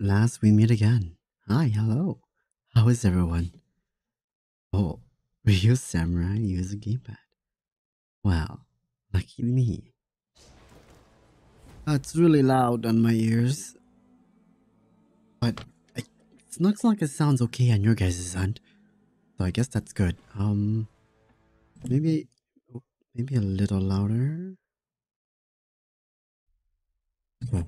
last we meet again. Hi, hello. How is everyone? Oh, we use samurai use a gamepad. Well, lucky me. It's really loud on my ears. But it looks like it sounds okay on your guys' end. So I guess that's good. Um, maybe, maybe a little louder. Okay.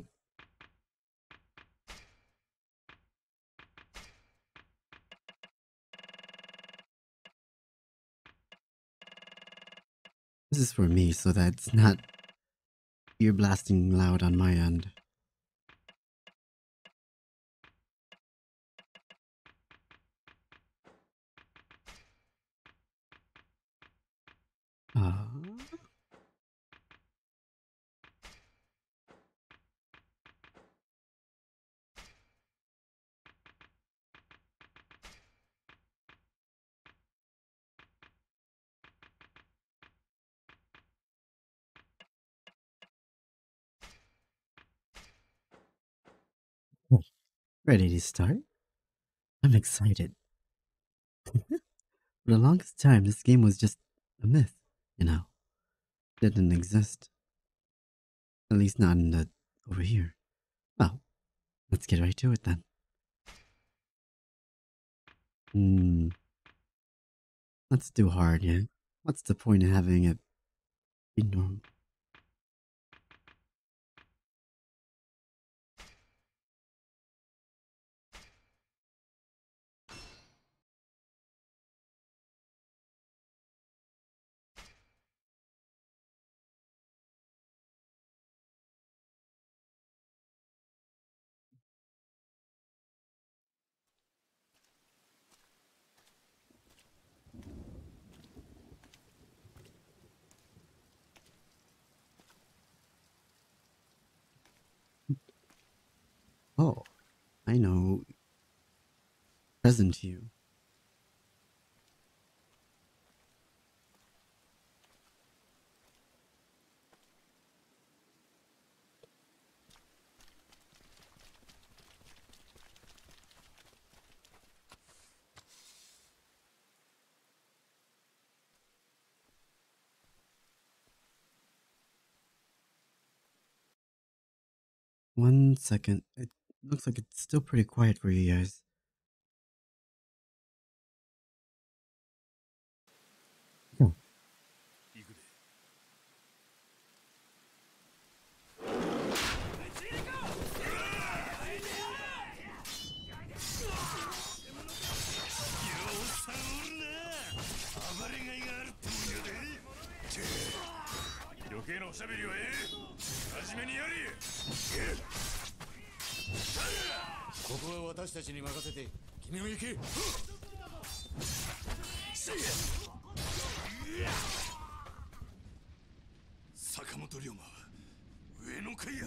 This is for me so that it's not ear blasting loud on my end. Ready to start? I'm excited. For the longest time, this game was just a myth, you know. Didn't exist. At least not in the over here. Well, let's get right to it then. Hmm. That's too hard, yeah? What's the point of having it be normal? Oh, I know. Present you. One second. It looks like it's still pretty quiet for you guys. Hmm. ここは私たちに任せて君も行け。坂本龍馬は上の階や。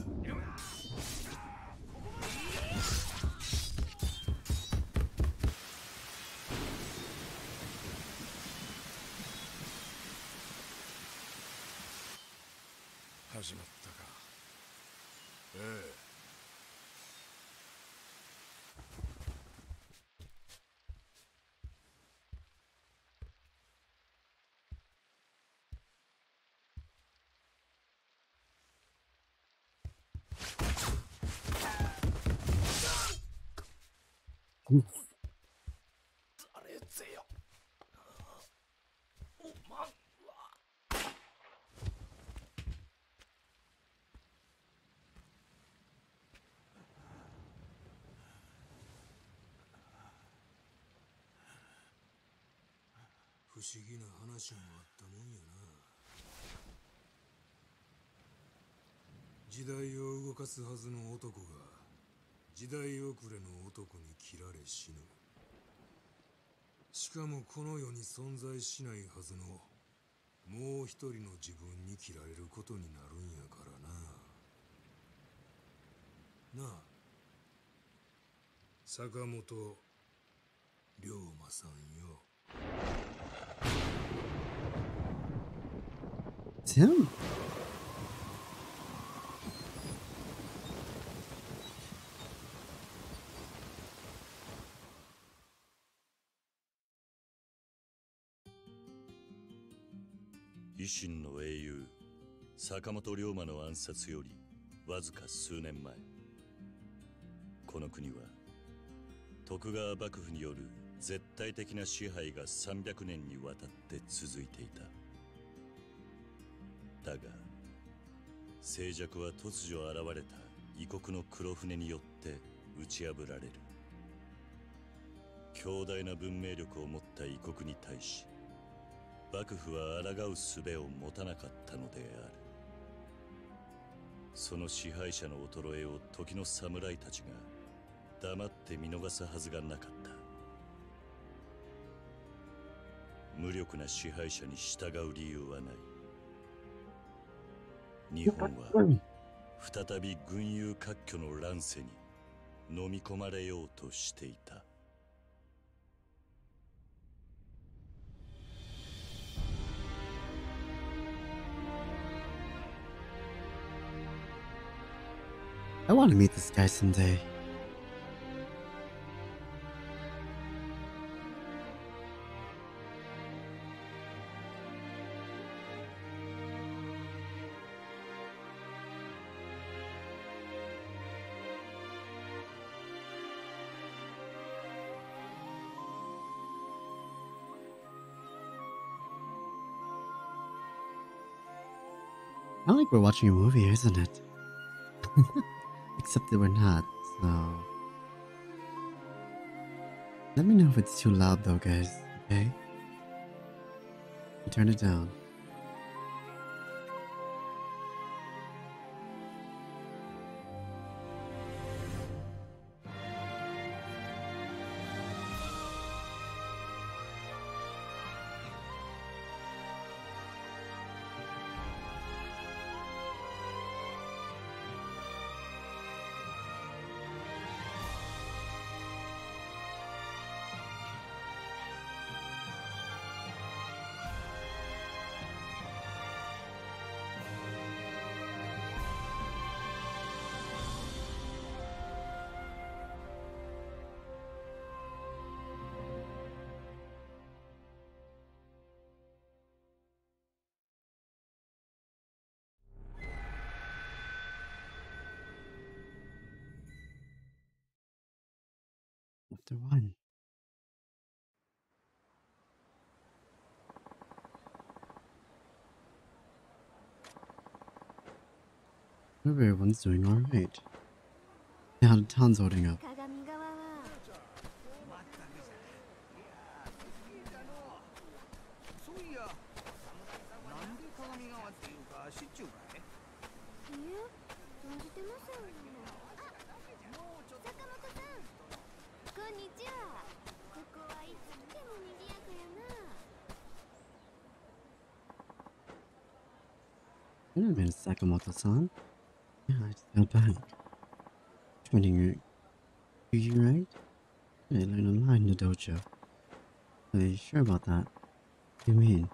不思議な話もあったもんやな。時代を動かすはずの男が。時代遅れの男に切られ死ぬ。しかもこの世に存在しないはずのもう一人の自分に切られることになるんやからな。なあ坂本龍馬さんよ。Tim?「維新の英雄坂本龍馬の暗殺よりわずか数年前。この国は徳川幕府による絶対的な支配が300年にわたって続いていた。だが静寂は突如現れた異国の黒船によって打ち破られる。強大な文明力を持った異国に対し幕府は抗う術を持たなかったのである。その支配者の衰えを時の侍たちが黙って見逃すはずがなかった。無力な支配者に従う理由はない。日本は再び群雄割拠の乱世に飲み込まれようとしていた。Want to meet this guy someday. I like we're watching a movie, isn't it? Except they we're not, so. Let me know if it's too loud though, guys, okay? Turn it down. everyone's doing alright. Now the town's holding up. Wait a minute, Sakamoto-san. I just got back. Joining you. Right? Learned a lot in the dojo. Are you sure about that? What do you mean?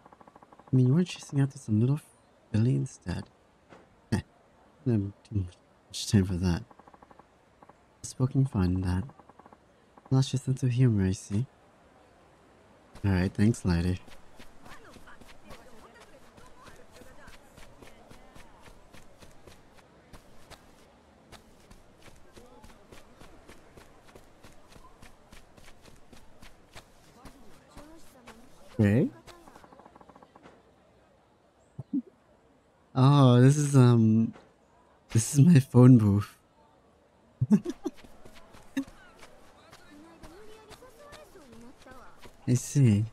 I mean, you weren't chasing after some little filly instead. Eh, didn't have too much time for that. Spoken fun, that. Lost your sense of humor, I see. Alright, thanks, lady. Okay. Oh, this is um this is my phone booth. I see.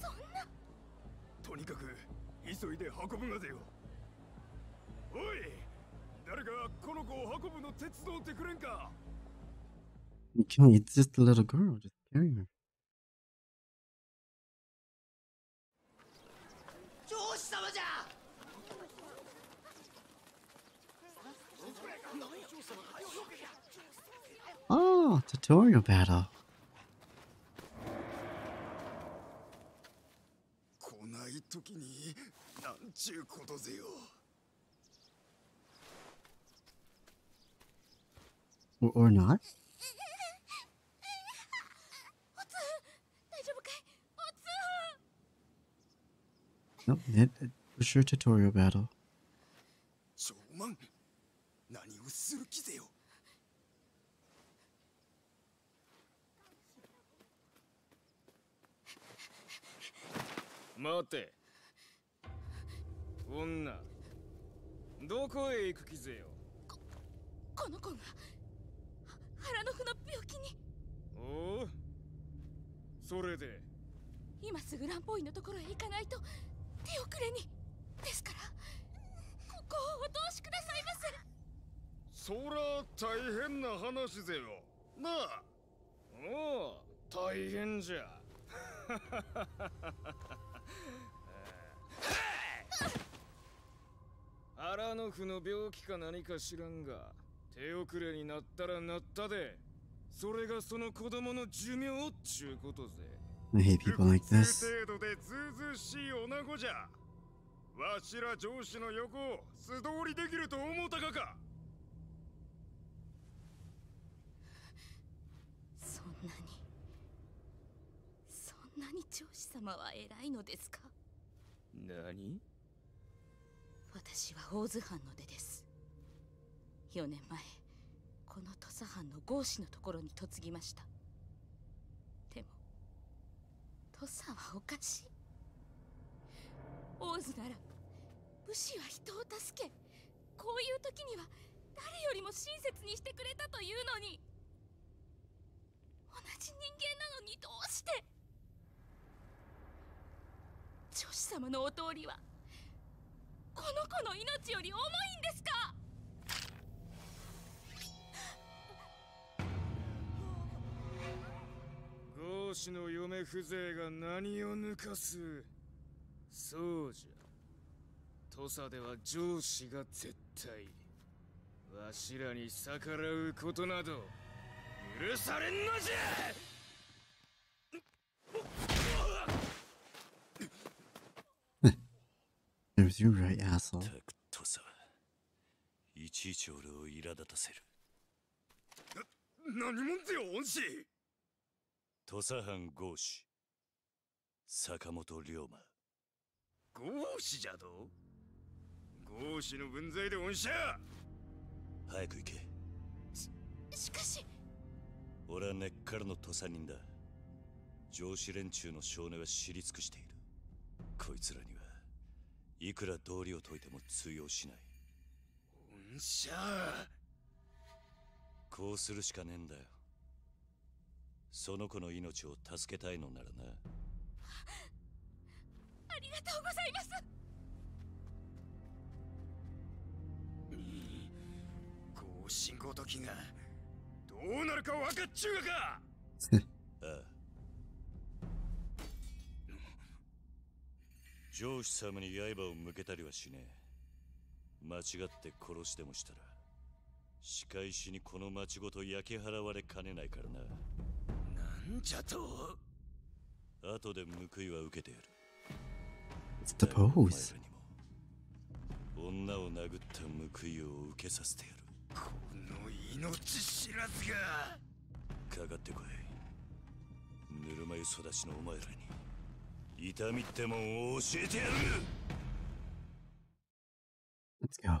そんな。とにかく急いで運ぶがぜよ。おい誰かこの子を運ぶの手伝ってくれんか。You can't. It's just a little girl. Just なんちゅうことぜよ Or, or not. 大丈夫かいおつ Nope. It, it, for sure, tutorial battle. 長万何をする気ぜよ待て 女。どこへ行く気ぜよ？この子がは腹の負の病気に。おおそれで？今すぐ乱歩医のところへ行かないと手遅れに。ですからここをお通しくださいませ。そら大変な話ぜよ。なあ。おお大変じゃ 腹の負の病気か何か知らんが手遅れになったらなったでそれがその子供の寿命っちゅうことぜ。I hate people 程度でずうずうしい女子じゃ。わしら上司の横を素通りできると思うたかか。そんなにそんなに上司様は偉いのですか？何？私は大津藩の出です。4年前この土佐藩の郷士のところに嫁ぎました。でも土佐はおかしい。大津なら武士は人を助けこういう時には誰よりも親切にしてくれたというのに同じ人間なのにどうして。女子様のお通りはこの子の命より重いんですか？豪士の嫁風情が何を抜かす？そうじゃ。土佐では上司が絶対。わしらに逆らうことなど許されんのじゃ！There's your right, asshole. たく土佐はいちいち俺を苛立たせる。何もんぜよ恩師土佐藩豪士坂本龍馬。豪士じゃと？豪士の分際で恩師ゃ早く行け。しかし。俺は根っからの土佐人だ。上司連中の少年は知り尽くしている。こいつらにはいくら道理を解いても通用しない。恩師ゃこうするしかねえんだよ。その子の命を助けたいのならな。ありがとうございます。豪信ごときがどうなるか分かっちゅうがか。ああ上司様に刃を向けたりはしねえ。間違って殺しでもしたら仕返しにこの町ごと焼き払われかねないからな。なんじゃと。後で報いは受けてやる。にも女を殴った報いを受けさせてやる。この命知らずが。かかってこい。ぬるま湯育ちのお前らに痛みってもんを教えてやる Let's go.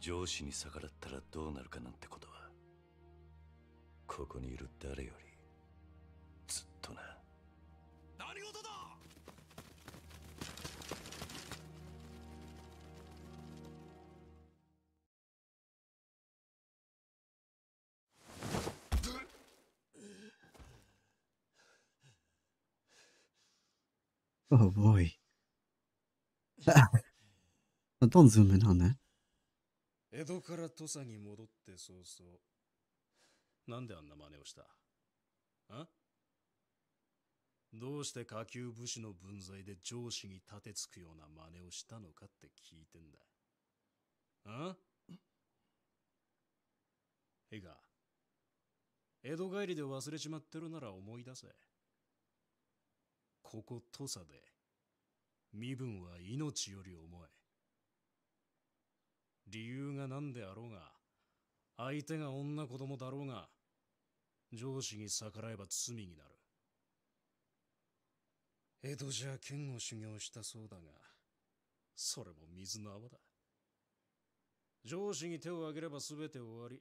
上司に逆らったらどうなるかなんてことはここにいる誰よりずっとな何事だ Oh boy. Don't zoom in on that. 江戸から土佐に戻って早々なんであんな真似をした？あ？どうして下級武士の分際で上司に立てつくような真似をしたのかって聞いてんだ。あ？いいか江戸帰りで忘れちまってるなら思い出せ。ここ土佐で身分は命より重い。理由が何であろうが相手が女子供だろうが上司に逆らえば罪になる。江戸じゃ剣を修行したそうだがそれも水の泡だ。上司に手を挙げれば全て終わり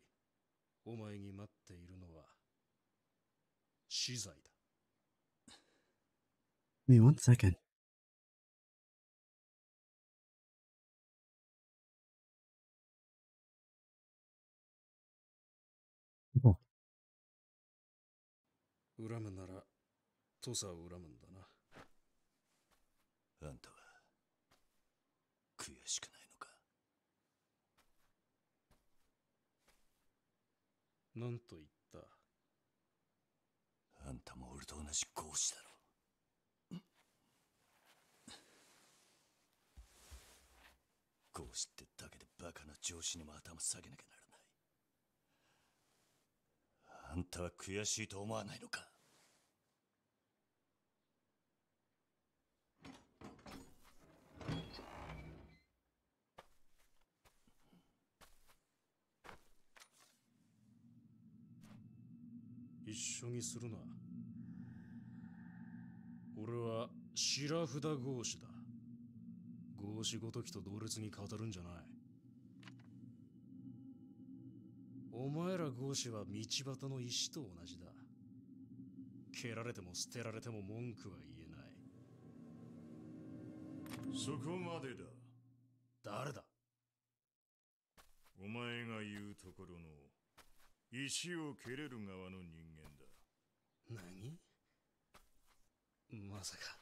お前に待っているのは死罪だ。Me one second. 恨むなら土佐を恨むんだな。あんたは悔しくないのか？なんと言った？あんたも俺と同じ合子だろ。合子ってだけでバカな上司にも頭下げなきゃならない。あんたは悔しいと思わないのか？一緒にするな。俺は白札合子だ。合子ごときと同列に語るんじゃない。お前ら合子は道端の石と同じだ。蹴られても捨てられても文句は言えない。そこまでだ。誰だ？お前が言うところの石を蹴れる側の人間だ。何？まさか。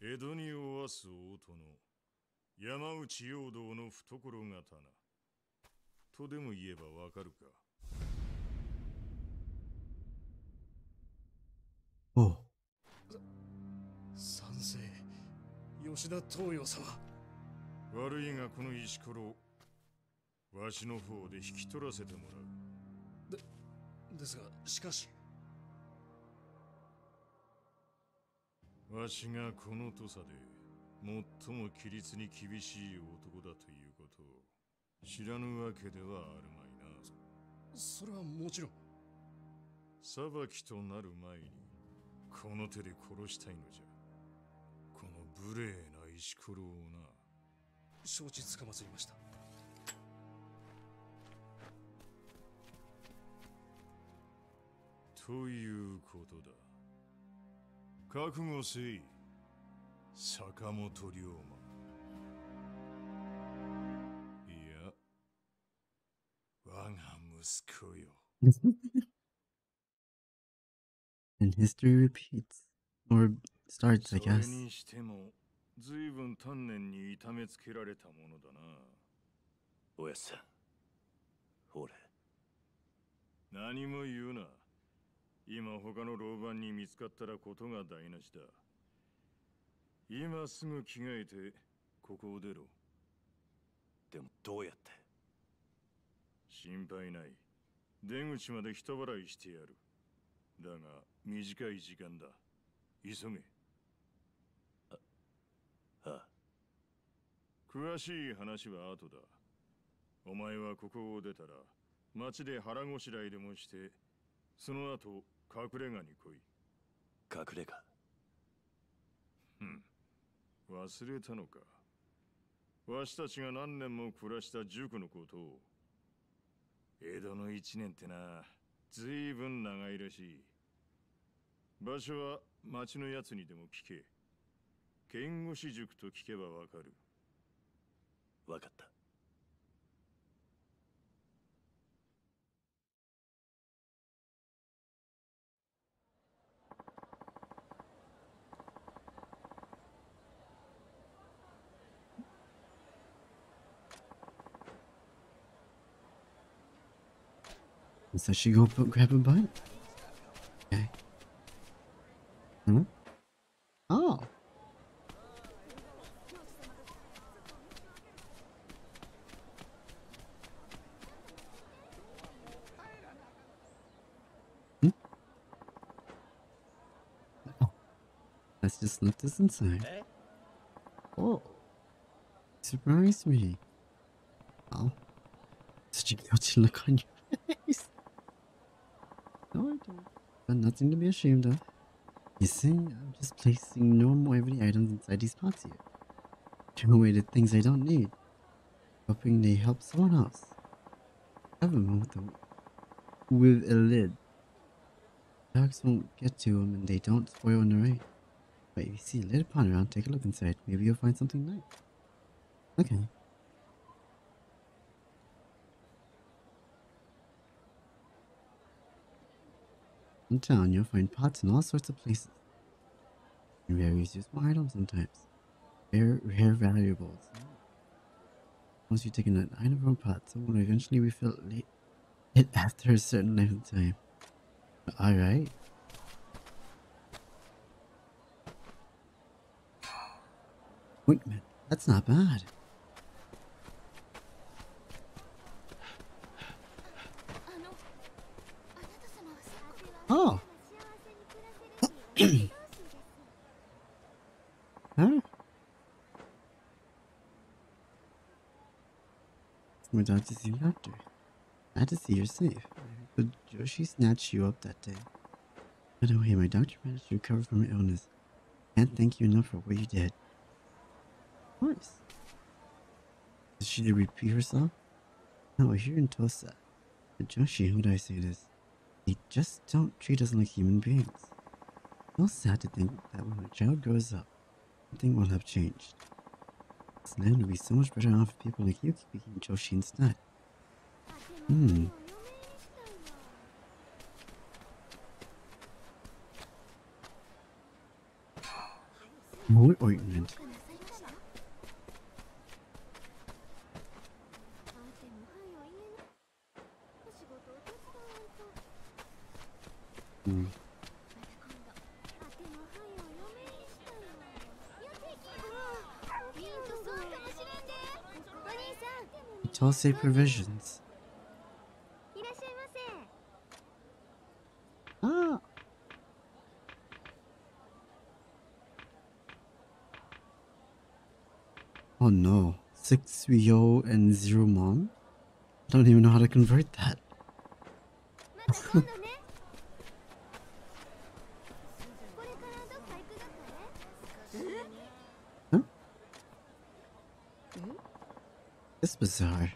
江戸におわす大殿山内陽道の懐刀。とでも言えばわかるか。oh, 賛成吉田東洋様。悪いがこの石ころわしの方で引き取らせてもらう。ですがしかし。わしがこの土佐で最も規律に厳しい男だということを知らぬわけではあるまいな。それはもちろん。裁きとなる前にこの手で殺したいのじゃ。この無礼な石ころをな。承知つかまつりましたということだ覚悟せい坂本龍馬いや我が息子よ And history repeats or starts, I guess. 丹念に痛めつけられたものだな。おやさん、俺。何も言うな。今他の老番に見つかったらことが台無しだ。今すぐ着替えてここを出ろ。でもどうやって？心配ない。出口まで人払いしてやる。だが短い時間だ。急げ。ああ。詳しい話は後だ。お前はここを出たら町で腹ごしらえでもしてその後隠れ家に来い。隠れ家？うん。忘れたのか。わしたちが何年も暮らした塾のことを。江戸の一年ってなずいぶん長いらしい。場所は町のやつにでも聞け。剣護士塾と聞けばわかる。わかった So she go put, grab a bite? Okay. Huh? Oh. Hmm? Oh. Let's just let this inside. Oh. Surprise me. Oh. Such a guilty look on your face. No, I don't. But nothing to be ashamed of. You see, I'm just placing normal everyday items inside these pots here. Turn away the things I don't need. Hoping they help someone else. Have a, with a lid. Dogs won't get to them and they don't spoil when the rain. But if you see a lid upon around, take a look inside. Maybe you'll find something nice. Okay. In town, you'll find pots in all sorts of places. And various useful items sometimes. Rare, rare valuables. Once you take an item from a pot, someone will eventually refill it, after a certain length of time. Alright. Ointment. That's not bad. My doctor see doctor. Glad to see you're safe. But Joshi snatched you up that day. By the way, my doctor managed to recover from her illness. Can't thank you enough for what you did. Of course. She repeat herself? No, here in Tosa. But Joshi, how do I say this? They just don't treat us like human beings. So sad to think that when a child grows up, Nothing will have changed. It would be so much better off if people like you keep speaking Joshi instead. Hmm. Mold ointment. Say provisions. Ah. Oh no, 6 yo and 0 mom? Don't even know how to convert that. huh? It's bizarre.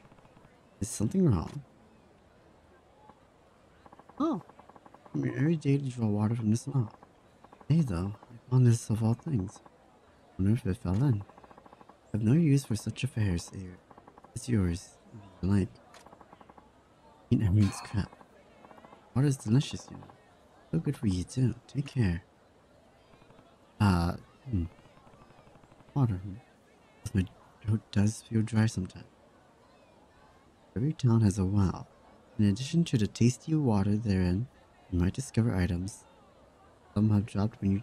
Is something wrong? Oh. I mean, every day to draw water from this well. Hey though, I found this of all things. Wonder if it fell in. I've no use for such affairs. Here. It's yours, if you like. Ain't means crap. Water's delicious, you know. So good for you too. Take care. Uh, hmm. Water. Hmm. My throat does feel dry sometimes. Every town has a well. In addition to the tasty water therein, you might discover items. Some have dropped when you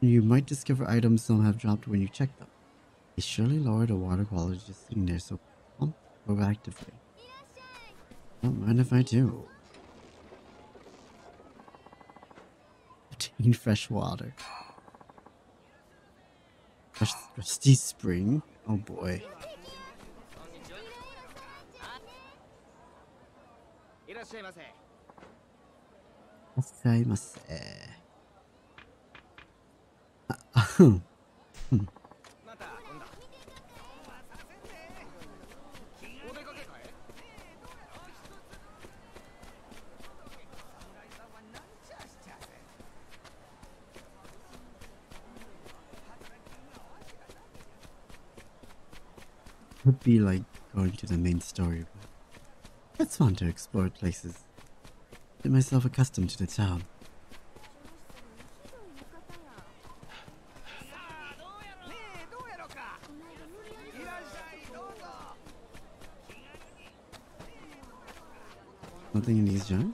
you might discover items some have dropped when you check them. They surely lower the water quality just sitting there, so pump proactively. Don't mind if I do. Obtain fresh water. Fresh, rusty spring. Oh boy. しゃいませいらっしゃいませ。あ、あふん。また今度お出かけかい Would be like going to the main story, but It's fun to explore places. Get myself accustomed to the town. Nothing in these jars?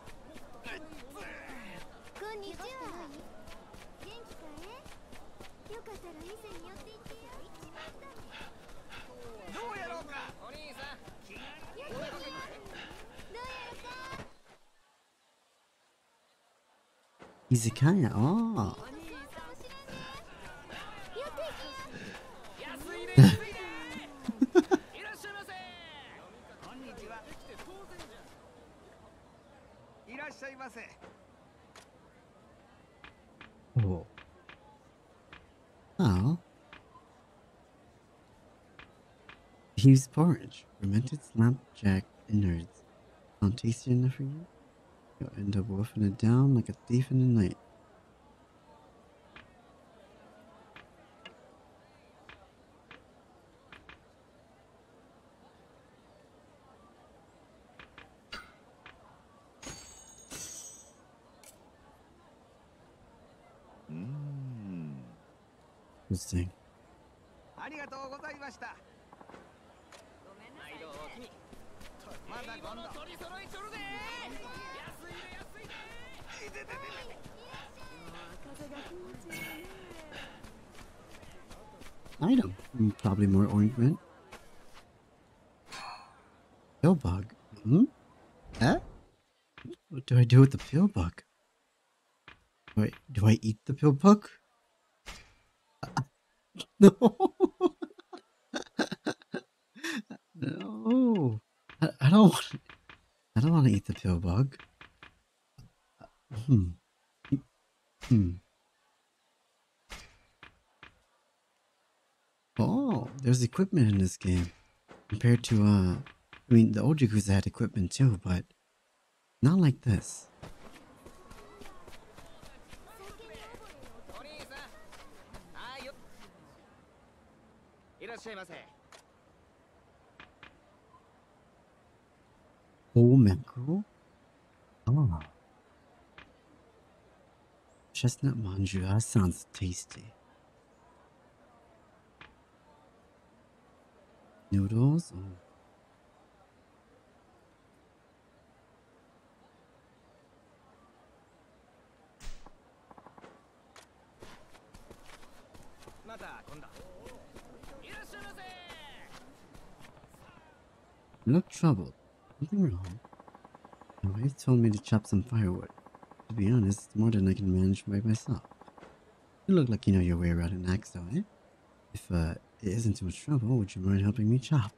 ませ Oh. Oh. Porridge. Fermented slapjack innards. Sound tasty enough for you? You'll end up wolfing it down like a thief in the night. Pill? No. no. I, I don't want. I don't want to eat the pill bug. Hmm. Hmm. Oh, there's equipment in this game. Compared to, uh, I mean, the old Yakuza had equipment too, but not like this. Chestnut manju, that sounds tasty. Noodles? Oh. Look troubled. Nothing wrong. My wife told me to chop some firewood. To be honest, it's more than I can manage by myself. You look like you know your way around an axe, though, eh? If uh, it isn't too much trouble, would you mind helping me chop?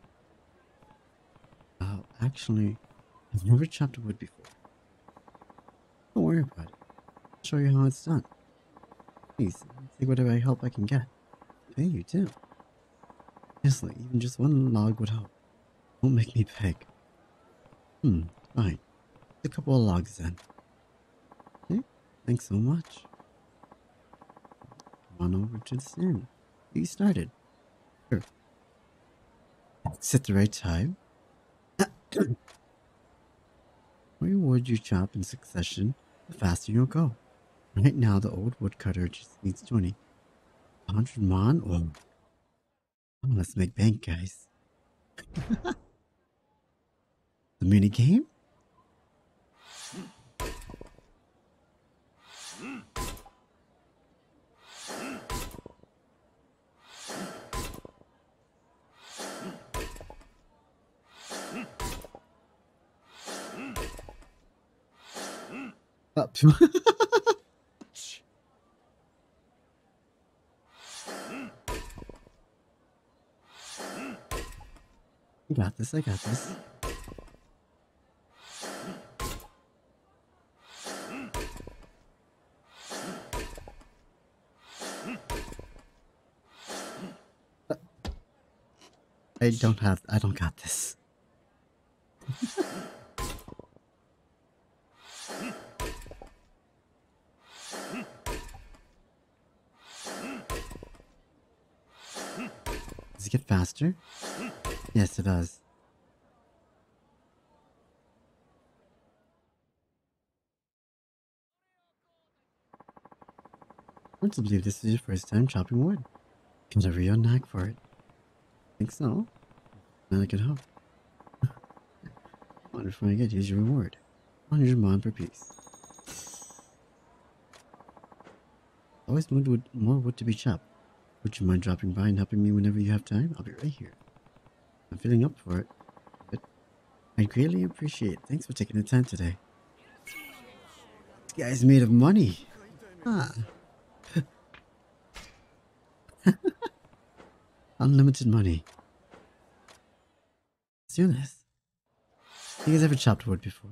Uh, actually, I've never chopped wood before. Don't worry about it. I'll show you how it's done. Please, take whatever help I can get. Pay you too. Honestly, even just one log would help. Don't make me beg. Hmm, fine. A couple of logs then. Thanks so much. Come on over to the stand. You started. Sure. It's at the right time. more wood you chop in succession, the faster you'll go. Right now, the old woodcutter just needs 20. 100 mon? Oh. oh, let's make bank, guys. the mini game? Up. Hmm. I got this, I got this. I don't have, I don't got this. Does it get faster? Yes, it does. Hard to believe this is your first time chopping wood. You Got a real knack for it. Think so? Not a good hope. Wonder if I get use your reward. 100 mon per piece. Always wood, more wood to be chopped. Would you mind dropping by and helping me whenever you have time? I'll be right here. I'm feeling up for it. But I greatly appreciate it. Thanks for taking the time today. This guy's made of money. Huh. Ah. Unlimited money. Let's do this. You guys ever chopped wood before?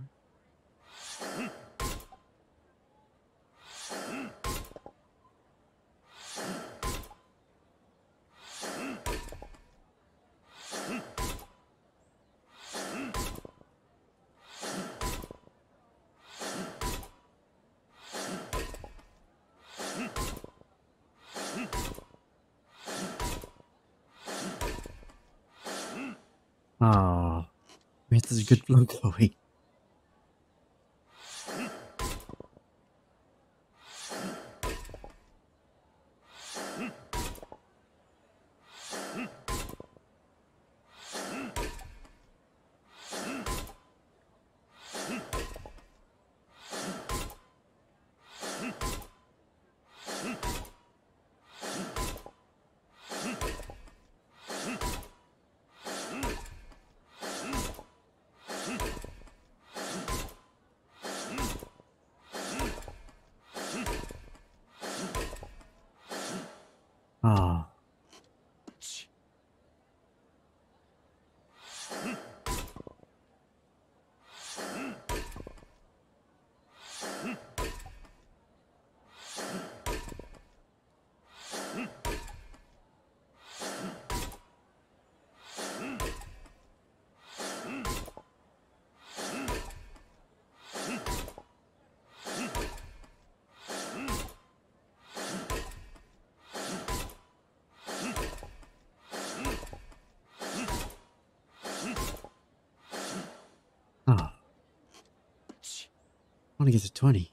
Want to get to 20.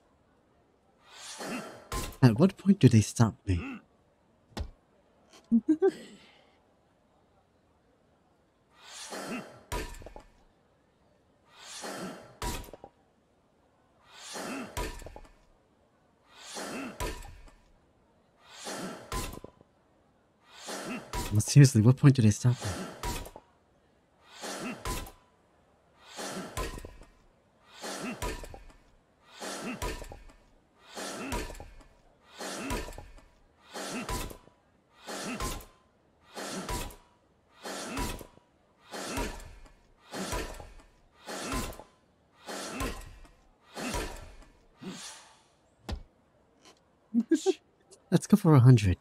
At what point do they stop me? Well, seriously, what point do they stop me? Let's go for a hundred.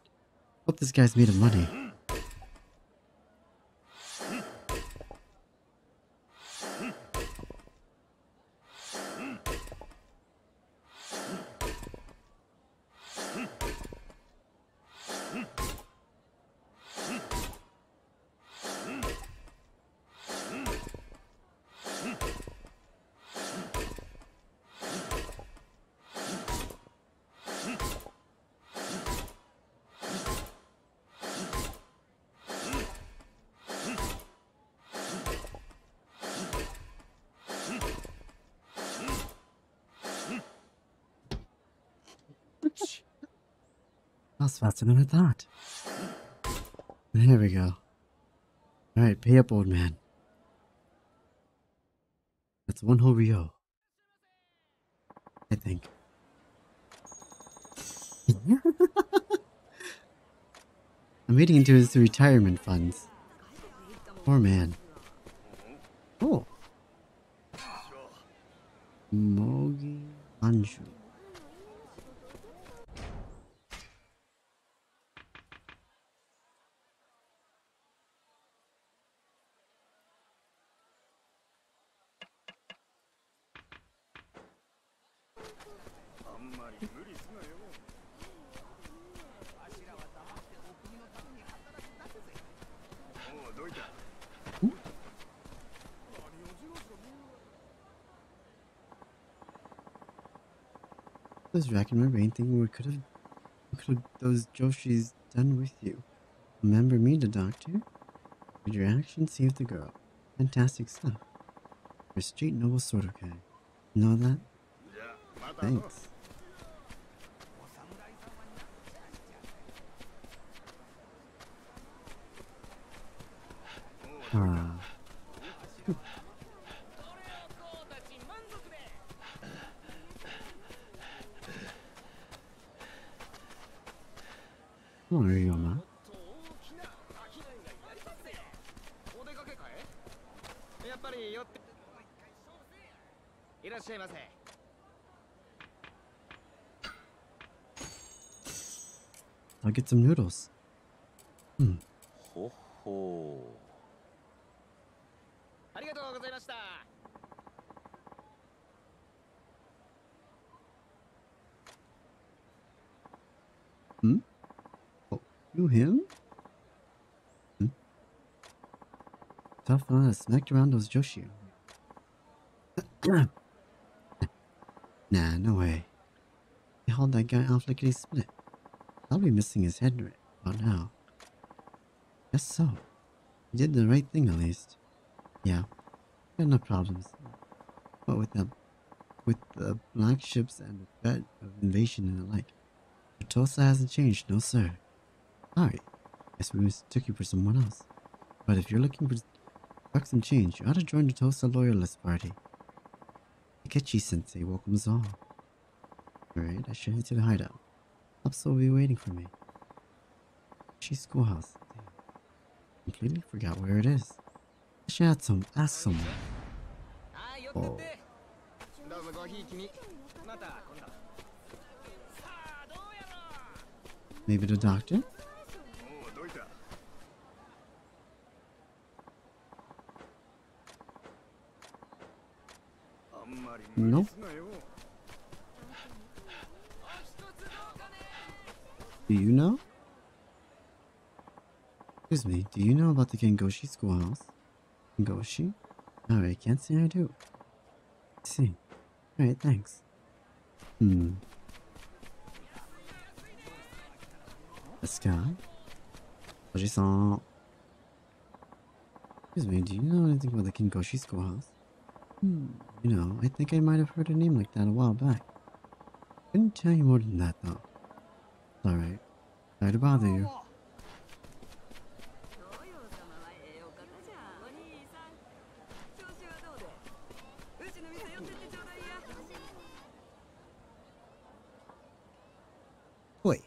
Hope this guy's made of money. Faster than I thought. There we go. Alright, pay up, old man. That's one whole ryo. I think. I'm eating into his retirement funds. Poor man. Oh. Mogi Anshu. I was racking my brain thinking what could have what could those Joshis done with you? Remember me, the doctor? Did your action save the girl? Fantastic stuff. You're a straight noble sort of guy. Know that? Thanks. Ah. そうなるよな。やっぱりいらっしゃいませあげつむろす。うん。ほほありがとうございました。You him? Hmm? Tough on smacked around those Joshi. nah, no way. He hauled that guy off lickety split. I'll be missing his head right about now. Guess so. He did the right thing at least. Yeah. Got no problems. But with the with the black ships and the threat of invasion and the like. Tosa hasn't changed, no sir. Sorry, guess we mistook you for someone else. But if you're looking for bucks and change, you ought to join the Tosa Loyalist Party. Takechi Sensei welcomes all. Alright, I should head to the hideout. Upso will be waiting for me. She's schoolhouse. I Completely forgot where it is. I should add some, ask someone. Oh. Maybe the doctor? No? Do you know? Excuse me, do you know about the Gengoshi schoolhouse? Gengoshi? Alright, can't say I do. See. Alright, thanks. Hmm. The sky? Oji-san. Excuse me, do you know anything about the Kinkoshi schoolhouse? Hmm. You know, I think I might have heard a name like that a while back. Couldn't tell you more than that, though. Alright. Sorry to bother you. Oi.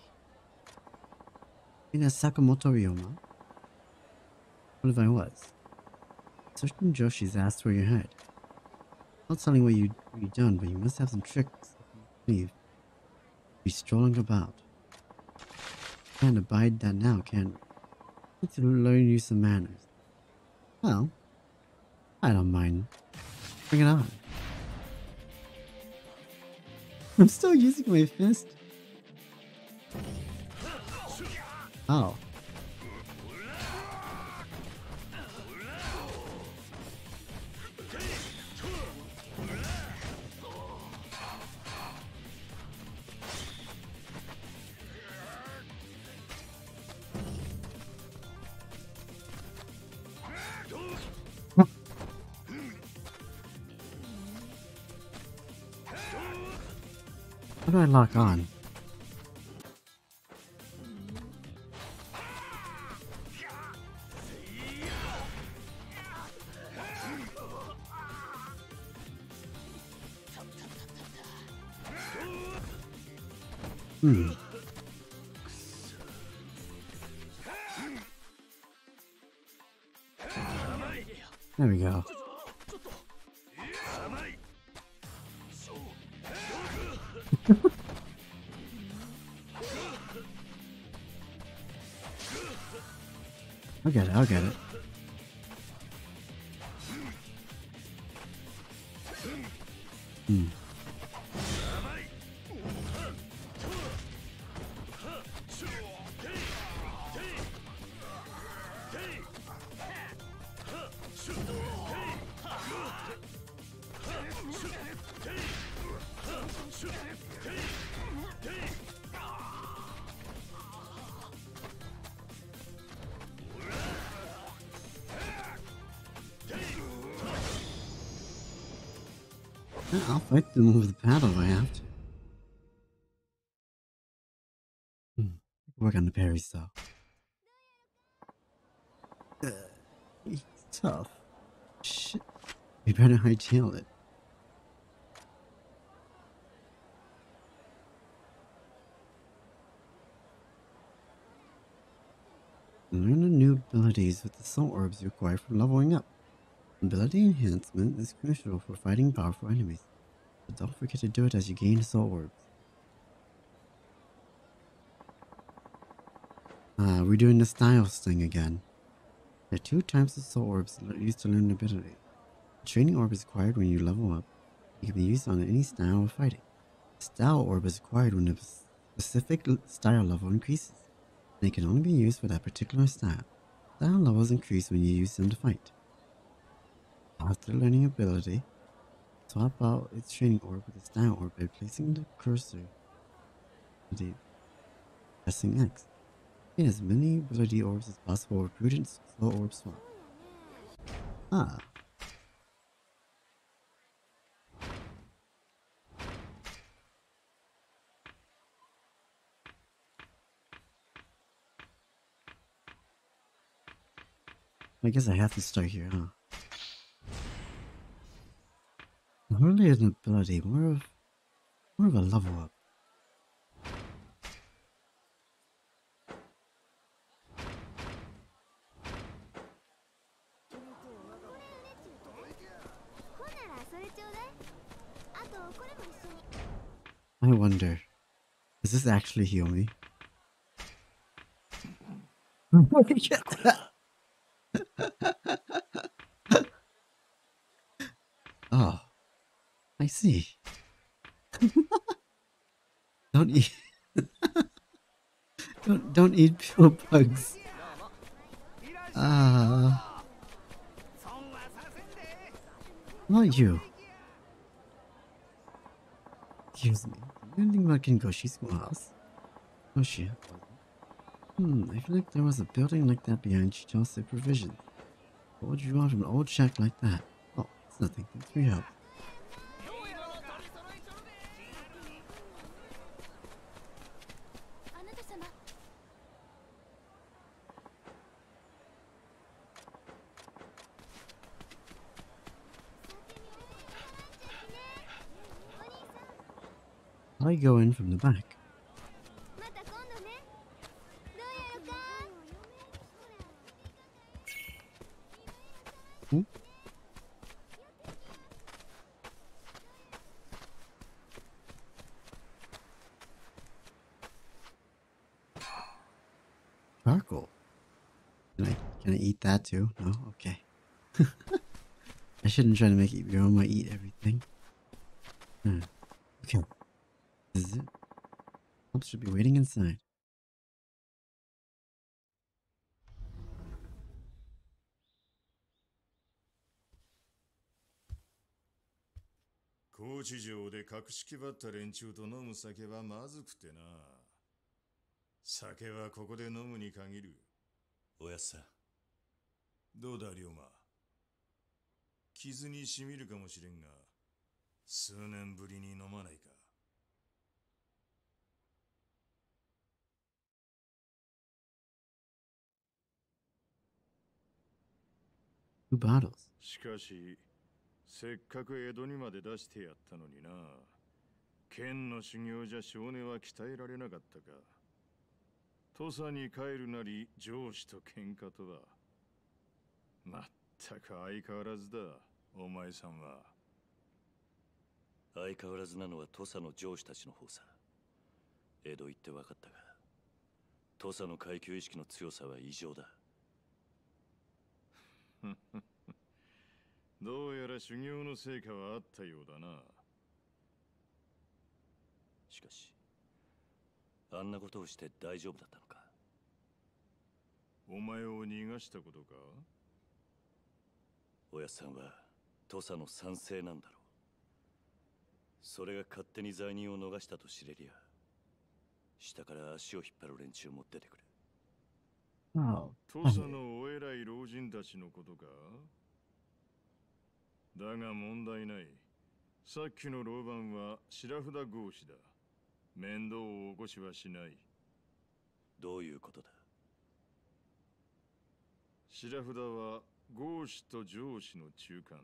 In a Sakamoto Ryoma? What if I was? Certain Joshi's asked where you head. Not telling what you you done, but you must have some tricks sleeve. Be strolling about. Can't abide that now, can we? Need to learn you some manners. Well, I don't mind. Bring it on. I'm still using my fist. Oh. Lock on? Fight them with the paddle if I have to. Hmm. Work on the parry though. Uh, he's tough. Shit. We better hightail it. Learn the new abilities with the soul orbs required for leveling up. Ability enhancement is crucial for fighting powerful enemies, don't forget to do it as you gain soul orbs. Ah, we're doing the styles thing again. There are two types of soul orbs used to learn ability. Training orb is acquired when you level up. It can be used on any style of fighting. Style orb is acquired when a specific style level increases. They can only be used for that particular style. Style levels increase when you use them to fight. After learning ability, swap out its training orb with its style orb by placing the cursor the pressing X. Gain as many ability orbs as possible with prudent slow orb swap. Ah. I guess I have to start here, huh? Really an ability, more of more of a level up. I wonder, does this actually heal me? I see. don't eat. don't don't eat pure bugs. Ah, not you. Excuse me. Anything about Kingoshi's schoolhouse? Oh shit. Hmm, I feel like there was a building like that behind Chicho's supervision. What would you want from an old shack like that? Oh, it's nothing. Thanks for your help. I go in from the back? Hmm? Charcoal. Can I, can I eat that too? No? Okay. I shouldn't try to make it. You know, I might eat everything. 格式ばった連中と飲む酒はまずくてな。酒はここで飲むに限る。おやっさどうだ、龍馬？傷にしみるかもしれんが、数年ぶりに飲まないか。Two bottles. しかし、せっかく江戸にまで出してやったのにな。剣の修行じゃ少年は鍛えられなかったか。土佐に帰るなり上司と喧嘩とは。まったく相変わらずだお前さんは。相変わらずなのは土佐の上司たちの方さ。江戸行って分かったが土佐の階級意識の強さは異常だ どうやら修行の成果はあったようだな。しかしあんなことをして大丈夫だったのか？お前を逃がしたことか？おやっさんは土佐の賛成なんだろう。それが勝手に罪人を逃したと知れりゃ下から足を引っ張る連中も出てくる。Oh, 土佐のお偉い老人たちのことか？だが問題ない。さっきの老番は白札合子だ。面倒を起こしはしない。どういうことだ？白札は合子と上司の中間。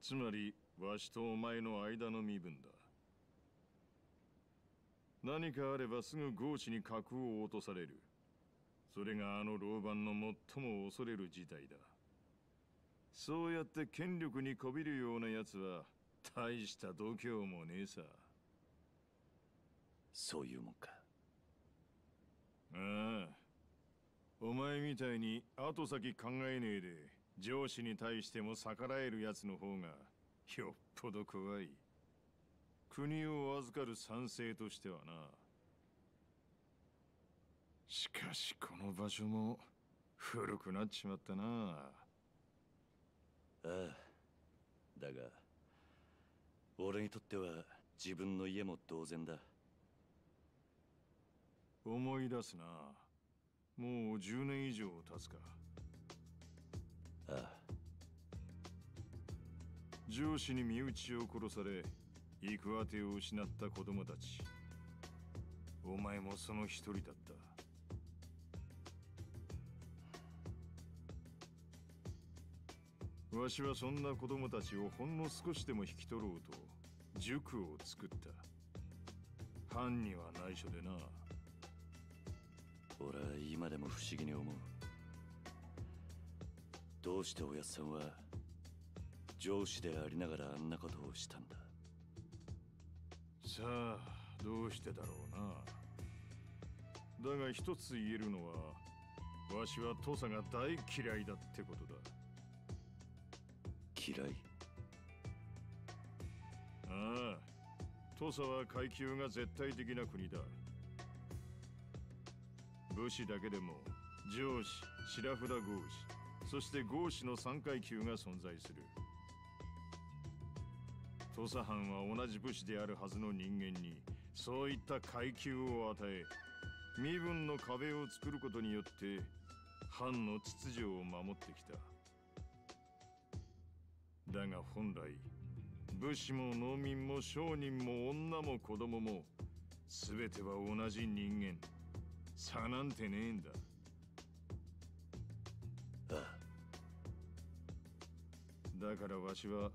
つまりわしとお前の間の身分だ。何かあればすぐ合子に格を落とされる。それがあの老番の最も恐れる事態だそうやって権力にこびるような奴は大した度胸もねえさ。そういうもんか。ああ。お前みたいに後先考えねえで上司に対しても逆らえる奴の方がよっぽど怖い。国を預かる賛成としてはな。しかしこの場所も古くなっちまったなああ。だが俺にとっては自分の家も同然だ。思い出すな。もう10年以上経つか。ああ。上司に身内を殺され行く当てを失った子供たち。お前もその一人だっわしはそんな子供たちをほんの少しでも引き取ろうと塾を作った。藩には内緒でな。俺は今でも不思議に思う。どうしておやっさんは上司でありながらあんなことをしたんだ？さあどうしてだろうな。だが一つ言えるのはわしは土佐が大嫌いだってことだ嫌い？ああ土佐は階級が絶対的な国だ。武士だけでも上司白札合司そして合司の3階級が存在する。土佐藩は同じ武士であるはずの人間にそういった階級を与え身分の壁を作ることによって藩の秩序を守ってきた。だが本来武士も農民も商人も女も子供も全ては同じ人間。差なんてねえんだ。ああ。だからわしは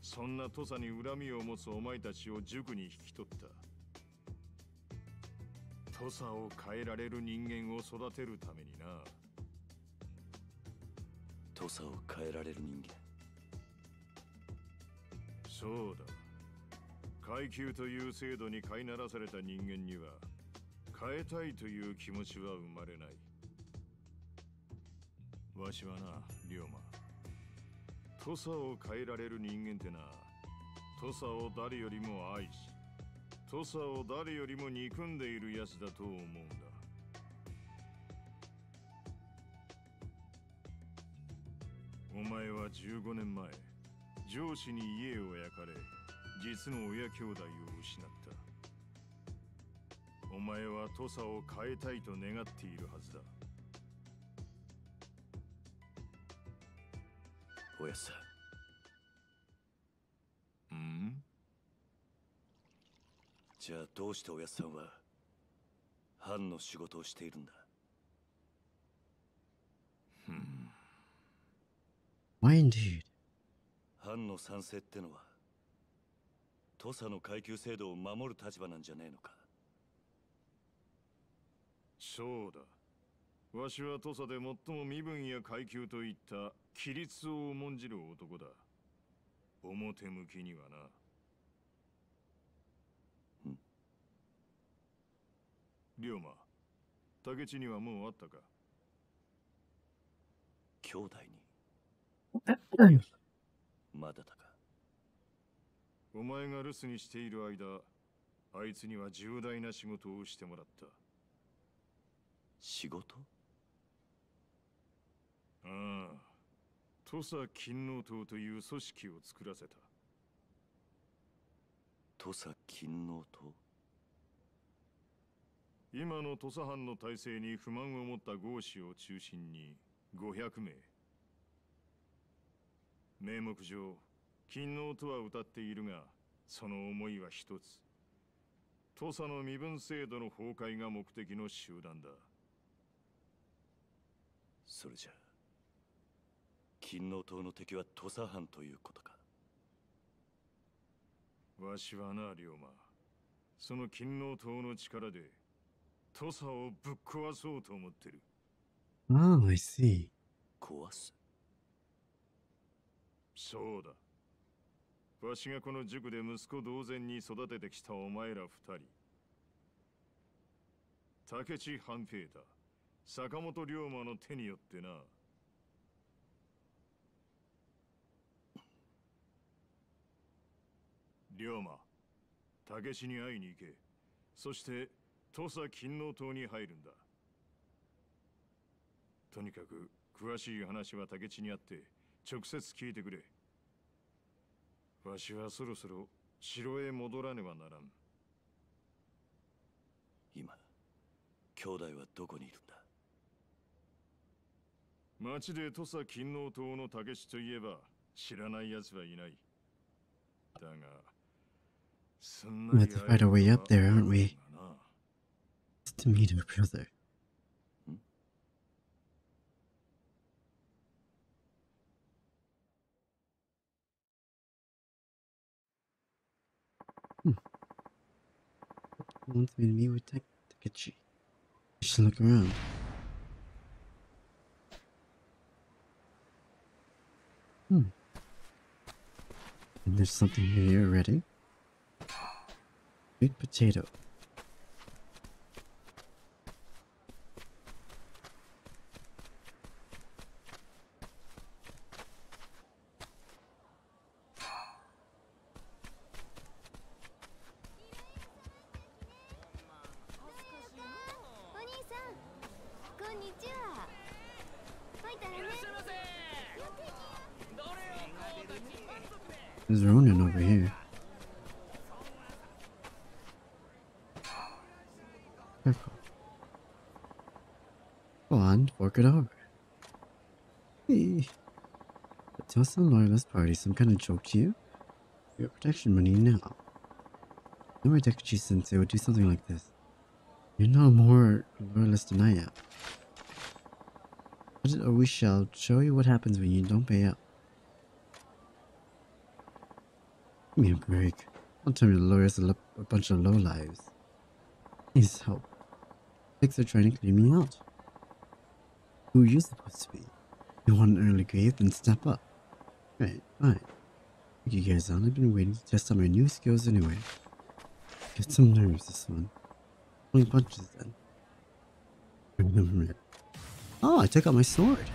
そんな土佐に恨みを持つお前たちを塾に引き取った。土佐を変えられる人間を育てるためにな。土佐を変えられる人間そうだ。階級という制度に飼いならされた人間には変えたいという気持ちは生まれない。わしはな龍馬。土佐を変えられる人間ってな土佐を誰よりも愛し土佐を誰よりも憎んでいる奴だと思うんだ。お前は15年前上司に家を焼かれ実の親兄弟を失った。お前は土佐を変えたいと願っているはずだ。おやさん。じゃあどうしておやさんは藩の仕事をしているんだ？Why indeed? 藩の賛成ってのは土佐の階級制度を守る立場なんじゃねえのか。そうだ。わしは土佐で最も身分や階級といった規律を重んじる男だ。表向きにはな。龍馬竹地にはもうあったか？兄弟にまだだか。お前が留守にしている間あいつには重大な仕事をしてもらった。仕事？ああ。土佐勤王党という組織を作らせた。土佐勤王党今の土佐藩の体制に不満を持った豪士を中心に500名名目上勤王とは歌っているがその思いは一つ。土佐の身分制度の崩壊が目的の集団だ。それじゃ勤王党の敵は土佐藩ということか？わしはな龍馬。その勤王党の力で土佐をぶっ壊そうと思ってる。Oh, I see. 壊すそうだ。わしがこの塾で息子同然に育ててきたお前ら二人。竹地半平太。坂本龍馬の手によってな。龍馬竹地に会いに行け。そして土佐勤王党に入るんだ。とにかく詳しい話は竹地にあって直接聞いてくれ。わしはそろそろ城へ戻らねばならん。今兄弟はどこにいるんだ？町で土佐勤王党の竹地といえば知らない奴はいない。だがすんな We り have to 会え fight our る way と up there, は aren't we? な to meet her brother. Me to meet with Tak- Takechi. I should look around. Hmm. And there's something here already. Sweet potato. There's Ronin over here. Careful. Go on, fork it over. Hey. Some loyalist party some kind of joke to you? Your protection money now. No Takechi sensei would do something like this. You're no more loyalist than I am. But uh, we shall show you what happens when you don't pay up. Give me a break. Don't tell me the lawyers are a bunch of low lowlives. Please help. Pigs are trying to clean me out. Who are you supposed to be? You want an early grave? Then step up. Right, fine. Thank you guys. I've been waiting to test out my new skills anyway. Get some nerves this one. Only punches then. Oh, I took out my sword.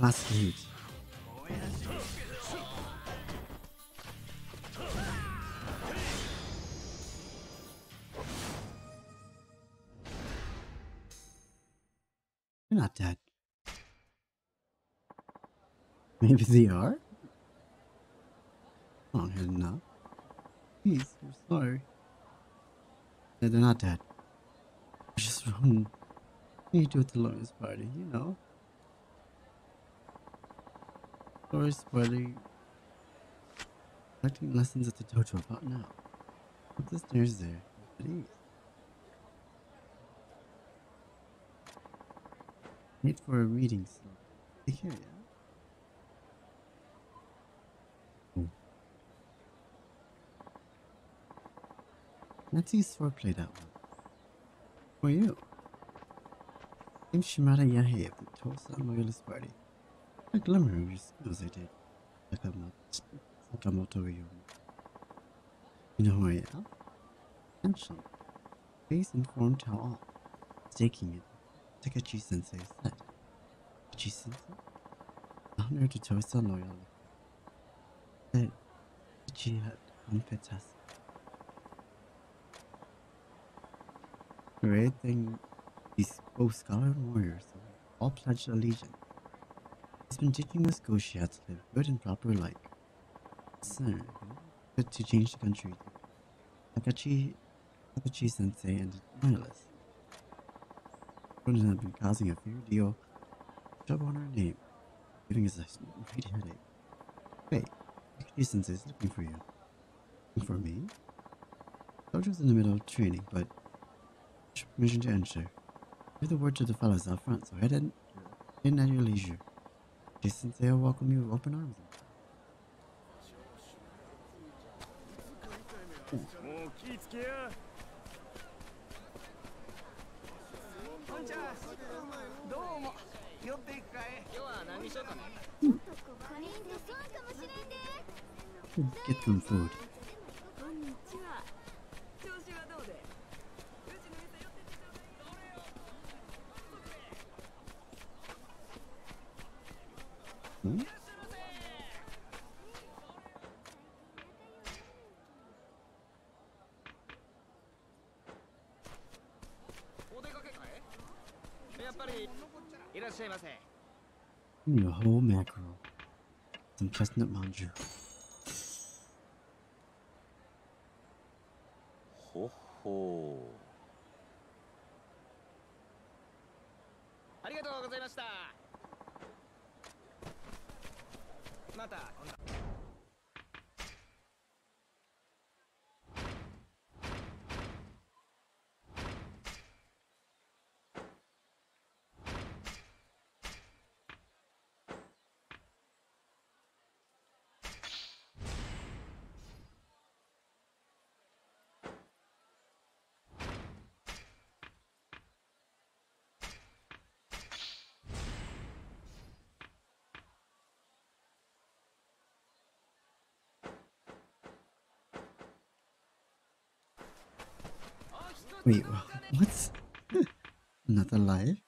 Wow, the classic heat. You're not dead. Maybe they are? Long head enough. Please, I'm sorry. No, they're not dead. They're just wrong. You do it the longest party, you know. Longest party. Collecting lessons at the dojo about now. Put the stairs there. Please. ease. Wait for a reading. Be here, yeah? Hmm. Let's use foreplay that one. For you. I'm Shimada Yahe of the Tosa Loyalist Party. A glimmer of your skills I did. Sakamoto, Sakamoto Ryoma. You know who I am? Essentially. Please inform Tao all. Taking it. Takechi Sensei said. Takechi Sensei? Honor to Tosa loyal. Said she had unfetas. Great thing these both scholar warriors all pledged allegiance. He's been teaching us Goshi how to live good and proper life. Sir, good to change the country. Takechi, Takechi Sensei and loyalists. Ronin have been causing a fair deal trouble on our name, giving us a great headache. Wait, Takechi Sensei is looking for you. Looking for me? Dojo's in the middle of training, but permission to enter. Give the word to the fellows out front, so head in, in at your leisure. Jason Sensei will welcome you with open arms. もう気 Chestnut manju. Wait, wha- what's not alive?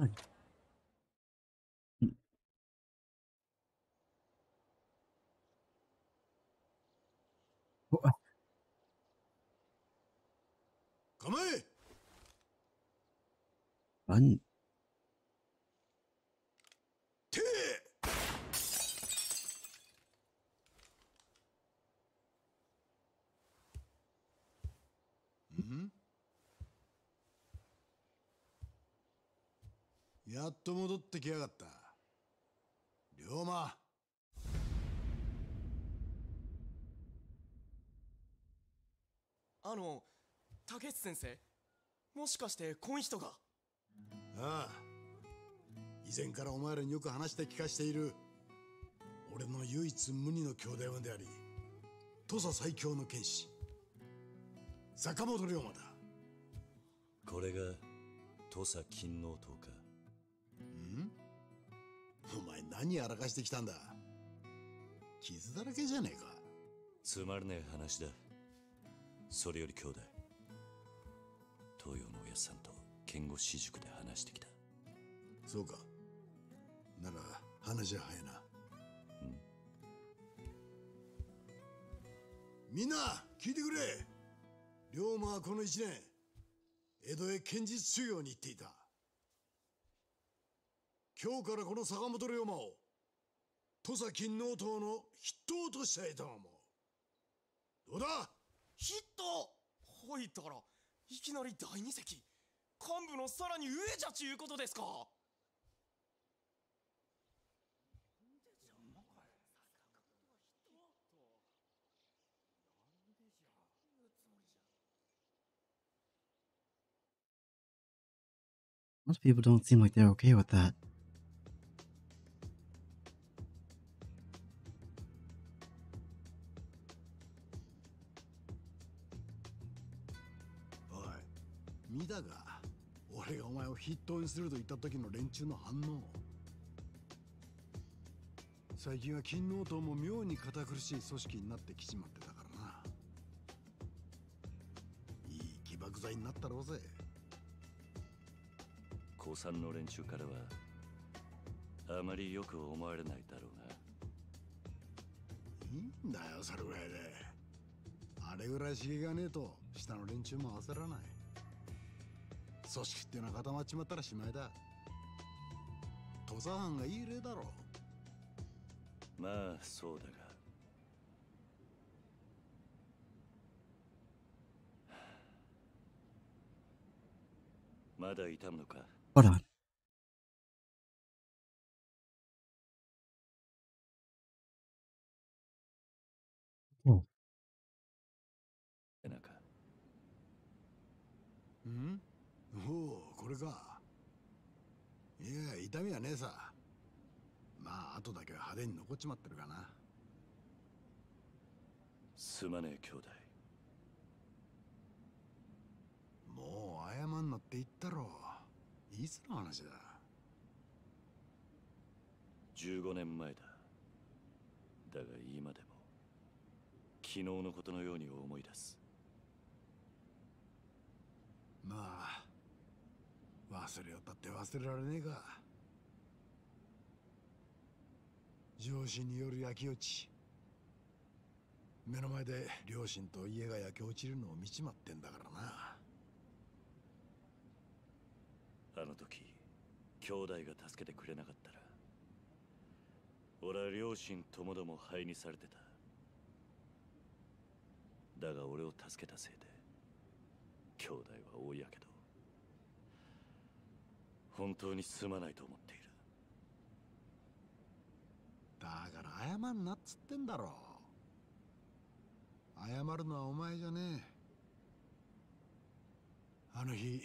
Nice. ってきやがった。龍馬。あの竹内先生もしかしてこん人が？ああ。以前からお前らによく話して聞かしている。俺の唯一無二の兄弟分であり土佐最強の剣士。坂本龍馬だ。これが土佐勤王党か何やらかしてきたんだ。傷だらけじゃねえか。つまらねえ話だ。それより兄弟。東洋のおやっさんと剣護私塾で話してきた。そうか。なら話は早いな。みんな聞いてくれ。龍馬はこの一年江戸へ剣術修行に行っていた今日からこの坂本龍馬を土佐勤王党の筆頭としたいと思うどうだ？ヒットほいったらいきなり第二席幹部のさらに上じゃちゅうことですか。Most people don't seem like they're okay with that.「筆頭にすると言った時の連中の反応。最近は勤王党も妙に堅苦しい組織になってきちまってたからな。いい起爆剤になったろうぜ。高三の連中からはあまりよく思われないだろうな。いいんだよそれぐらいで。あれぐらい刺激がねえと下の連中も焦らない組織っていうのは固まっちまったらしまいだ。土佐藩がいい例だろまあそうだが。まだ痛むのか？Hold on. れかいや痛みはねえさ。まあ後だけは派手に残っちまってるかな。すまねえ兄弟。もう謝んなって言ったろ。いつの話だ。15年前だ。だが今でも昨日のことのように思い出す。まあ忘れよったって忘れられねえか。上司による焼き落ち。目の前で両親と家が焼け落ちるのを見ちまってんだからな。あの時兄弟が助けてくれなかったら俺は両親ともども灰にされてた。だが俺を助けたせいで兄弟は大やけど。本当にすまないと思っている。だから謝んなっつってんだろ。謝るのはお前じゃねえ。あの日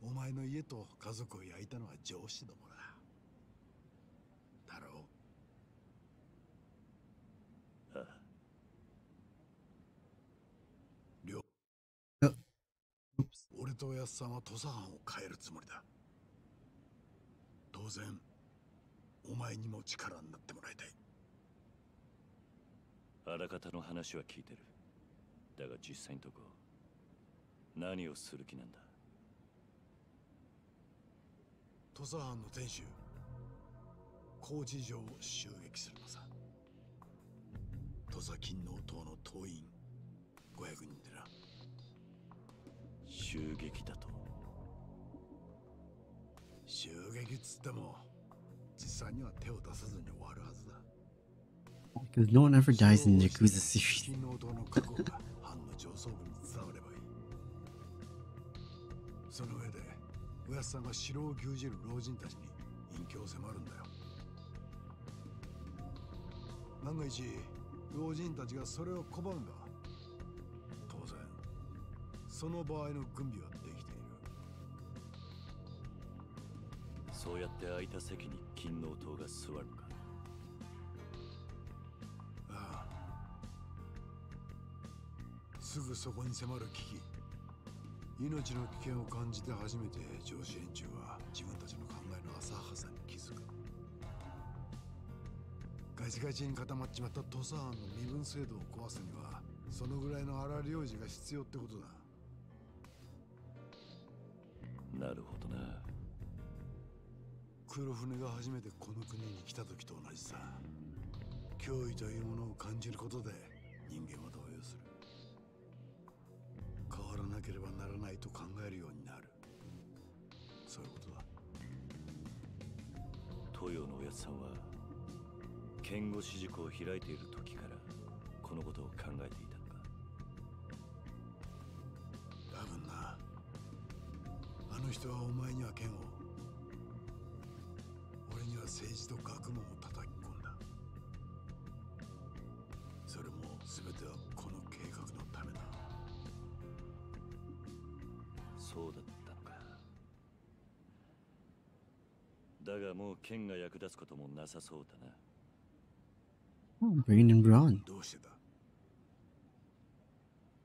お前の家と家族を焼いたのは上司どもだ。だろう。ああ。両。Uh, oops. 俺とおやっさんは土佐藩を変えるつもりだ当然お前にも力になってもらいたい。あらかたの話は聞いてる。だが実際のとこ何をする気なんだ？土佐藩の天守高知城を襲撃するのさ。土佐勤王党の党員500人でな。襲撃だと？襲撃っつっても実際には手を出さずに終わるはずだ。Because no one ever dies in Yakuza series. その上でおやっさんが城を牛耳る老人たちに隠居を迫るんだよ。万が一老人たちがそれを拒んだ当然その場合の軍備はそうやって空いた席に勤王党が座るのかああ。すぐそこに迫る危機。命の危険を感じて初めて上司連中は自分たちの考えの浅はかさに気づく。ガチガチに固まっちまった土佐藩の身分制度を壊すにはそのぐらいの荒領事が必要ってことだ。なるほどな黒船が初めてこの国に来た時と同じさ。脅威というものを感じることで人間は動揺する。変わらなければならないと考えるようになる。そういうことだ。東洋のおやつさんは剣護士塾を開いている時からこのことを考えていたのか。多分な。あの人はお前には剣を俺には政治と学問を叩き込んだ。それも全てはこの計画のためだ。そうだったのか。だがもう剣が役立つこともなさそうだな。Oh, bringing in Braun. どうしてだ？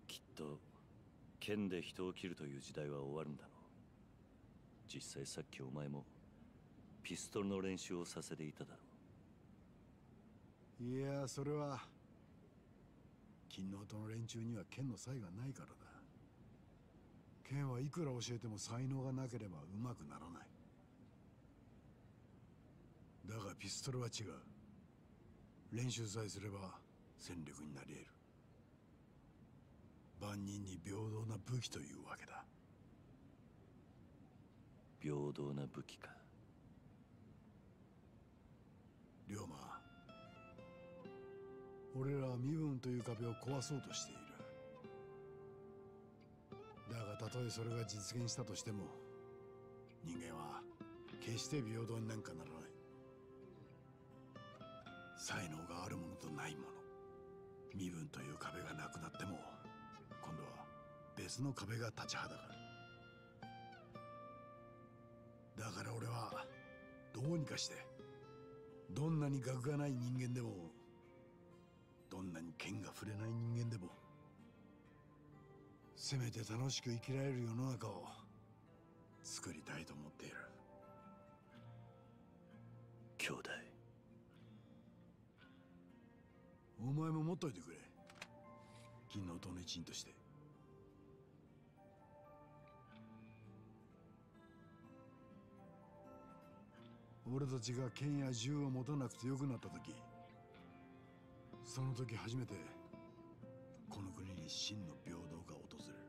きっと剣で人を切るという時代は終わるんだろう。実際さっきお前もピストルの練習をさせていただろいやそれは勤王との連中には剣の才がないからだ。剣はいくら教えても才能がなければうまくならない。だがピストルは違う。練習さえすれば戦力になり得る。万人に平等な武器というわけだ。う平等な武器か龍馬。俺らは身分という壁を壊そうとしている。だがたとえそれが実現したとしても人間は決して平等になんかならない。才能があるものとないもの。身分という壁がなくなっても今度は別の壁が立ちはだかる。だから俺はどうにかしてどんなに学がない人間でもどんなに剣が触れない人間でもせめて楽しく生きられる世の中を作りたいと思っている。兄弟。お前も持っといてくれ。金の党の一員として。俺たちが剣や銃を持たなくてよくなった時その時初めてこの国に真の平等が訪れる。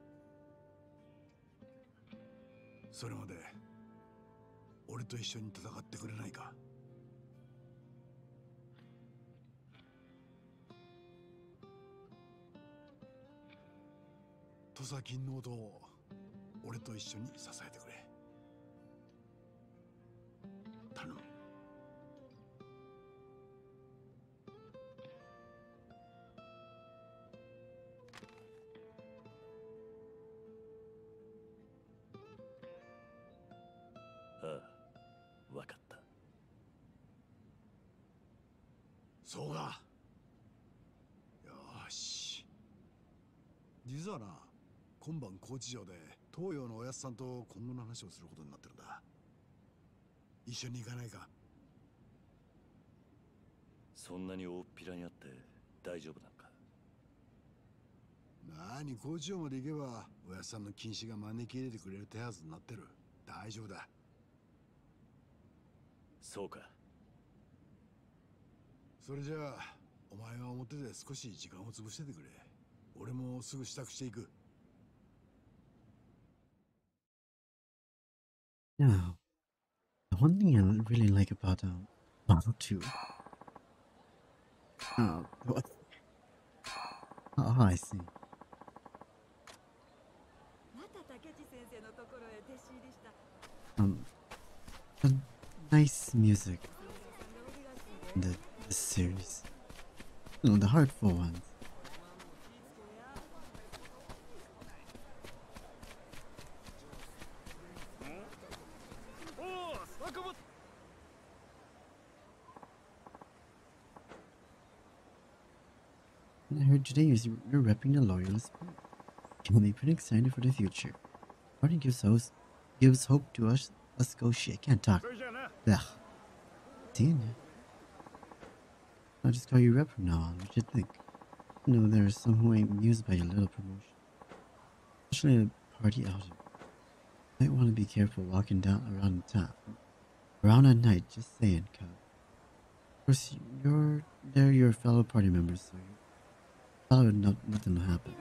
それまで俺と一緒に戦ってくれないか。土佐勤王と俺と一緒に支えてくれ。高知城で東洋のおやつさんと今後の話をすることになってるんだ。一緒に行かないか。そんなに大っぴらにあって大丈夫なのか？何工場まで行けばおやさんの禁止が招き入れてくれる手はずになってる。大丈夫だ。そうか。それじゃあお前は表で少し時間を潰しててくれ。俺もすぐ支度していく Yeah. The one thing I really like about um, Battle Model 2. Oh, uh, what? Oh, I see. Um, the nice music in the, the series. No, the hurtful ones. Today you're repping the loyalist group. It will be pretty excited for the future. Party gives hope, gives hope to us. Let's go shit. I can't talk. Ugh. Damn I'll just call you rep from now on. What you think? No, there are some who ain't amused by your little promotion. Especially a party outing. Might want to be careful walking down around the top. Around at night, just saying, cub. Of course, you're, they're your fellow party members, so you That would not, nothing will happen.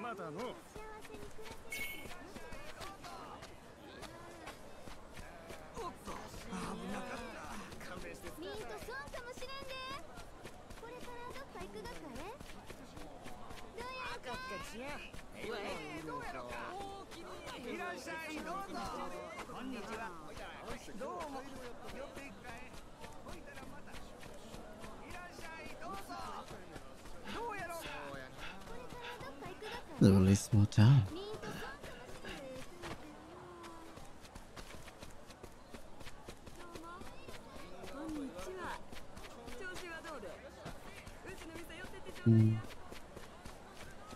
Slowly small town. Mm.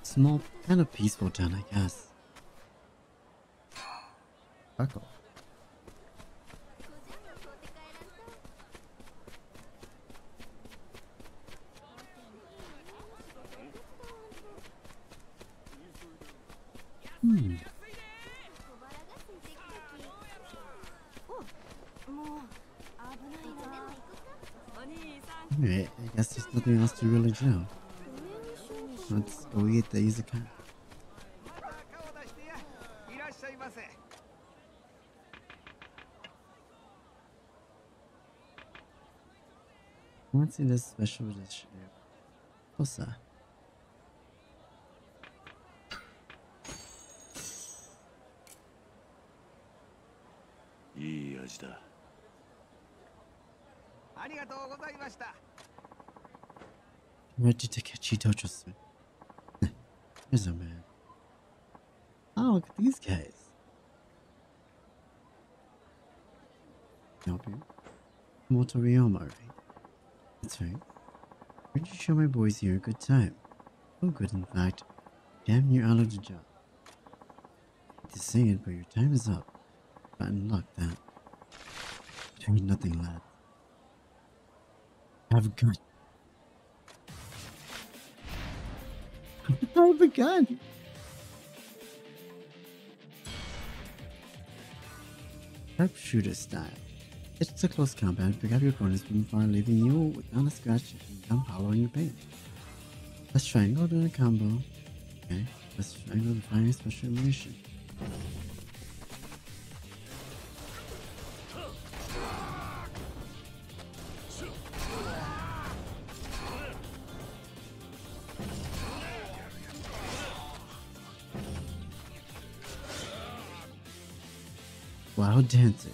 Small, kind of peaceful town, I guess. Echo. じゃん。お家だ、ゆずかん。What's in this special dish? What's that? いい味だありがとうございました Ready to catch Dojo Here's a man. Oh, look at these guys. Help you? Motoriyama, right? That's right. Heard you show my boys here a good time. Oh, good, in fact. Damn near out of the job. To say it, but your time is up. Rotten luck, that. Doing nothing, lad. Have a gun. I have a gun. Sharpshooter style. It's a close combat. Pick up your opponents from far, leaving you without a scratch and gunpowder on your paint. Let's triangle do a combo. Okay, let's triangle the fire special mission. Dancer.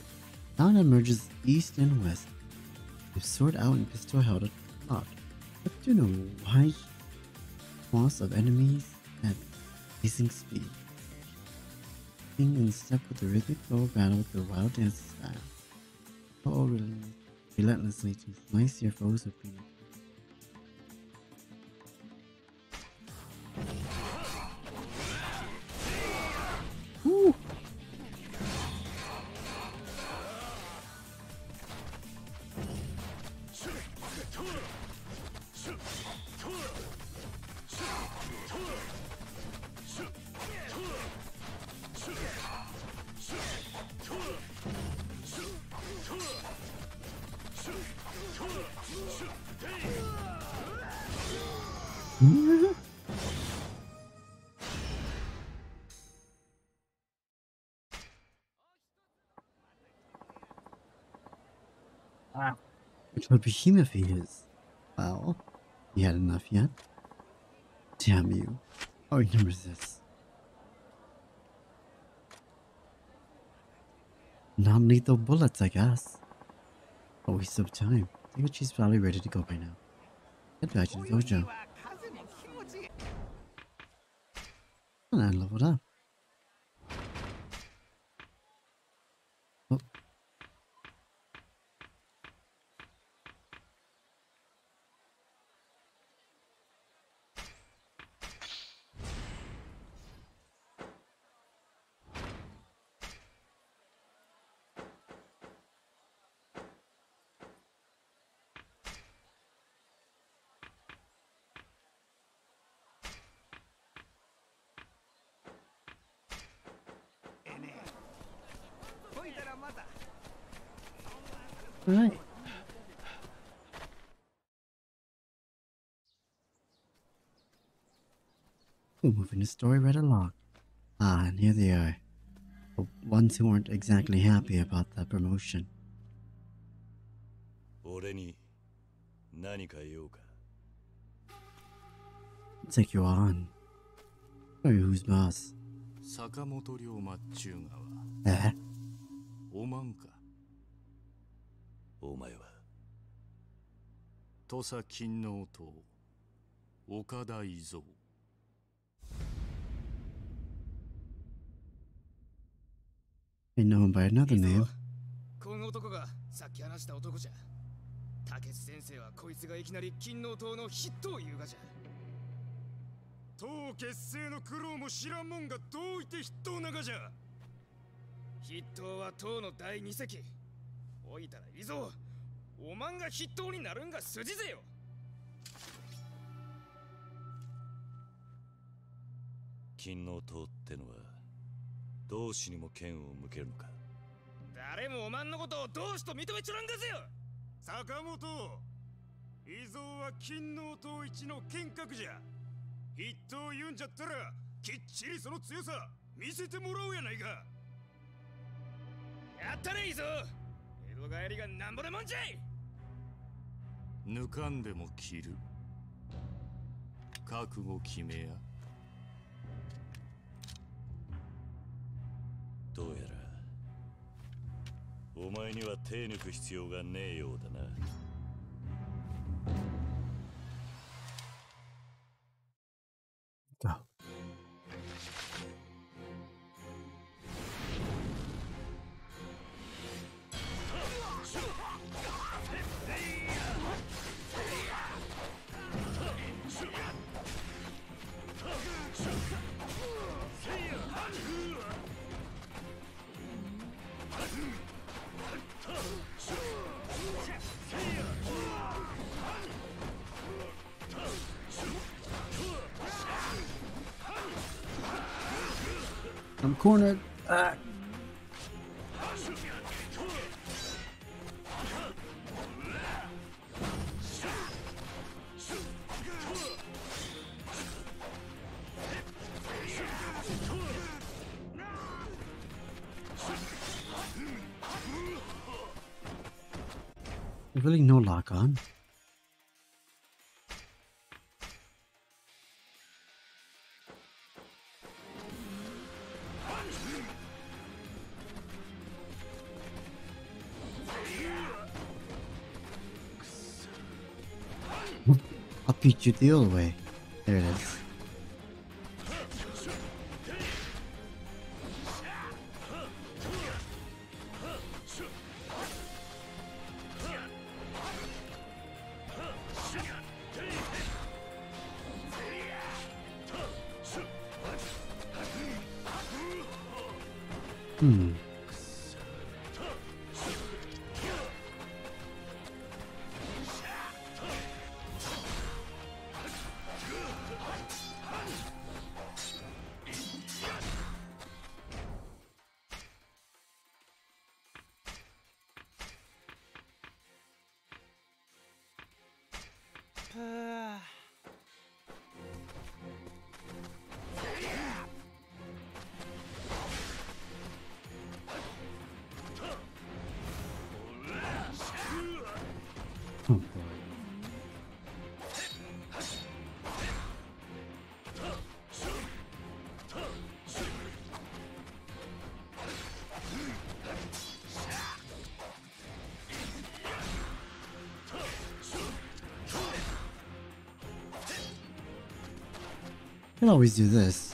Sound emerges east and west, with sword out and pistol held at aloft. Up to a wide swath of enemies at blazing speed. Keeping in step with the rhythmic flow of battle with the wild dance style. Oh, rel- relentlessly to slice your foes with peanut. Would behemoth he is. Well, he had enough yet? Damn you. Oh, you can resist. Non-lethal bullets, I guess. A waste of time. I think she's probably ready to go by now. Head back to the dojo. And I leveled up. Oh. Alright. We're moving the story right along. Ah, and here they are. The ones who aren't exactly happy about that promotion. 俺に何か用か Take you on. Sorry, who's boss? 坂本龍馬っちゅうがは Eh? おまんかお前は土佐勤王党岡田伊蔵 I know him by another name. この男がさっき話した男じゃ。竹内先生はこいつがいきなり金王党の筆頭言うがじゃ。党結成の苦労も知らんもんがどういて筆頭ながじゃ筆頭は党の第二席おいたらいいぞおまんが筆頭になるんが筋ぜよ。金王党ってのは同志にも剣を向けるのか。誰もおまんのことを同志と認めちょらんがぜよ。坂本伊蔵は金王党一の剣客じゃ。筆頭言うんじゃったらきっちりその強さ見せてもらおうやないか。やったね伊蔵。江戸帰りがなんぼでもんじゃい。抜かんでも切る。覚悟決めやどうやらお前には手抜く必要がねえようだな Go. I'm. Ah. Really no lock on. You the other always do this.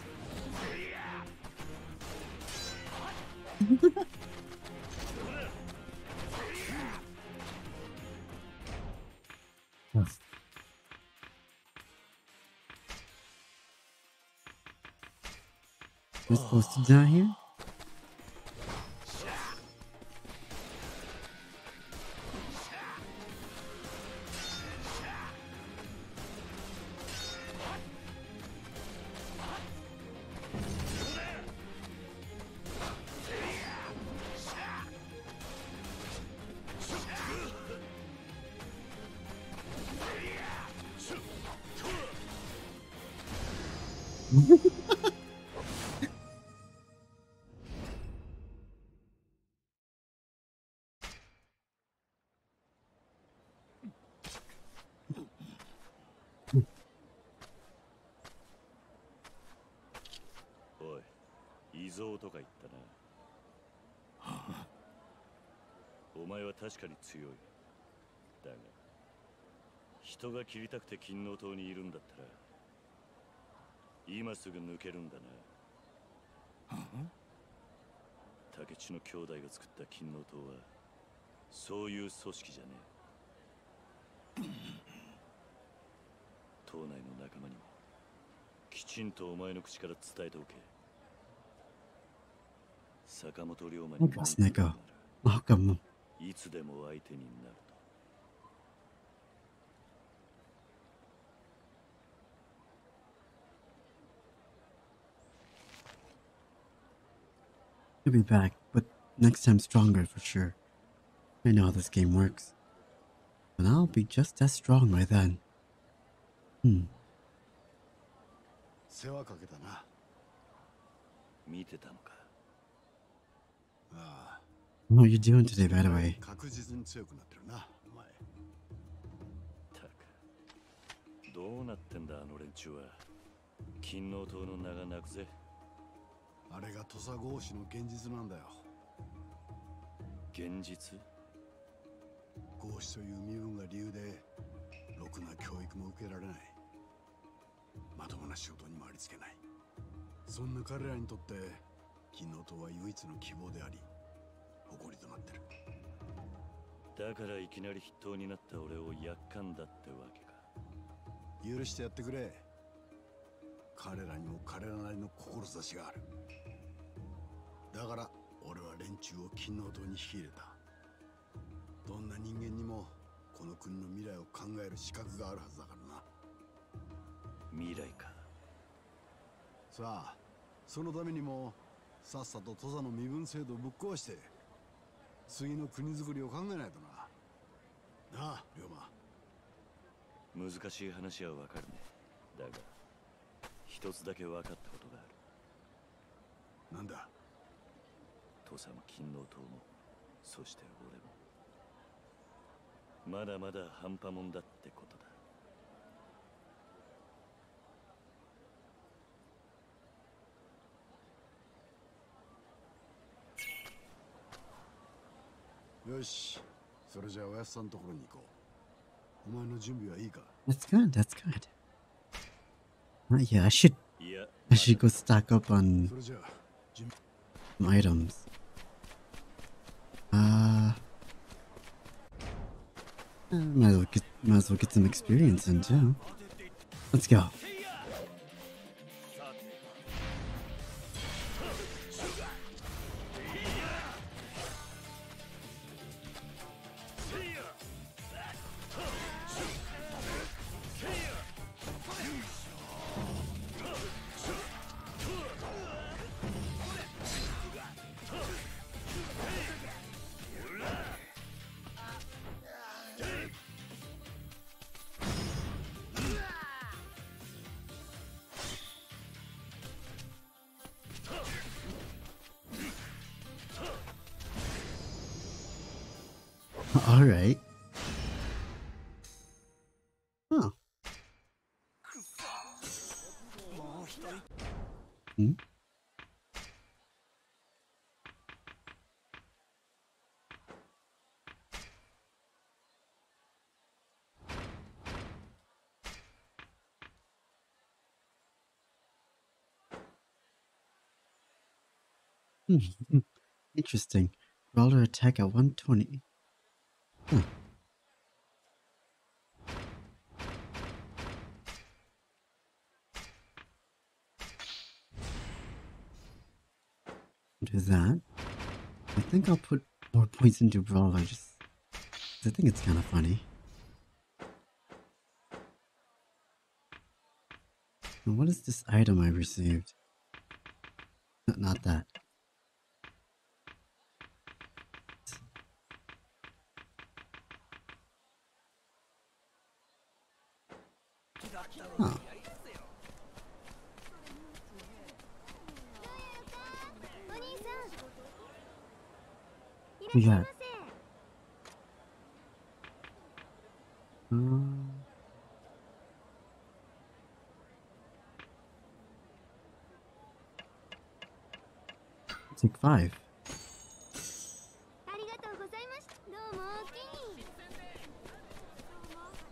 確かに強い。だが人が切りたくて金の塔にいるんだったら今すぐ抜けるんだな。竹地の兄弟が作った金の塔はそういう組織じゃねえ。島内の仲間にもきちんとお前の口から伝えておけ。坂本龍馬に. How come? いつでも相手になると He'll be back, but next time stronger for sure. I know how this game works. But I'll be just as strong by then. Hmm. 世話かけたな見てたのかああ What are you doing today, by the way? 確実に強くなってるな。お前。たくどうなってんだあの連中は。金の塔の名が泣くぜ。あれが土佐合子の現実なんだよ。現実？合子という身分が理由でろくな教育も受けられない。まともな仕事にもありつけない。そんな彼らにとって金の塔は唯一の希望であり誇りとなってる。だからいきなり筆頭になった俺をやっかんだってわけか。許してやってくれ。彼らにも彼らなりの志がある。だから俺は連中を金の塔に引き入れた。どんな人間にもこの国の未来を考える資格があるはずだからな。未来か。さあそのためにもさっさと土佐の身分制度をぶっ壊して次の国づくりを考えないとな。なあ龍馬。難しい話はわかるね。だが一つだけ分かったことがある。なんだ？土佐も金の塔もそして俺も。まだまだ半端もんだってこ よしそれじゃあおやすさんのところに行こうお前の準備はいいか That's good, that's good. Uh, yeah, I should いや I should go stock up on それじゃあ準 some items. Uh, uh, might as well get might as well get some experience in too. Let's go. Interesting. Brawler attack at 120. Huh. Hmm. Do that. I think I'll put more points into Brawler just. I think it's kind of funny. And what is this item I received? No, not that. Huh. Who's that? Um, take five.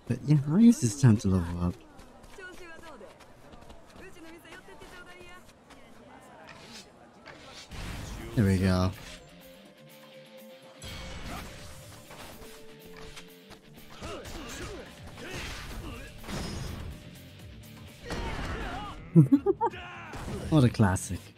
But yeah, I use this time to level up. There we go. what a classic.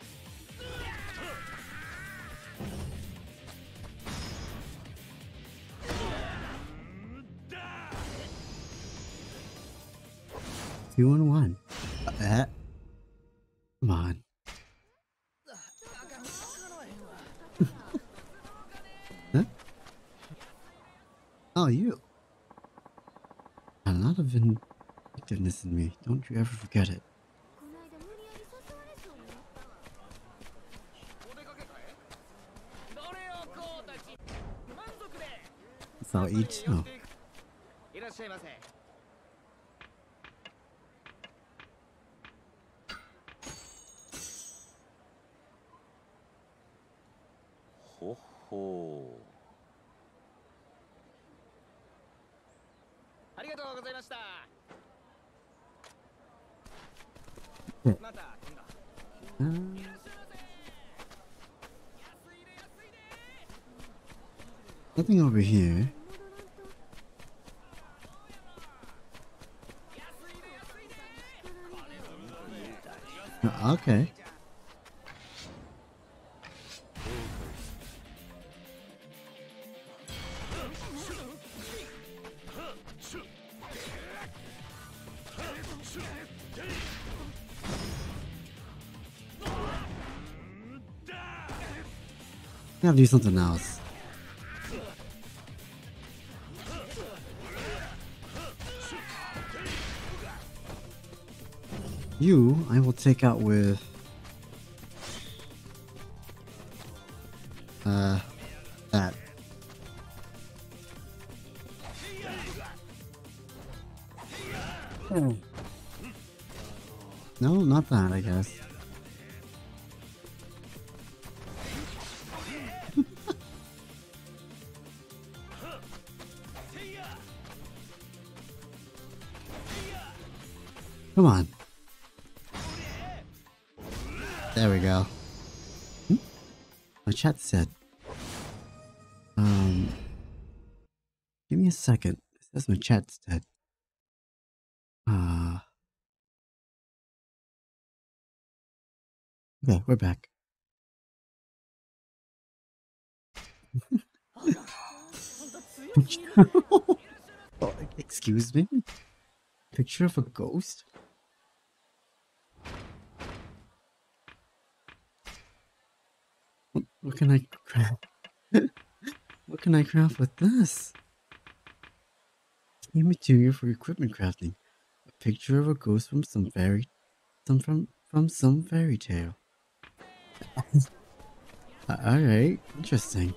If you ever forget it. Without you too. Gotta do something else. You, I will take out with. Ghost? What, can I craft? what can I craft with this? Key material for equipment crafting. A picture of a ghost from some fairy, some from from some fairy tale. Uh, All right, interesting.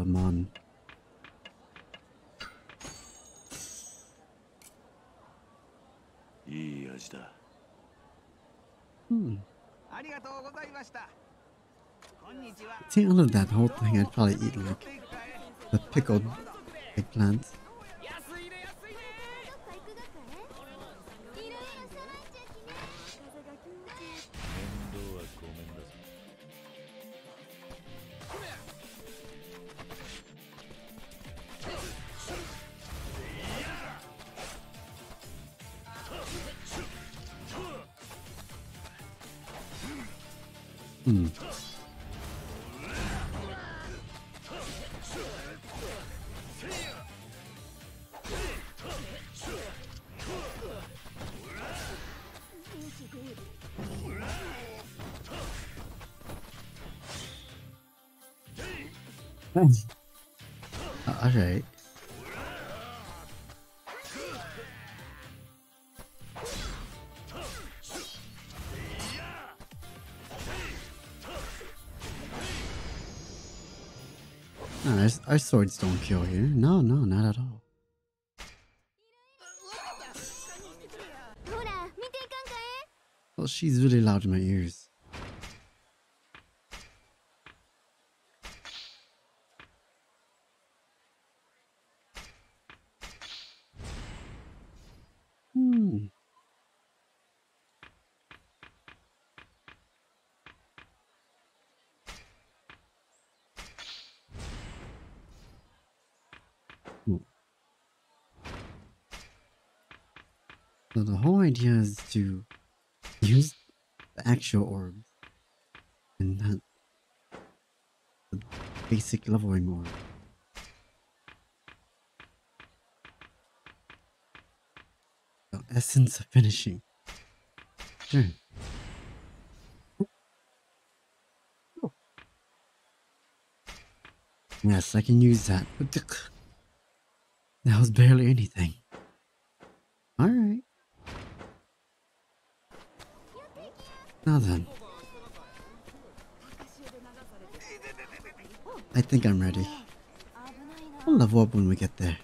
another man. Hmm. See, out of that whole thing, I'd probably eat like the pickled eggplant. swords don't kill here. No, no, not at all. Well, she's really loud in my ears. Can use that. But the- That was barely anything. Alright. Now then. I think I'm ready. I'll level up when we get there.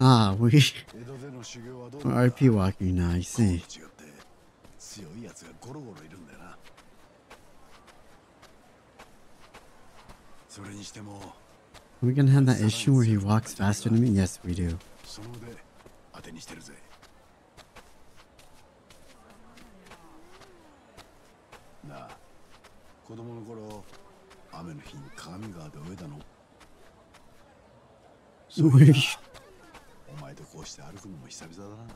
Ah, we RP walking now, I see. Are we gonna have that issue where he walks faster than me? Yes, we do. Where you- お前とこうして歩くのも久々だな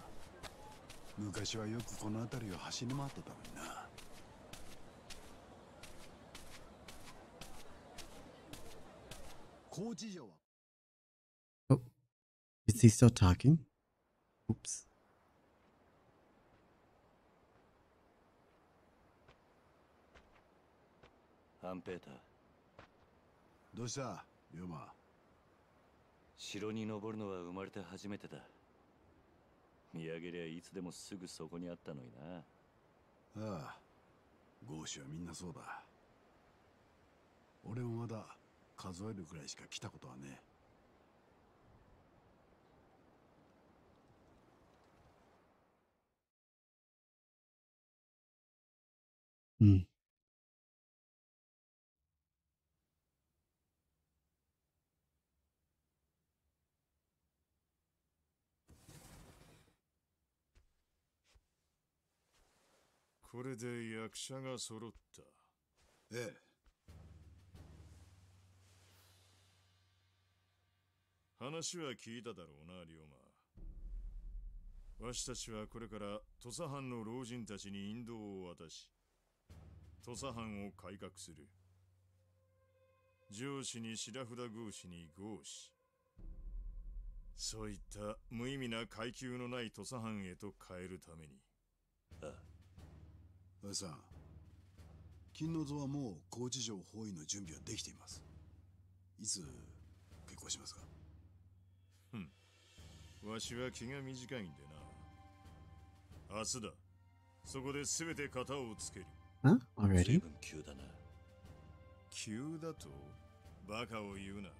昔はよくこの辺りを走り回ってたのにな高知城は Oh, is he still talking? Oops. うハンペーターどうした龍馬城に登るのは生まれて初めてだ。見上げりゃいつでもすぐそこにあったのにな。ああ豪士はみんなそうだ。俺もまだ数えるくらいしか来たことはね Hmm. これで役者が揃った。ええ話は聞いただろうな、龍馬。わしたちはこれから土佐藩の老人たちに引導を渡し、土佐藩を改革する。上司に白札合司に合司。そういった無意味な階級のない土佐藩へと変えるために。あおやさん金の図はもう高知城包囲の準備はできています。いつ結行しますか？ふん。わしは気が短いんでな。明日だ。そこで全て型をつける。Huh? Already? 急だな。急だと？バカを言うな。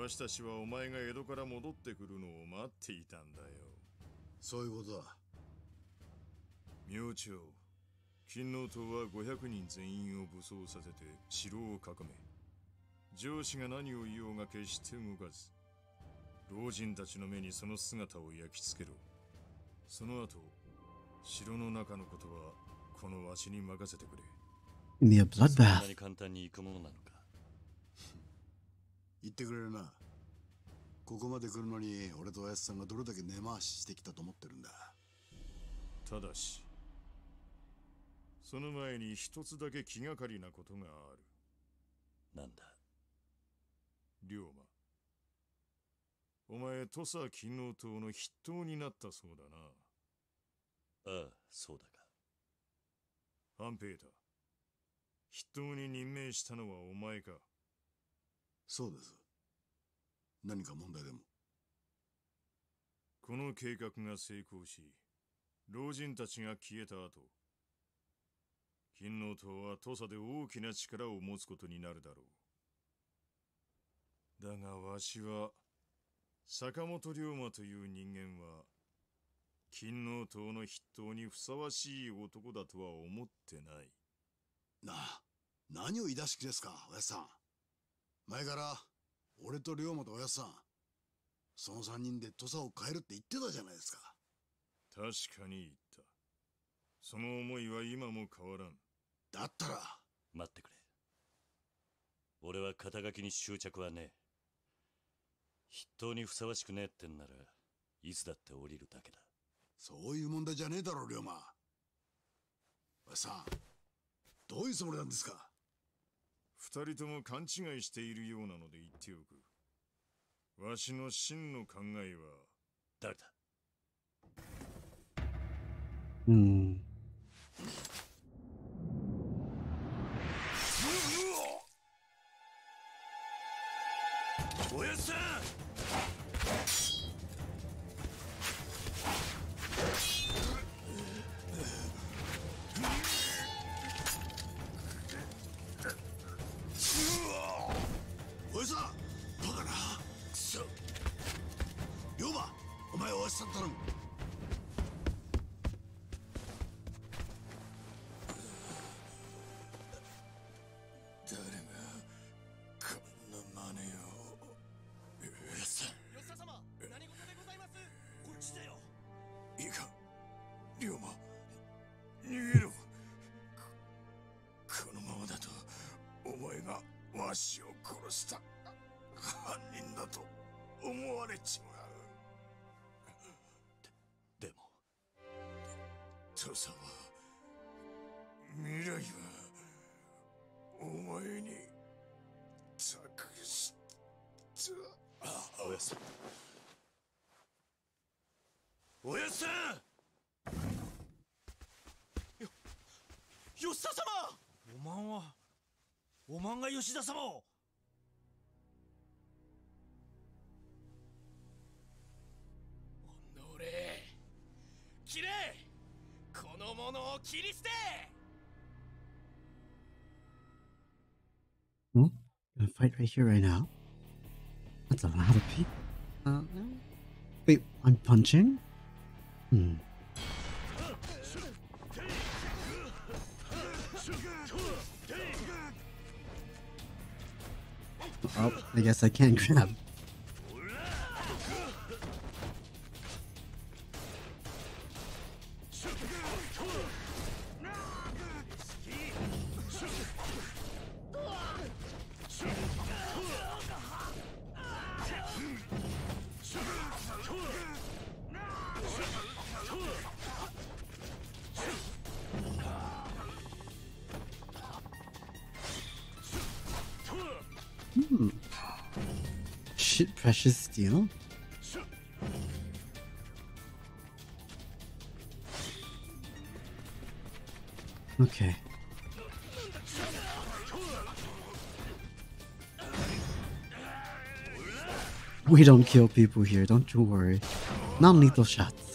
わしたちはお前が江戸から戻ってくるのを待っていたんだよ。そういうことだ。明朝金王党は500人全員を武装させて城を囲め。上司が何を言おうが決して動かず。老人たちの目にその姿を焼き付けろ。その後城の中のことはこのわしに任せてくれ。The そんな bloodbath. に簡単に行くものなのか？言ってくれるな。ここまで来るのに俺とおやつさんがどれだけ根回ししてきたと思ってるんだ。ただしその前に一つだけ気がかりなことがある。なんだ？龍馬。お前土佐勤王党の筆頭になったそうだな。ああそうだが。半平太。筆頭に任命したのはお前か。そうです。何か問題でも？この計画が成功し老人たちが消えた後勤王党は土佐で大きな力を持つことになるだろう。だがわしは坂本龍馬という人間は勤王党の筆頭にふさわしい男だとは思ってない。なあ何を言い出し気ですかおやつさん。前から俺と龍馬とおやつさんその三人で土佐を変えるって言ってたじゃないですか。確かに言った。その思いは今も変わらんだったら。待ってくれ。俺は肩書きに執着はねえ。筆頭にふさわしくねえってんならいつだって降りるだけだ。そういう問題じゃねえだろ龍馬。おさんどういうつもりなんですか？二人とも勘違いしているようなので言っておく。わしの真の考えは。誰だ？Hmm. おお前は 土佐は未来はお前に託した。おやっさんおやっさんよ吉田様。おまんはおまんが吉田様を。is there! Hmm? Gonna fight right here, right now. That's a lot of people. Uh, wait, I'm punching? Hmm. Oh, I guess I can't grab. We don't kill people here, don't you worry. Non-lethal shots.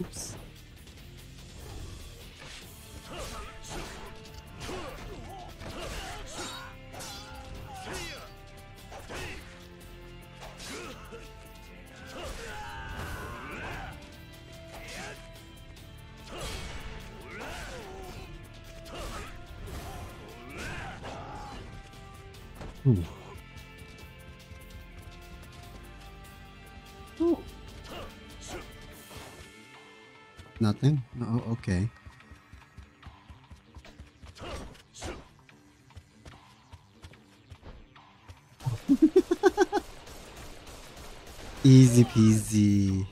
Oops. Ooh. Nothing? Oh, okay. Easy peasy.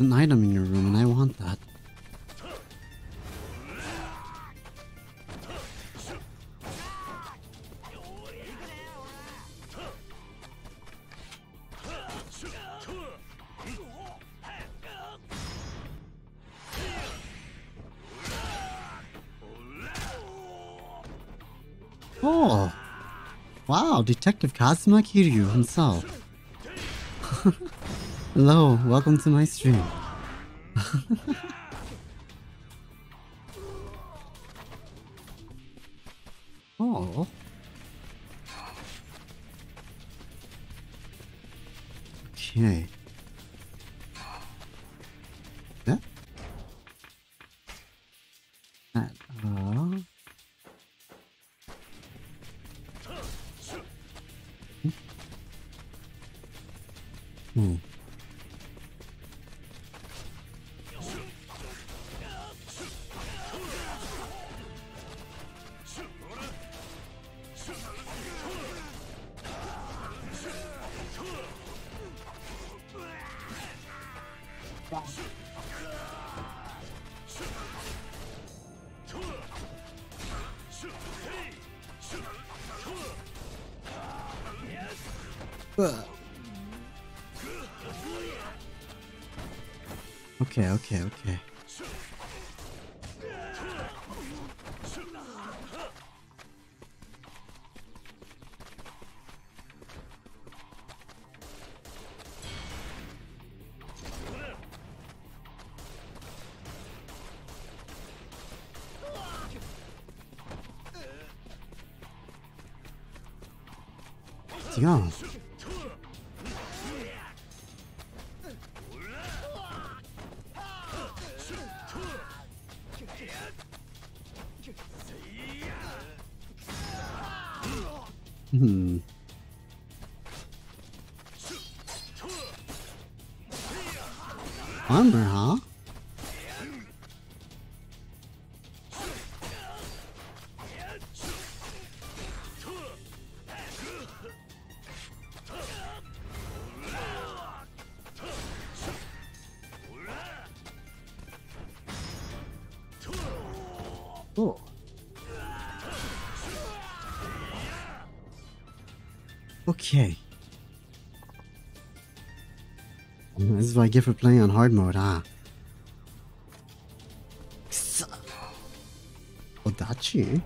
You've an item in your room and I want that. Oh! Wow, Detective Kazuma Kiryu himself. Hello, welcome to my stream. Okay. This is what I get for playing on hard mode, huh? Odachi? Eh?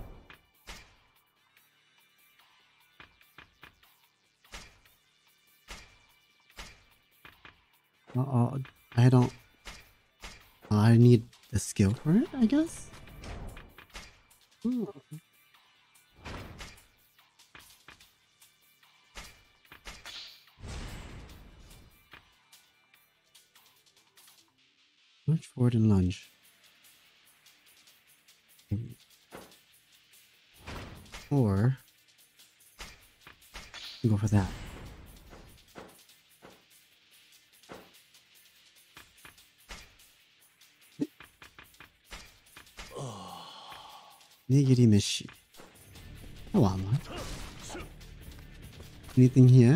Anything here?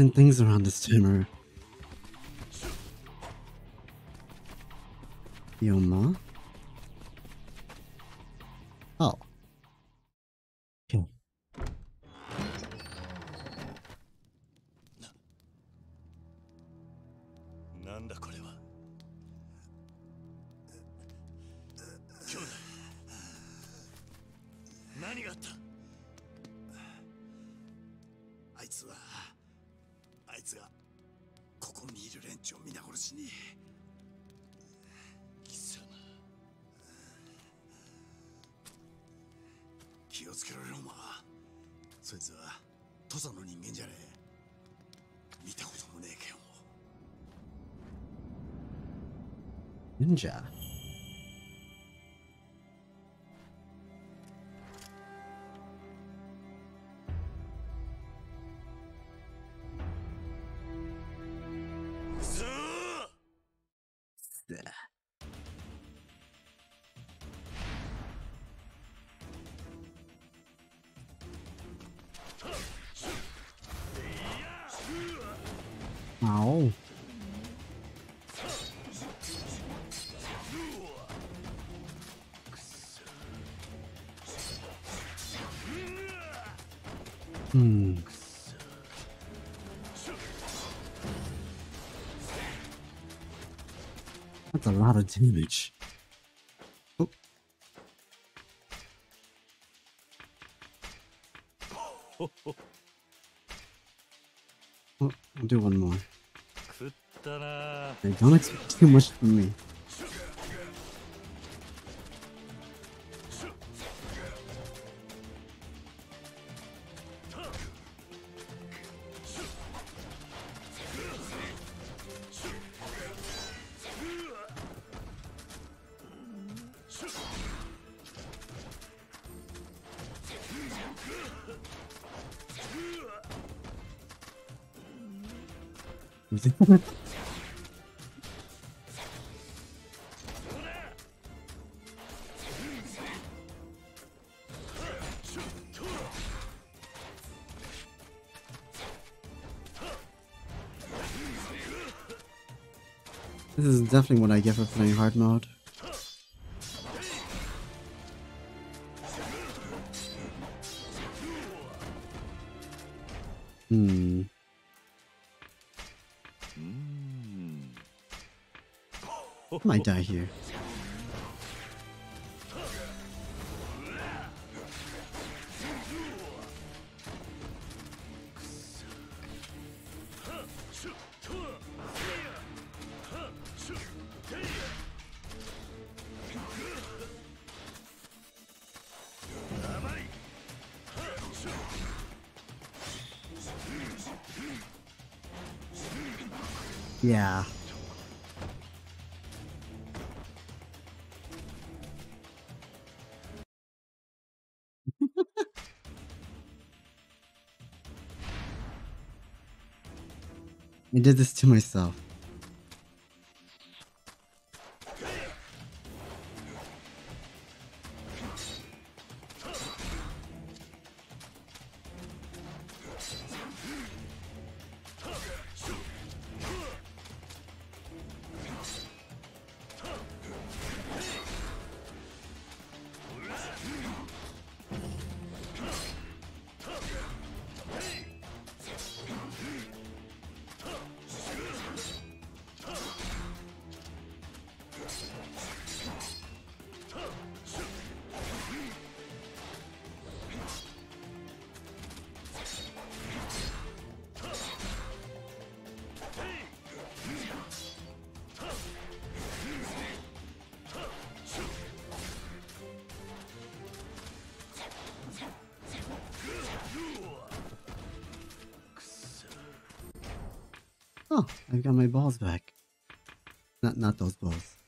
Hidden things around this timer. Your Oh. いつがここにいる連中を皆殺しに貴様気をつけろローマそいつは土佐の人間じゃねえ見たこともねえ剣を Ninja. Ow. of damage. Oh. oh, I'll do one more. They don't expect too much from me. Definitely what I get for playing hard mode. Hmm. I Might die here. Did this to myself. Balls back. Not not those balls.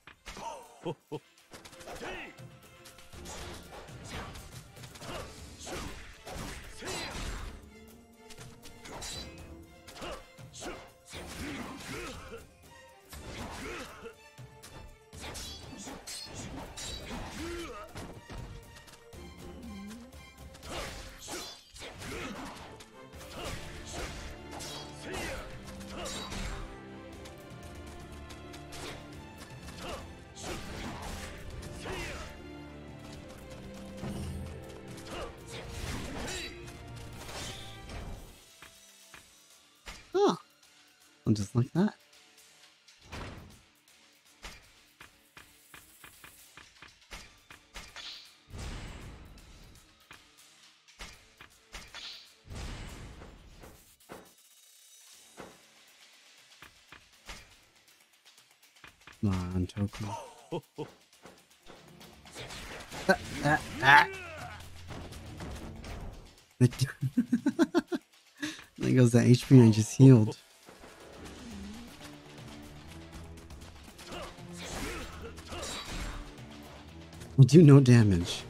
Toku. Ah, ah, ah. there goes that HP I just healed. I do no damage.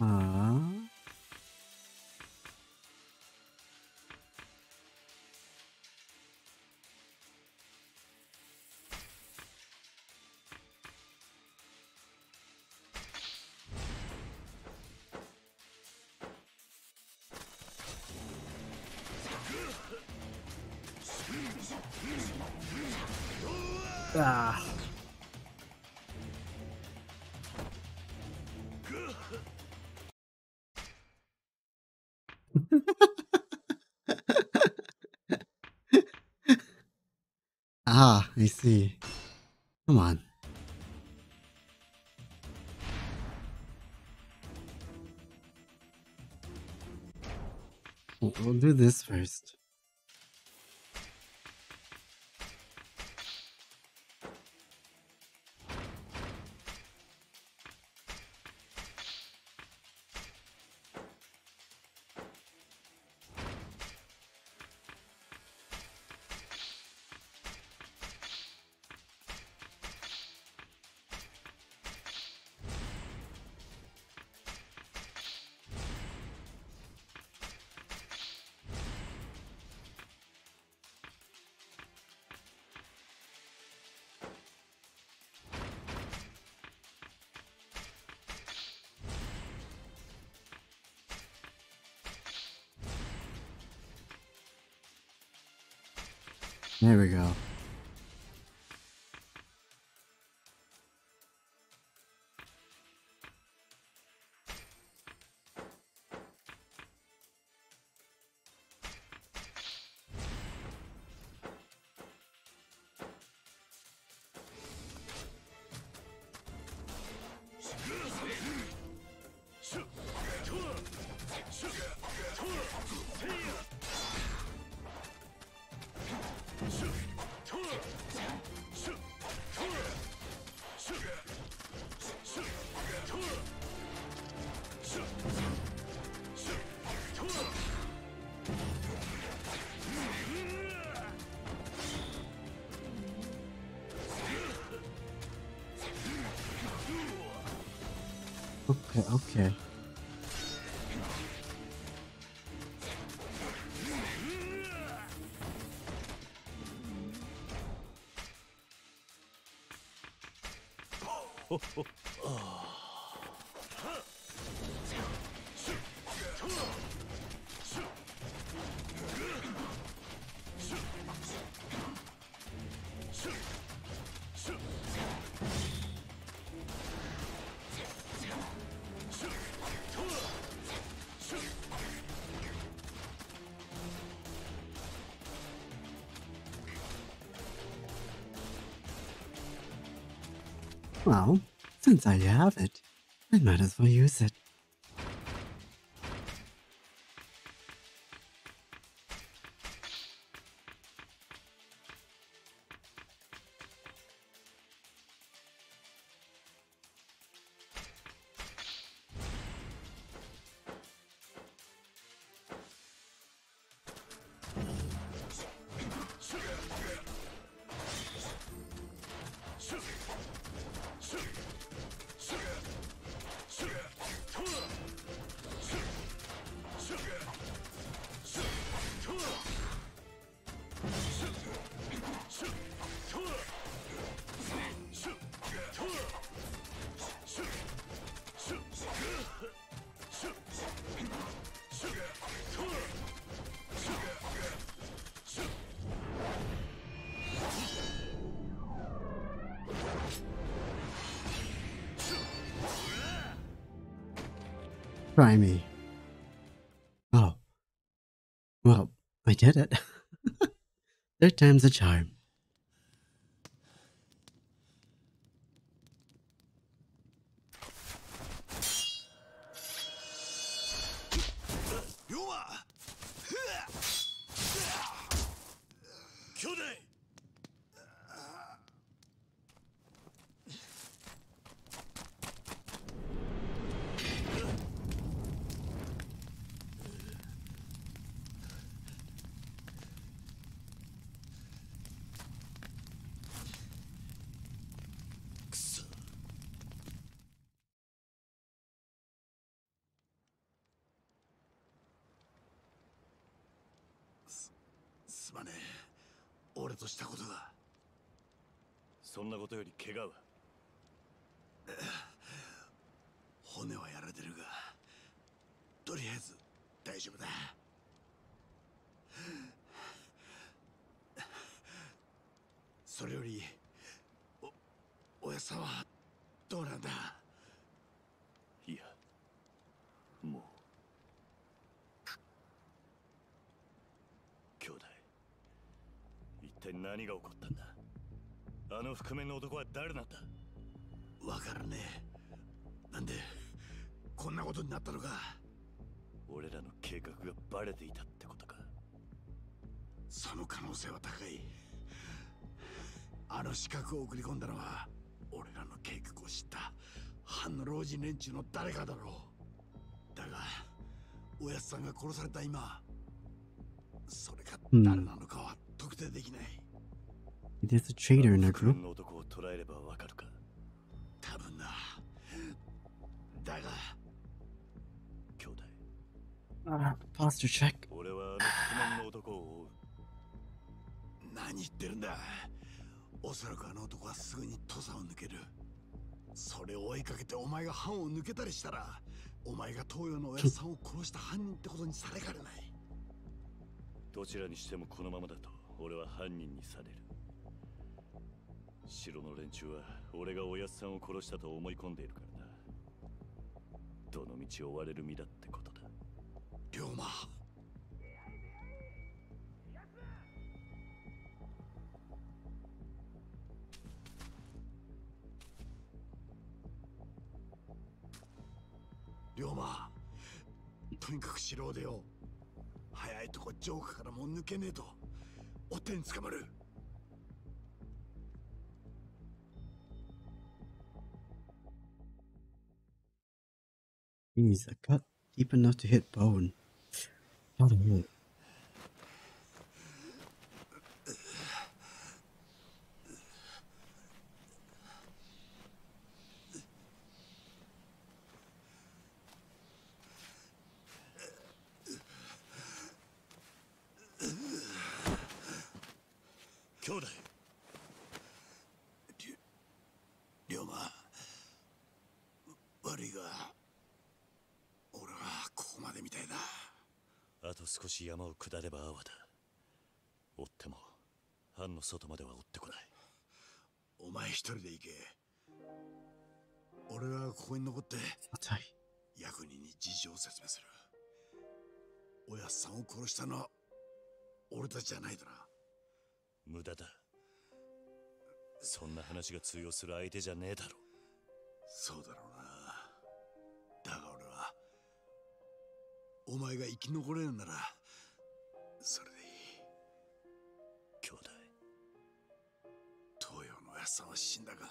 Ah. Come on. We'll do this first. There we go. Okay, Well, since I have it, I might as well use it. Try me. Oh. Well, I did it. Third time's a charm. の覆面の男は誰なんだ？わからねえ。なんでこんなことになったのか？俺らの計画がバレていたってことか。その可能性は高い。あの資格を送り込んだのは俺らの計画を知った藩の老人連中の誰かだろう。だがおやつさんが殺された今それが誰なのかは特定できない、There's a traitor in our 覆 group. 多分な。だが。兄弟。Ah, posture check. 俺はあの覆面の男を追う。何言ってるんだ？おそらくあの男はすぐに土佐を抜ける。それを追いかけてお前が藩を抜けたりしたらお前が東洋のおやつさんを殺した犯人ってことにされかねない。どちらにしてもこのままだと俺は犯人にされる城の連中は俺がおやっさんを殺したと思い込んでいるからな。どの道を追われる身だってことだ。龍馬。龍馬とにかく城を出よう。早いとこジョークからもう抜けねえと。追っ手に捕まる。Jeez, a cut deep enough to hit bone. Not a hit. 兄し山を下れば阿波だ。追っても藩の外までは追ってこない。お前一人で行け。俺はここに残って役人に事情を説明する。おやっさんを殺したのは俺たちじゃないだな。無駄だ。そんな話が通用する相手じゃねえだろ。そうだろうな。だが俺はお前が生き残れるならそれでいい兄弟東洋のおやっさんは死んだが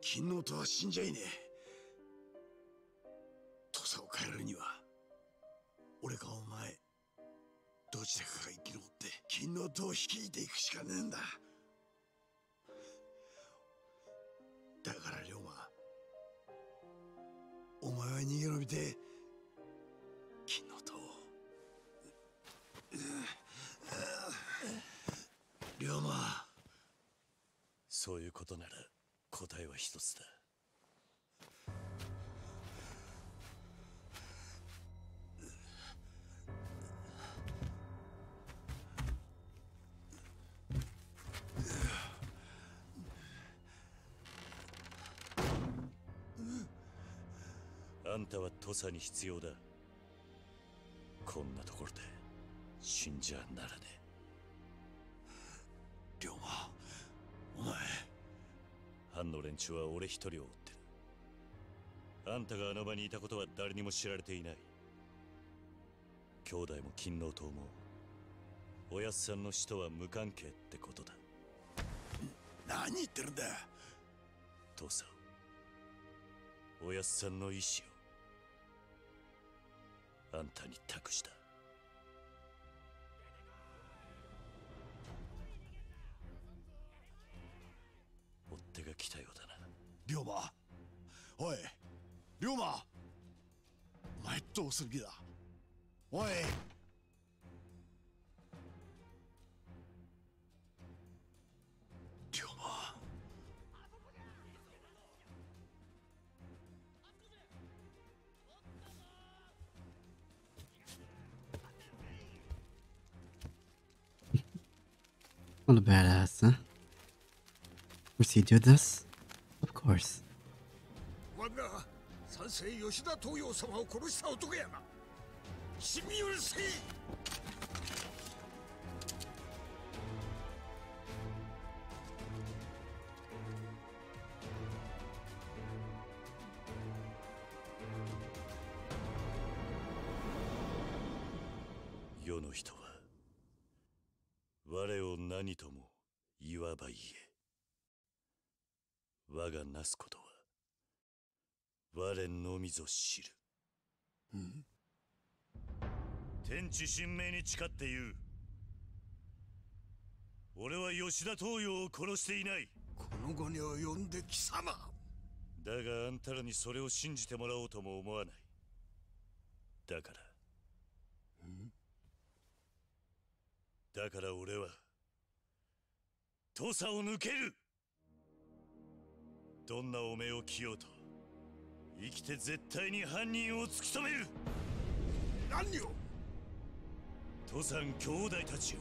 金のとは死んじゃいねえ土佐を変えるには俺かお前どちらかが生き残って金の塔を率いていくしかねえんだ。だから龍馬お前は逃げ延びてそういうことなら答えは一つだ。あんたは土佐に必要だ。こんなところで死んじゃならねえ。龍馬。お前藩の連中は俺一人を追ってる。あんたがあの場にいたことは誰にも知られていない。兄弟も金王党もおやっさんの死とは無関係ってことだ。何言ってるんだ。父さんおやっさんの意志をあんたに託した来たようだな。龍馬。おい龍馬。お前どうする気だ？おい。龍馬。What a badass, huh? Did this? Of course. 三世吉田東洋様を殺した男やな死に許せ世の人は我を何とも言わば言え我がなすことは我のみぞ知る。天地神明に誓って言う。俺は吉田東洋を殺していない。この後に及んで貴様。だがあんたらにそれを信じてもらおうとも思わない。だからだから俺は土佐を抜けるどんなおめを着ようと生きて絶対に犯人を突き止める何を？土佐兄弟たちよ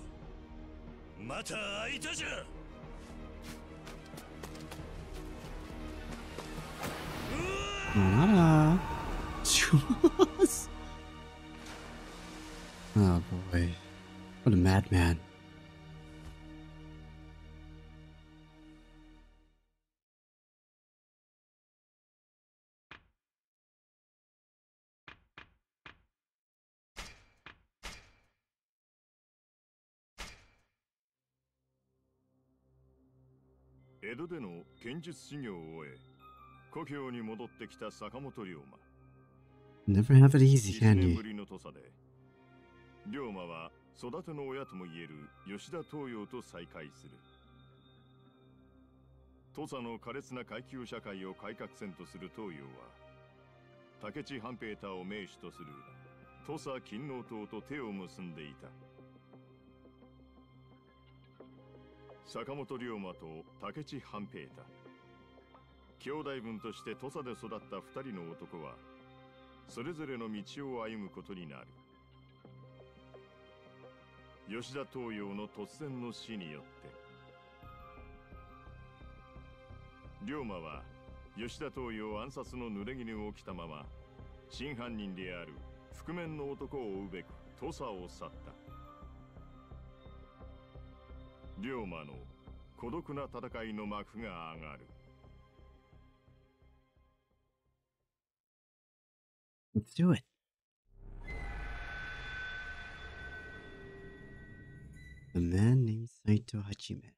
また会いたじゃ Nada. oh boy. What a madman. Never have it easy, can you? 龍馬は育ての親ともいえる吉田東洋と再会する。土佐の苛烈な階級社会を改革せんとする東洋は武智半平太を名手とする土佐勤王党と手を結んでいた坂本龍馬と武智半平太。兄弟分として土佐で育った二人の男はそれぞれの道を歩むことになる。吉田東洋の突然の死によって。龍馬は吉田東洋暗殺の濡れ衣を着たまま真犯人である覆面の男を追うべく土佐を去った。龍馬の孤独な戦いの幕が上がる Let's do it. A man named Saito Hachime.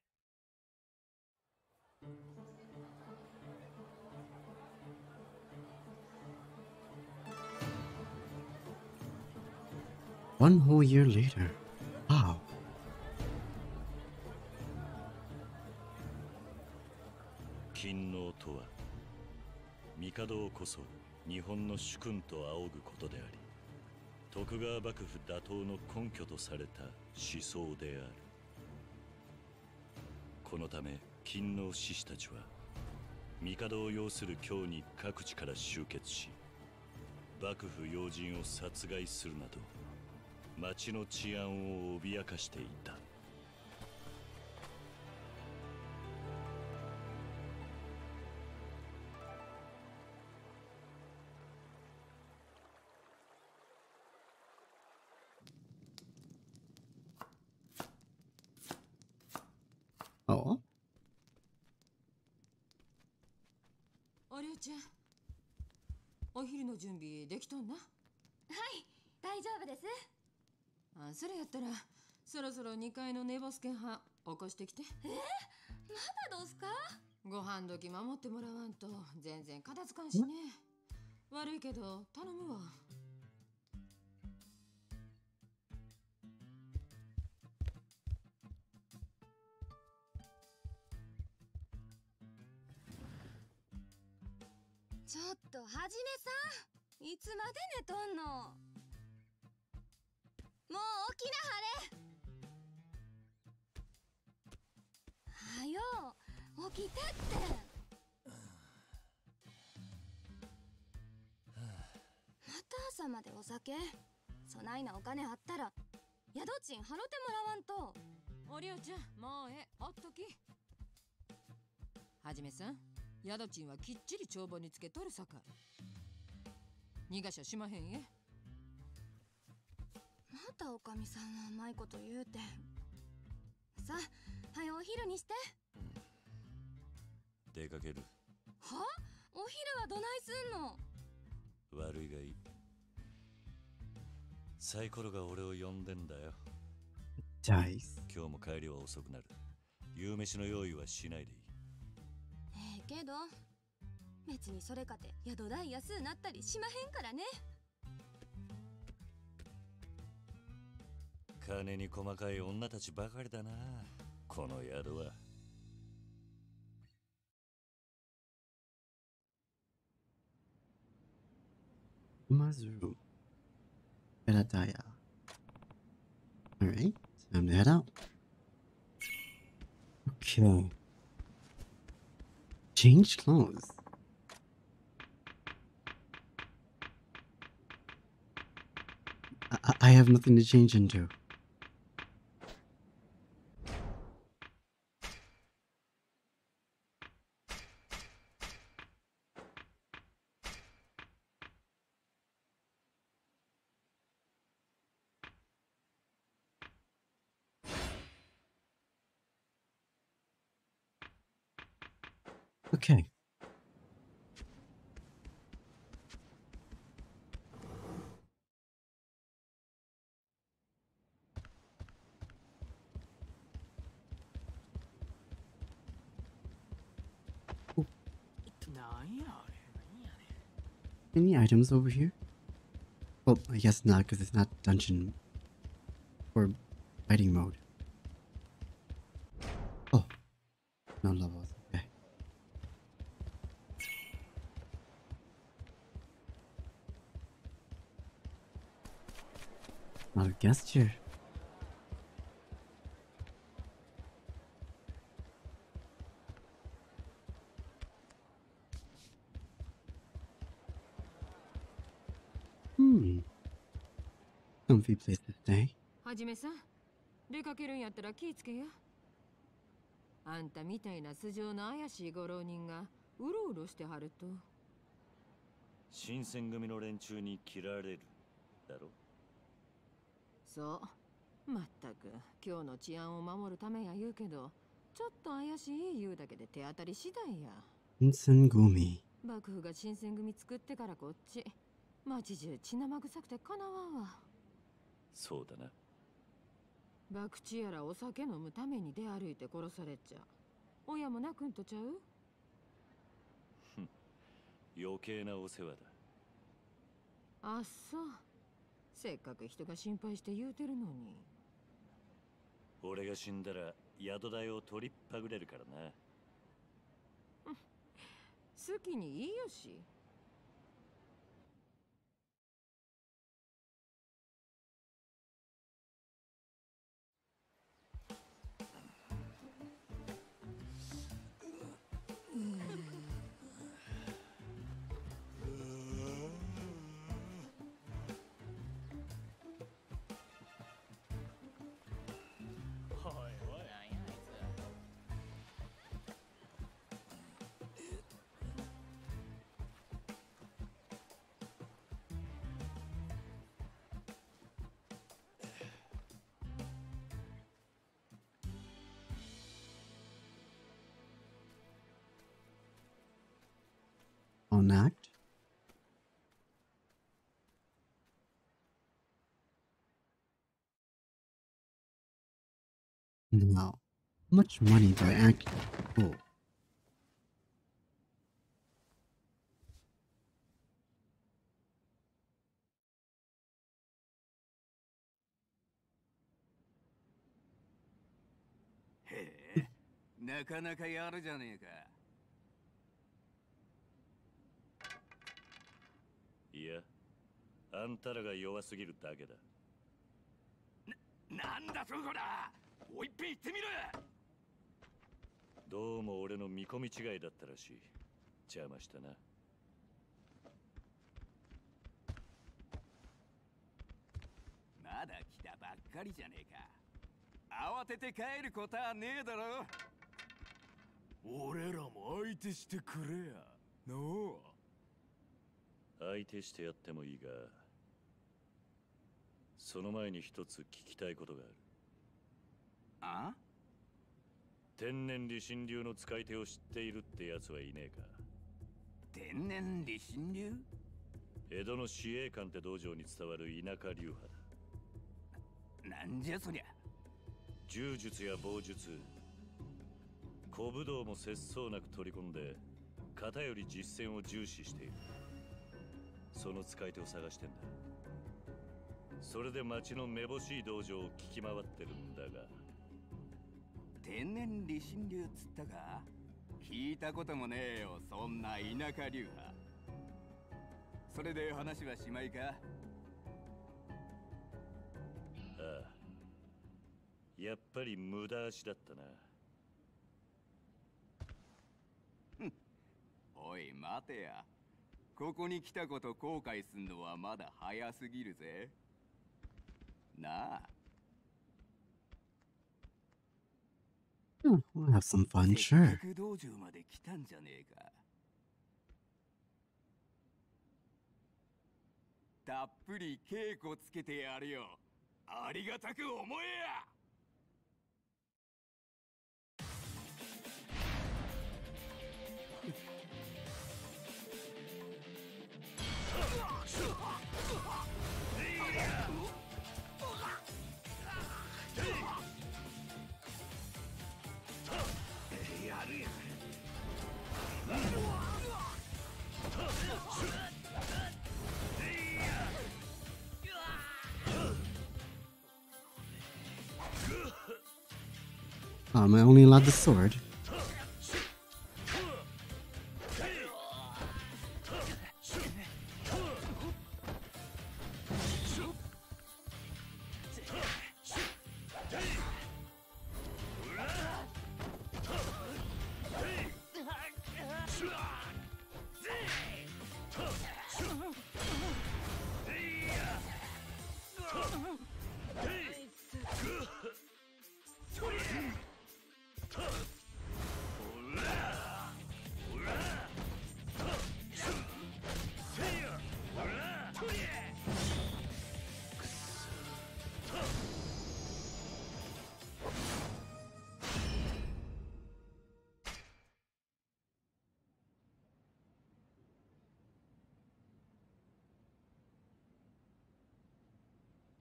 One whole year later. とは帝をこそ日本の主君と仰ぐことであり徳川幕府打倒の根拠とされた思想である。このため勤王志士たちは帝を要する京に各地から集結し幕府要人を殺害するなど町の治安を脅かしていた。準備できとんな？はい大丈夫です。あそれやったらそろそろ2階の寝ボスケン派起こしてきて。えまだどうすか？ご飯時守ってもらわんと全然片付かんしね。悪いけど頼むわ。ちょっとはじめさんいつまで寝とんの？もう起きなはれ。はよ起きてって。また朝までお酒？そないなお金あったら宿賃払ってもらわんと。おりょうちゃんもうええほっとき。はじめさん宿賃はきっちり帳簿につけとるさかい。逃がしゃしまへんえ。またおかみさんはうまいこと言うて。さあはよお昼にして。出かける。は？お昼はどないすんの？悪いがいい。サイコロが俺を呼んでんだよ。Dice. 今日も帰りは遅くなる。夕飯の用意はしないでいい。ええけど別にそれかて宿代安うなったりしまへんからね金に細かい女たちばかりだなこの宿は Mazu. Berataya. Alright, time to head out. Okay. Change clothes. I, I have nothing to change into. Okay. Any items over here? Well, I guess not, because it's not dungeon or fighting mode. Oh, no levels. Okay. Not a guest here. Comfy place to stay. はじめさん出かけるんやったら気ぃつけやあんたみたいな素性の怪しいご浪人がうろうろしてはると。新選組の連中に切られるだろそう。まったく今日の治安を守るためや言うけどちょっと怪しい言うだけで手当たり次第や。Vincent Gumi. 幕府が新選組作ってからこっち町中血生臭くてかなわんわそうだな。博打やらお酒飲むために出歩いて殺されちゃ親も泣くんとちゃう？余計なお世話だ。あっそう。せっかく人が心配して言うてるのに。俺が死んだら宿代を取りっぱぐれるからな。好きにいいよし not. Wow, much money by Aki. Oh. Hey, なかなかやるじゃねえか。いやあんたらが弱すぎるだけだ。なんだとこだもう一遍言ってみろ！どうも俺の見込み違いだったらしい。邪魔したな。まだ来たばっかりじゃねえか。慌てて帰ることはねえだろ。俺らも相手してくれや。のう相手してやってもいいがその前に一つ聞きたいことがある。あ？天然理心流の使い手を知っているってやつはいねえか。天然理心流？江戸の司令官って道場に伝わる田舎流派だ。なんじゃそりゃ。柔術や棒術小武道も節操なく取り込んで型より実践を重視しているその使い手を探してんだ。それで町のめぼしい道場を聞き回ってるんだが。天然理心流っつったか？聞いたこともねえよそんな田舎流派。それで話はしまいか？ああ。やっぱり無駄足だったな。おい待てやここに来たこと後悔すんのはまだ早すぎるぜ。なあ。Hmm, we'll have some fun, sure. かく道場まで来たんじゃねえか。たっぷり稽古つけてやるよ。ありがたく思えや Ah, oh, am I only allowed the sword? "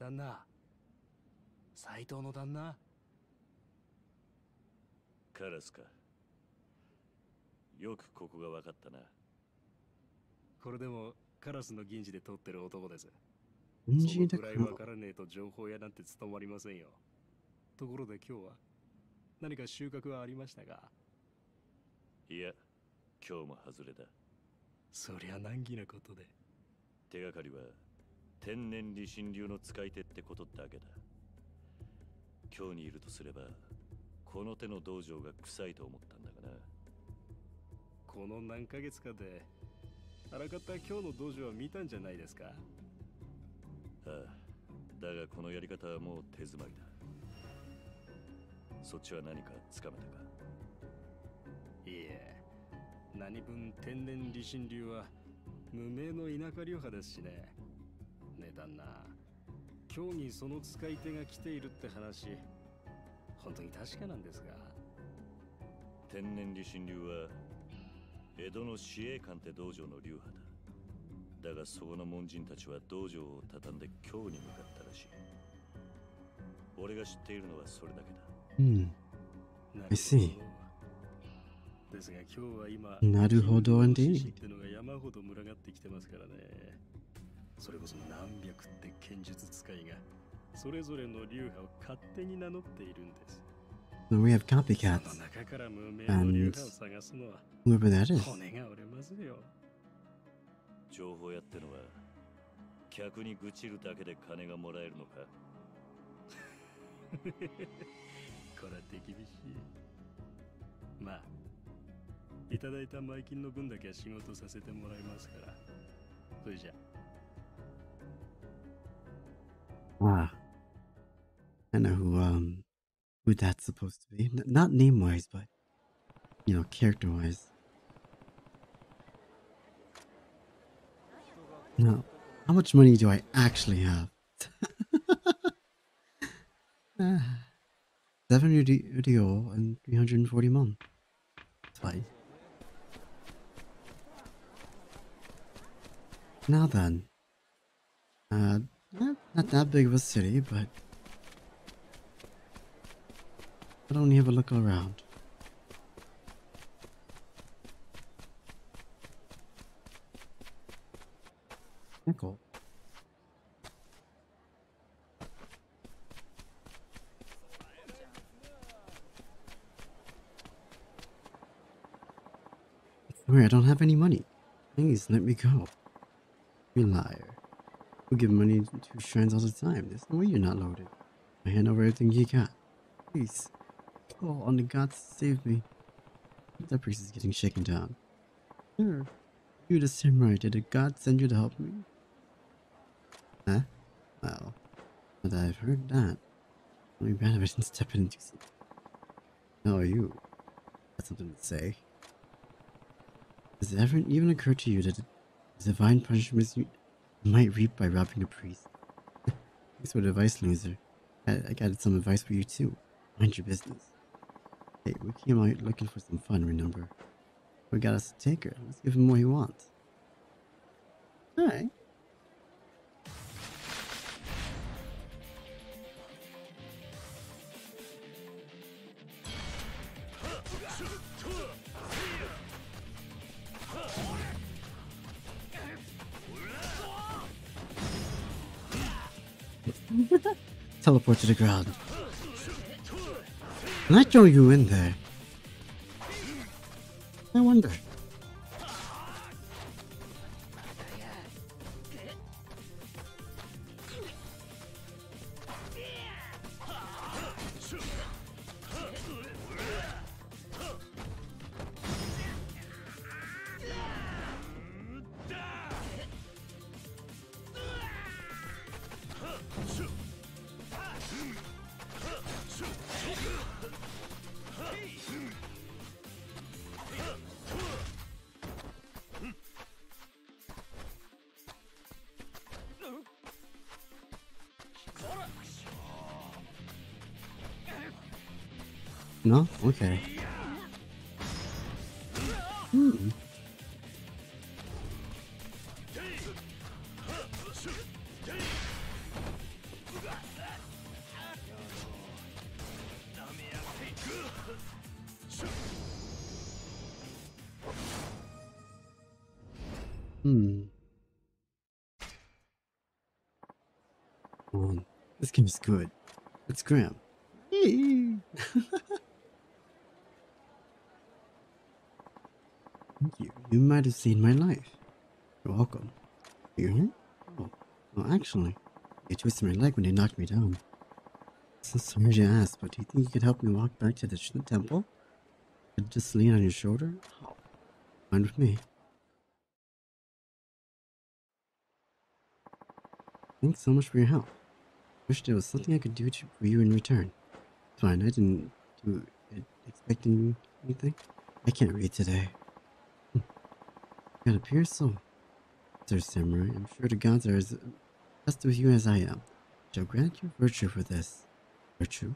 旦那。斎藤の旦那。カラスか。よくここが分かったな。これでもカラスの銀次で撮ってる男です。銀次だからくらい分からねえと情報屋なんて務まりませんよ。ところで今日は何か収穫はありましたか？いや今日も外れだ。そりゃ難儀なことで。手がかりは天然理心流の使い手ってことだけだ。今日にいるとすればこの手の道場が臭いと思ったんだがな。この何ヶ月かであらかた今日の道場は見たんじゃないですか？ああだがこのやり方はもう手詰まりだ。そっちは何かつかめたか？いいえ何分天然理心流は無名の田舎流派ですしねね旦那今日にその使い手が来ているって話本当に確かなんですか天然理心流は江戸の司営官って道場の流派だ。だがそこの門人たちは道場を畳んで京に向かったらしい。俺が知っているのはそれだけだ。Hmm. なるほど。I see. ですが今日は今なるほど金 indeed 獅子ってのが山ほど群がってきてますからねそれこそ何百って剣術使いがそれぞれの流派を勝手に名乗っているんです。So we have copycats. 中から無名の流派を探すのは Whoever that is. 骨が折れますよ。情報屋ってのは客に愚痴るだけで金がもらえるのか？これは手厳しい。まあいただいた前金の分だけは仕事させてもらいますから。それじゃ Ah. I know who um who that's supposed to be. N- not name wise, but you know, character wise. Now, how much money do I actually have? Seven Udi- Udio and 340 mon. Fine. Now then. Uh, not, that big of a city, but but only have a look around. Nickel. Sorry, I don't have any money. Please let me go. You liar. We give money to shrines all the time. There's no way you're not loaded. I hand over everything you got. Please. Oh, Call on the gods to save me. That priest is getting shaken down. Sure. You the samurai, did a god send you to help me? Huh? Well, now that I've heard that, only bad if I didn't step in and do something. How are you? Got something to say? Has it ever even occurred to you that the divine punishment might reap by robbing a priest? Thanks for the advice, loser. I, I got some advice for you too. Mind your business. Hey, we came out looking for some fun, remember? We got us a taker. Let's give him what he wants. Alright. To the ground. Can I throw you in there? Graham. Thank you. You might have seen my life. You're welcome. You here? Oh, well, actually, you twisted my leg when they knocked me down. So sorry to ask, but do you think you could help me walk back to the temple? Just lean on your shoulder? Oh, fine with me. Thanks so much for your help. Wish there was something I could do to, for you in return. Fine, I didn't do it expecting anything. I can't read today. Hmm. It appears so. Sir Samurai, I'm sure the gods are as impressed with you as I am. Shall grant you virtue for this. Virtue?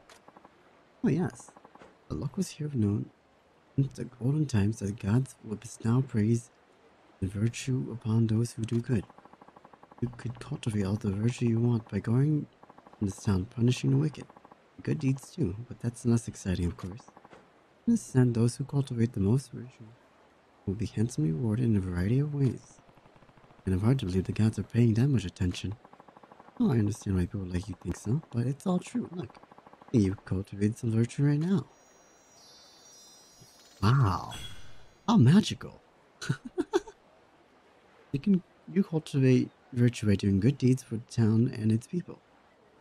Oh yes. The luck was here known since the golden times that the gods will bestow praise and virtue upon those who do good. You could cultivate all the virtue you want by going in this town punishing the wicked. Good deeds too, but that's less exciting of course. Town, those who cultivate the most virtue will be handsomely rewarded in a variety of ways. Kind of hard to believe the gods are paying that much attention. Oh, I understand why people like you think so, but it's all true. Look, you cultivate some virtue right now. Wow, how magical! you can you cultivate virtue by doing good deeds for the town and its people,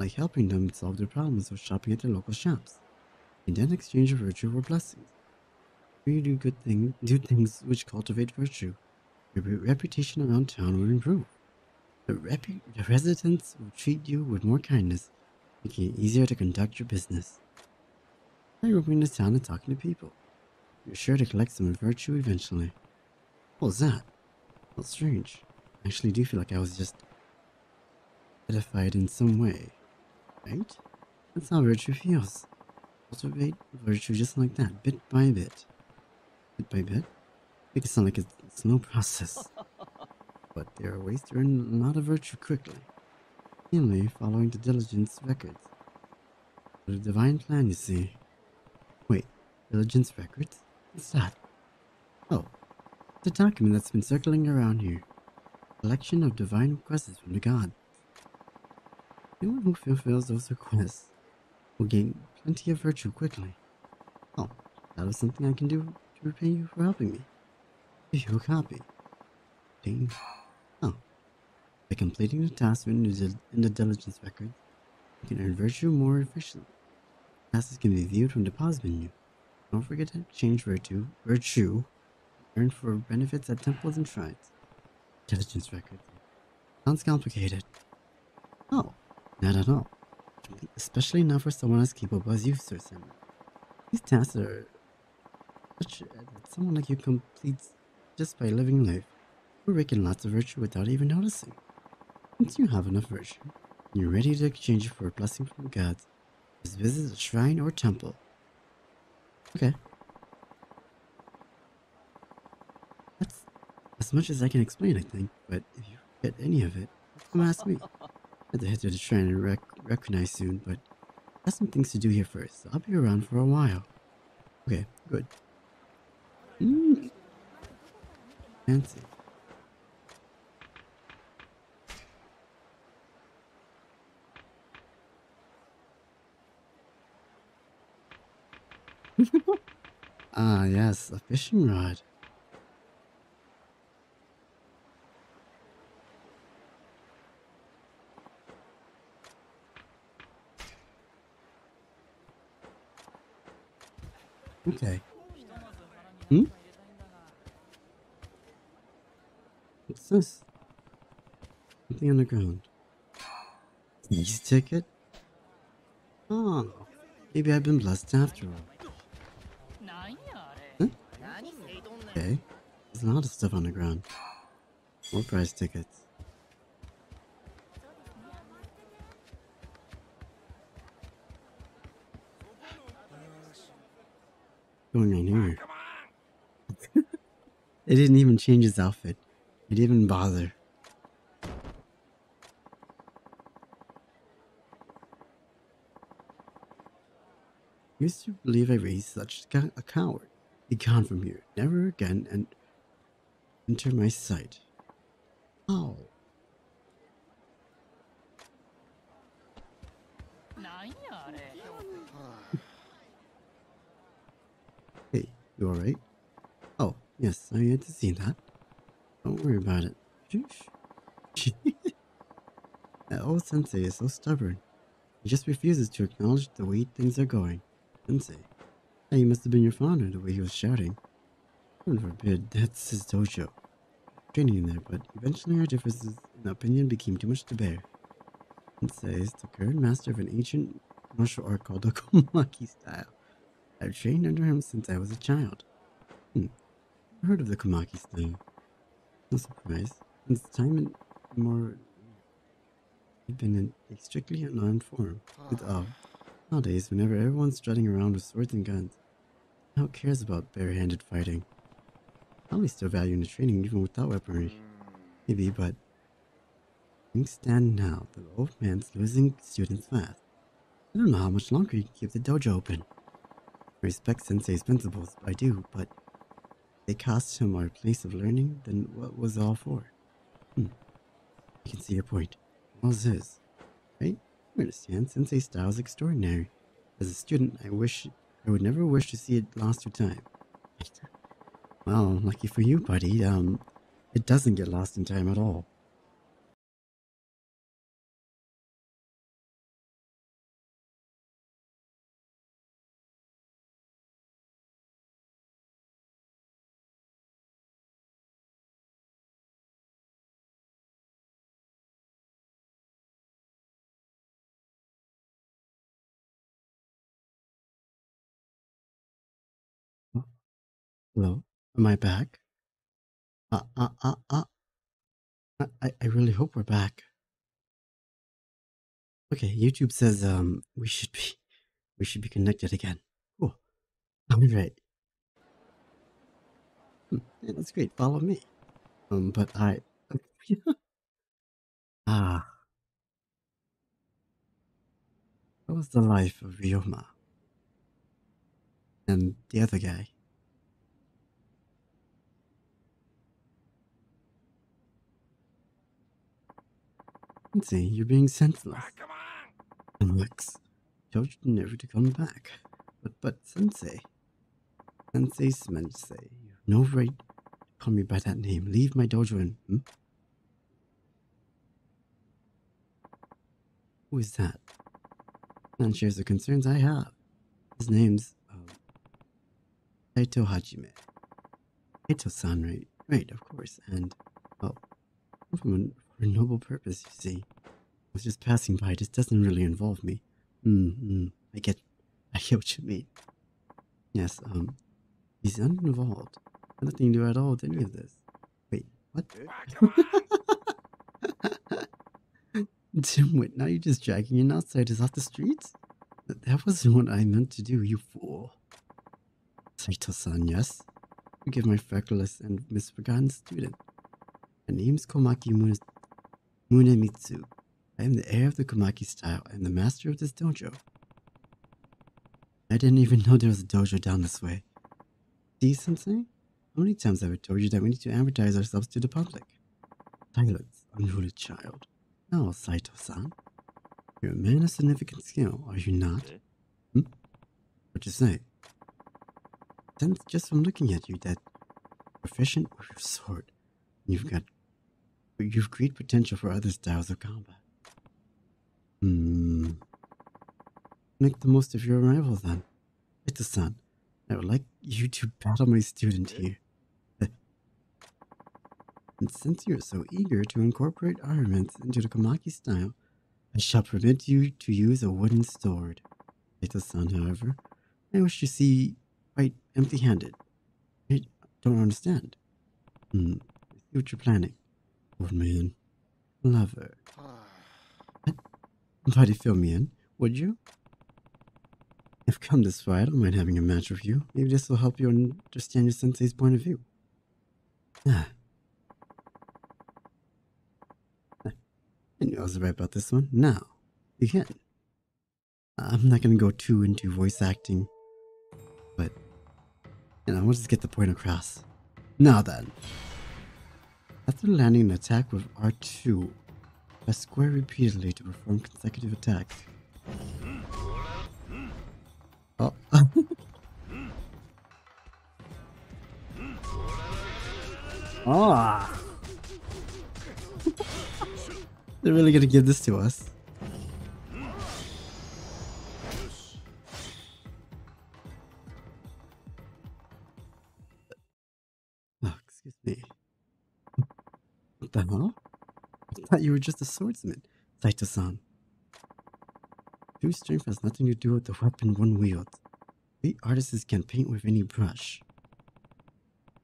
like helping them solve their problems or shopping at their local shops. And then exchange your virtue for blessings. When you do good things, do things which cultivate virtue, your reputation around town will improve. The, the residents will treat you with more kindness, making it easier to conduct your business. You're opening this town and talking to people. You're sure to collect some virtue eventually. What was that? Well, strange. I actually do feel like I was just edified in some way. Right? That's how virtue feels. Cultivate virtue just like that, bit by bit. Bit by bit? Make it sound like it's a slow process. but there are ways to earn a lot of virtue quickly. Mainly following the diligence records. The divine plan, you see. Wait, diligence records? What's that? Oh, it's a document that's been circling around here. Collection of divine requests from the god. Anyone who fulfills those requests will gain plenty of virtue quickly. Oh, that was something I can do to repay you for helping me. Give you a copy. Ding. Oh. By completing the task in the, diligence record, you can earn virtue more efficiently. Tasks can be viewed from the pause menu. Don't forget to exchange virtue, virtue, earned for benefits at temples and shrines. Diligence record. Sounds complicated. Oh, not at all. Especially not for someone as capable as you, Sir Samurai. These tasks are such that someone like you completes just by living life. You're raking lots of virtue without even noticing. Once you have enough virtue, you're ready to exchange it for a blessing from the gods. Just visit a shrine or temple. Okay. That's as much as I can explain, I think, but if you get any of it, come ask me. Have to head to the shrine and rec recognize soon, but I have some things to do here first. So I'll be around for a while. Okay, good. Mm. Fancy. ah, yes, a fishing rod. Okay. Hmm? What's this? Something on the ground. Ease ticket? Oh, maybe I've been blessed after all. Huh? Okay. There's a lot of stuff on the ground. More prize tickets. Going on here? they didn't even change his outfit. It didn't even bother. used to believe I raised such a coward. Be gone from here, never again, and enter my sight. Oh. hey, you alright? Oh, yes, I had to see that. Don't worry about it. that old sensei is so stubborn. He just refuses to acknowledge the way things are going. Sensei. Hey, he must have been your father the way he was shouting. Heaven forbid, that's his dojo. Training in there, but eventually our differences in opinion became too much to bear. Sensei is the current master of an ancient martial art called the Komaki style. I've trained under him since I was a child. Hmm. I've heard of the Komaki style. No surprise. Since time more I've been in a strictly unarmed form, with awe. Nowadays, whenever everyone's strutting around with swords and guns, who cares about barehanded fighting? Probably still valuing the training even without weaponry. Maybe, but things stand now, the old man's losing students fast. I don't know how much longer he can keep the dojo open. Respect Sensei's principles, I do, but they cost him our place of learning, then what was all for? Hmm. I can see your point. What's his? Right? I understand. Sensei's style is extraordinary. As a student, I wish I would never wish to see it lost to time. Well, lucky for you, buddy. Um, it doesn't get lost in time at all. Hello? Am I back? Uh, uh, uh, uh. I, I really hope we're back. Okay, YouTube says um we should be we should be connected again. Cool. All right. Hmm, yeah, that's great. Follow me. Um, but I ah. that was the life of Ryoma? And the other guy? Sensei, you're being senseless. Come And Lex told you never to come back. But, but, Sensei. Sensei Sensei, you have no right to call me by that name. Leave my dojo and... Hmm? Who is that? Man shares the concerns I have. His name's, um, Saito Hajime. Saito-san, right? Right, of course. And, well, from a for a noble purpose, you see. I was just passing by. This doesn't really involve me. Hmm, hmm. I get, I get what you mean. Yes, um, he's uninvolved. Nothing to do at all with any of this. Wait, what? Dimwit, now you're just dragging an outsiders off the streets? That wasn't what I meant to do, you fool. Saito-san, yes? Forgive my feckless and misforgotten student. My name's Komaki Munemitsu. I am the heir of the Komaki style and the master of this dojo. I didn't even know there was a dojo down this way. See, Sensei? How many times have I told you that we need to advertise ourselves to the public? Silence, unruly child. Now, Saito-san. You're a man of significant skill, are you not? Hmm? What you say? sense just from looking at you that proficient with your sword. You've got you've great potential for other styles of combat. Hmm. Make the most of your arrival then. Ita-san, I would like you to battle my student here. and since you're so eager to incorporate armaments into the Komaki style, I shall permit you to use a wooden sword. Ita-san, however, I wish to see quite empty-handed. I don't understand. Hmm, I see what you're planning. Old man. Lover. Invite to fill me in, would you? I've come this far, I don't mind having a match with you. Maybe this will help you understand your sensei's point of view. Ah. I knew I was right about this one. Now, begin. I'm not gonna go too into voice acting, but you know, we'll just get the point across. Now then. After landing an attack with R2, press square repeatedly to perform consecutive attacks. Oh. Ah. They're really gonna give this to us. Thought you were just a swordsman, Saito-san. True strength has nothing to do with the weapon one wields. We artists can paint with any brush.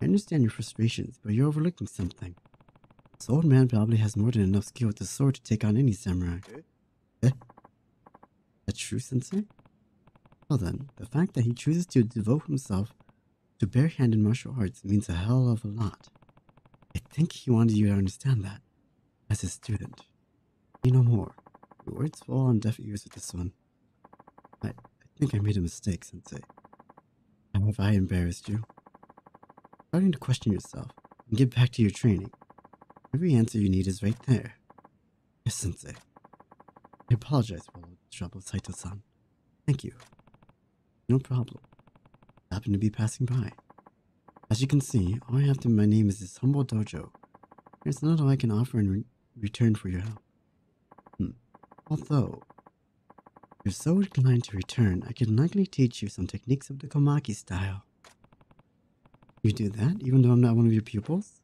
I understand your frustrations, but you're overlooking something. This old man probably has more than enough skill with the sword to take on any samurai. Eh? That's true, Sensei? Well then, the fact that he chooses to devote himself to barehanded martial arts means a hell of a lot. I think he wanted you to understand that, as his student. Say no more. Your words fall on deaf ears with this one. I, I think I made a mistake, Sensei. Have I embarrassed you? Starting to question yourself and get back to your training. Every answer you need is right there. Yes, Sensei. I apologize for all the trouble, Saito-san. Thank you. No problem. I happen to be passing by. As you can see, all I have to my name is this humble dojo. There's not all I can offer in return for your help. Hmm. Although, if you're so inclined to return, I can likely teach you some techniques of the Komaki style. You do that, even though I'm not one of your pupils?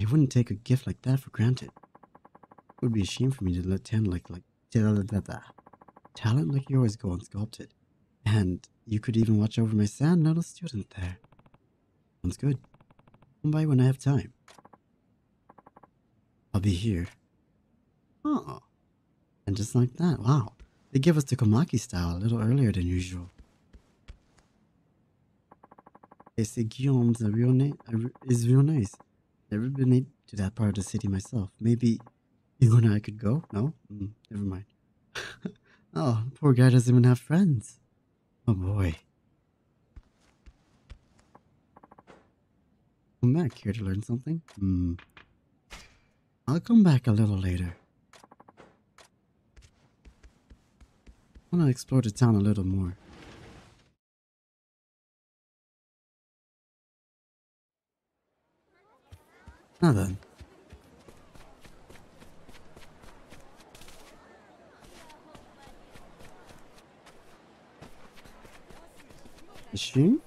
I wouldn't take a gift like that for granted. It would be a shame for me to let talent like like da, da, da, talent like yours go unsculpted. And you could even watch over my sad little student there. Sounds good. Come by when I have time. Be here. Oh. And just like that, wow. They give us the Komaki style a little earlier than usual. They say Guillaume's a real name is real nice. Never been to that part of the city myself. Maybe you and I could go? No? Mm, never mind. oh, poor guy doesn't even have friends. Oh boy. Come back here to learn something? Hmm. I'll come back a little later. I want to explore the town a little more. Now then. Machine?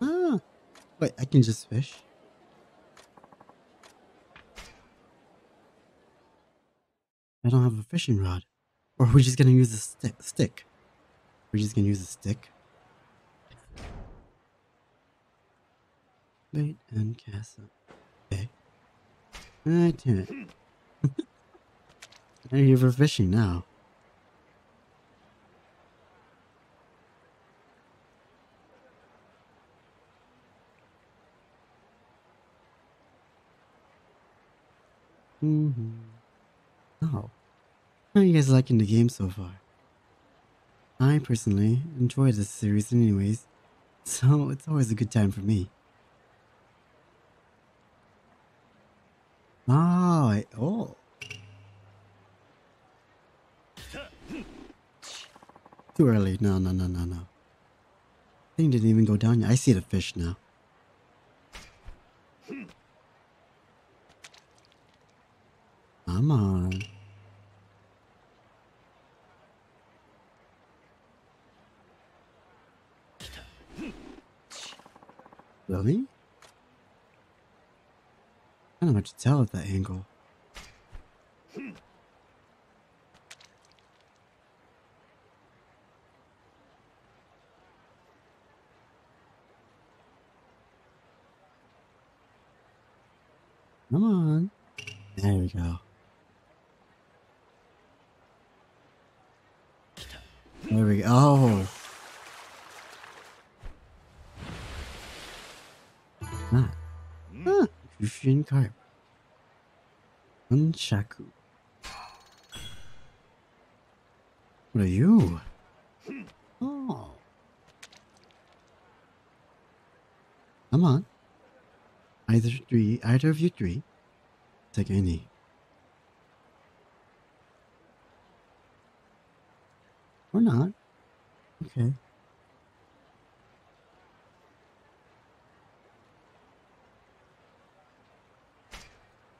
Ah. Wait, I can just fish. I don't have a fishing rod. Or we're just gonna use a stick. stick. We're just gonna use a stick. Bait and cast. Okay. Alright, damn it. I'm here for fishing now. Mm-hmm. Oh. How are you guys liking the game so far? I personally enjoy this series anyways, so it's always a good time for me. Oh, I, oh. Too early. No, no, no, no, no. Thing didn't even go down yet. I see the fish now. Come on. Really? I don't know what to tell at that angle. Come on. There we go. There we go. Oh. That. Huh. Crucian carp. Unshaku. What are you? Oh. Come on. Either three, either of you three. Take any. Or not. Okay.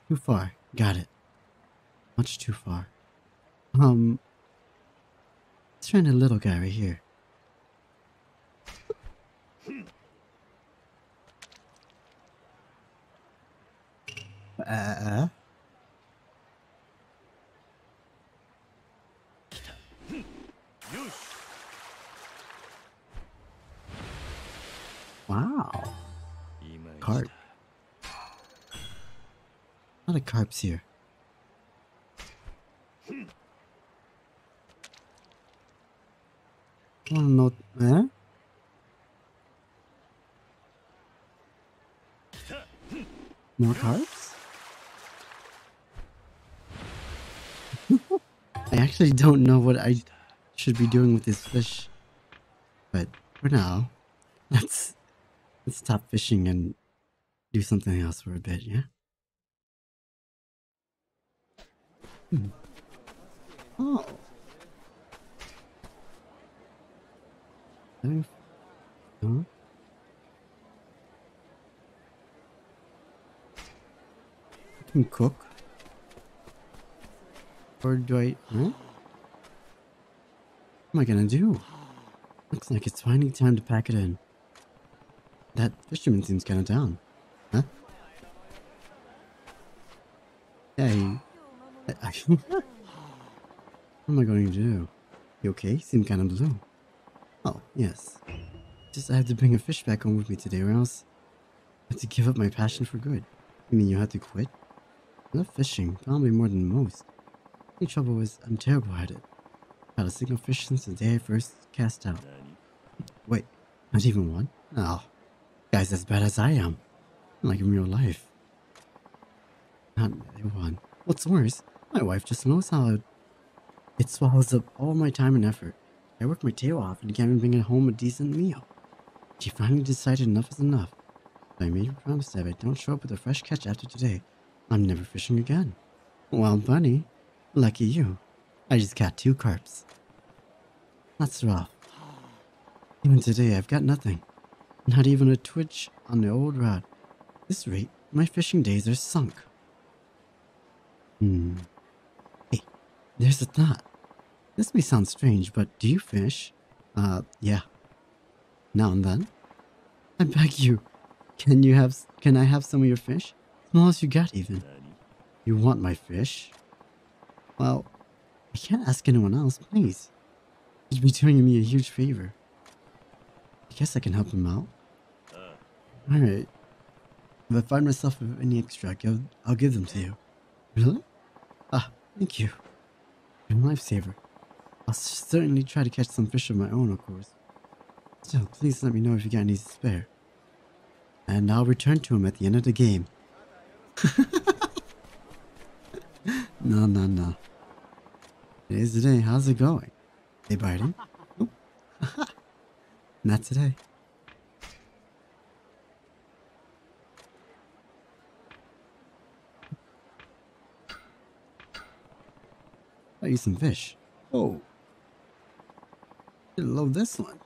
Too far. Got it. Much too far. Um. Let's try a little guy right here. Uh. Wow. Carp. A lot of carps here. Wanna know? Eh? More carps? I actually don't know what I should be doing with this fish. But for now, let's let's stop fishing and do something else for a bit, yeah? Hmm. Oh. Huh? I can cook. Or do I... Huh? What am I gonna do? Looks like it's finally time to pack it in. That fisherman seems kinda down. Huh? Hey. What am I going to do? You okay? Seem kinda blue. Oh, yes. Just I have to bring a fish back home with me today or else I have to give up my passion for good. You mean you had to quit? I love fishing, probably more than most. The only trouble is, I'm terrible at it. Not a single fish since the day I first cast out. Wait, not even one? Oh, guy's as bad as I am. Like in real life. Not really one. What's worse, my wife just knows how it, swallows up all my time and effort. I work my tail off and can't even bring home a decent meal. She finally decided enough is enough. I made her promise that if I don't show up with a fresh catch after today, I'm never fishing again. Well, bunny, lucky you. I just got two carps. That's rough. Even today, I've got nothing. Not even a twitch on the old rod. This rate, my fishing days are sunk. Hmm. Hey, there's a thought. This may sound strange, but do you fish? Uh, yeah. Now and then? I beg you. Can you have, can I have some of your fish? Small as you got, even. You want my fish? Well, I can't ask anyone else, please. You'd be doing me a huge favor. I guess I can help him out. Alright. If I find myself with any extra, I'll give, I'll give them to you. Really? Ah, thank you. You're a lifesaver. I'll certainly try to catch some fish of my own, of course. Still, please let me know if you got any to spare. And I'll return to him at the end of the game. no, no, no. Today's the day. How's it going? They biting? Not today. I eat some fish. Oh. I Love this one.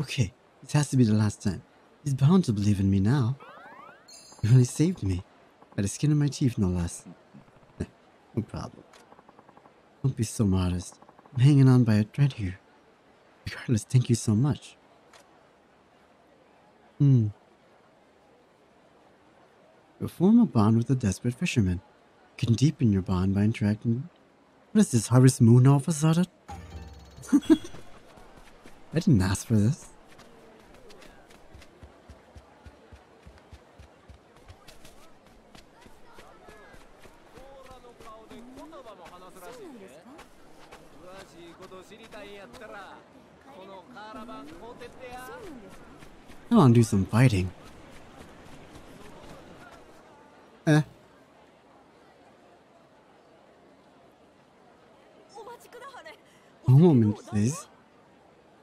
Okay, this has to be the last time. He's bound to believe in me now. You really saved me. By the skin of my teeth, no less. no problem. Don't be so modest. I'm hanging on by a thread here. Regardless, thank you so much. Hmm. You form a bond with a desperate fisherman. You can deepen your bond by interacting. What is this, Harvest Moon all of a sudden? I didn't ask for this. I want to do some fighting. Eh. One moment, please.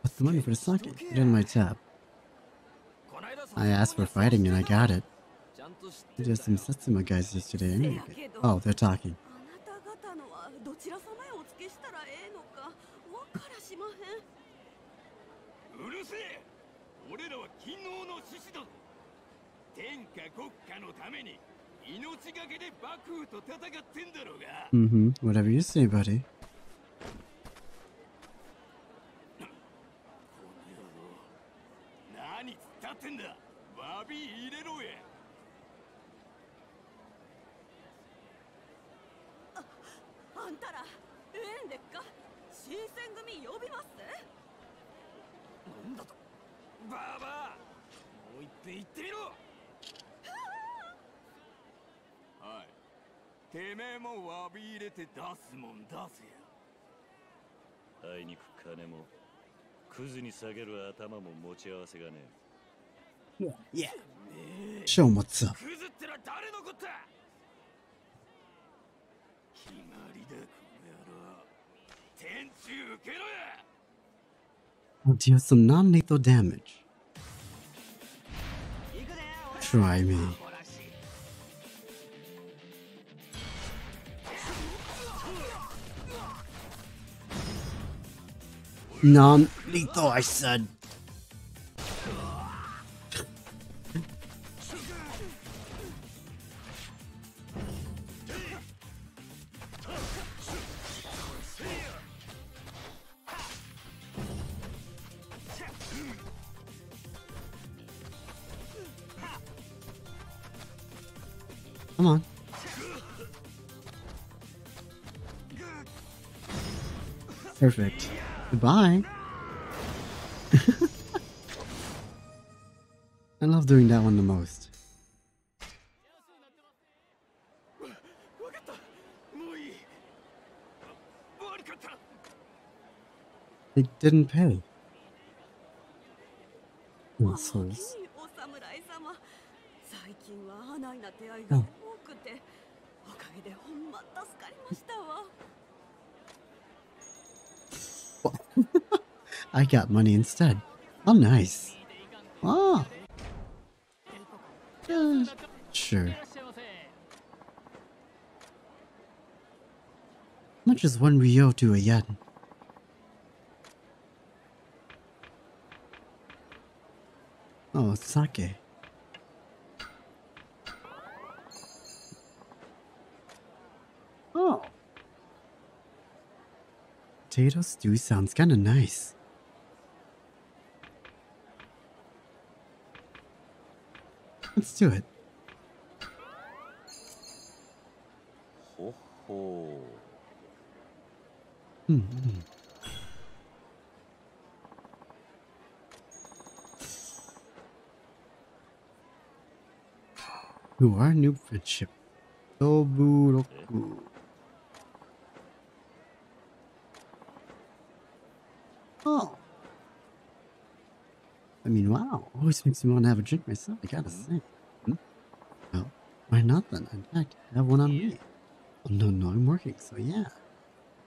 What's the money for the sake? Get in my tab guys were fighting and I got it. There's did some Satsuma guys yesterday anyway. Oh, they're talking. Mm-hmm. Whatever you say, buddy. 頭も持ち合わせがね Yeah. Show him what's up. クズってのは誰のこった決まりだこの野郎天中受けろや I'll deal some non-lethal damage. Try me. Non-lethal, I said. Perfect. Goodbye. I love doing that one the most. They didn't pay. Muscles. Got money instead. Oh, nice. Ah. Yeah, sure. Much is one Ryo to a yen? Oh, sake. Oh. Potato stew sounds kinda nice. Let's do it. Ho ho. -hmm. You are new friendship. Dobu Roku. Always makes me want to have a drink myself, I gotta say. Hmm? Well, why not then? In fact, have one on me. Oh, no, no, I'm working, so yeah.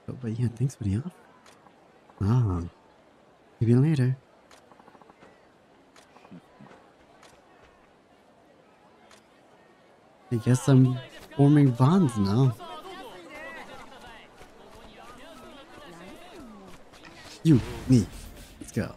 But, but yeah, thanks for the offer. Ah. Maybe later. I guess I'm forming bonds now. You, me. Let's go.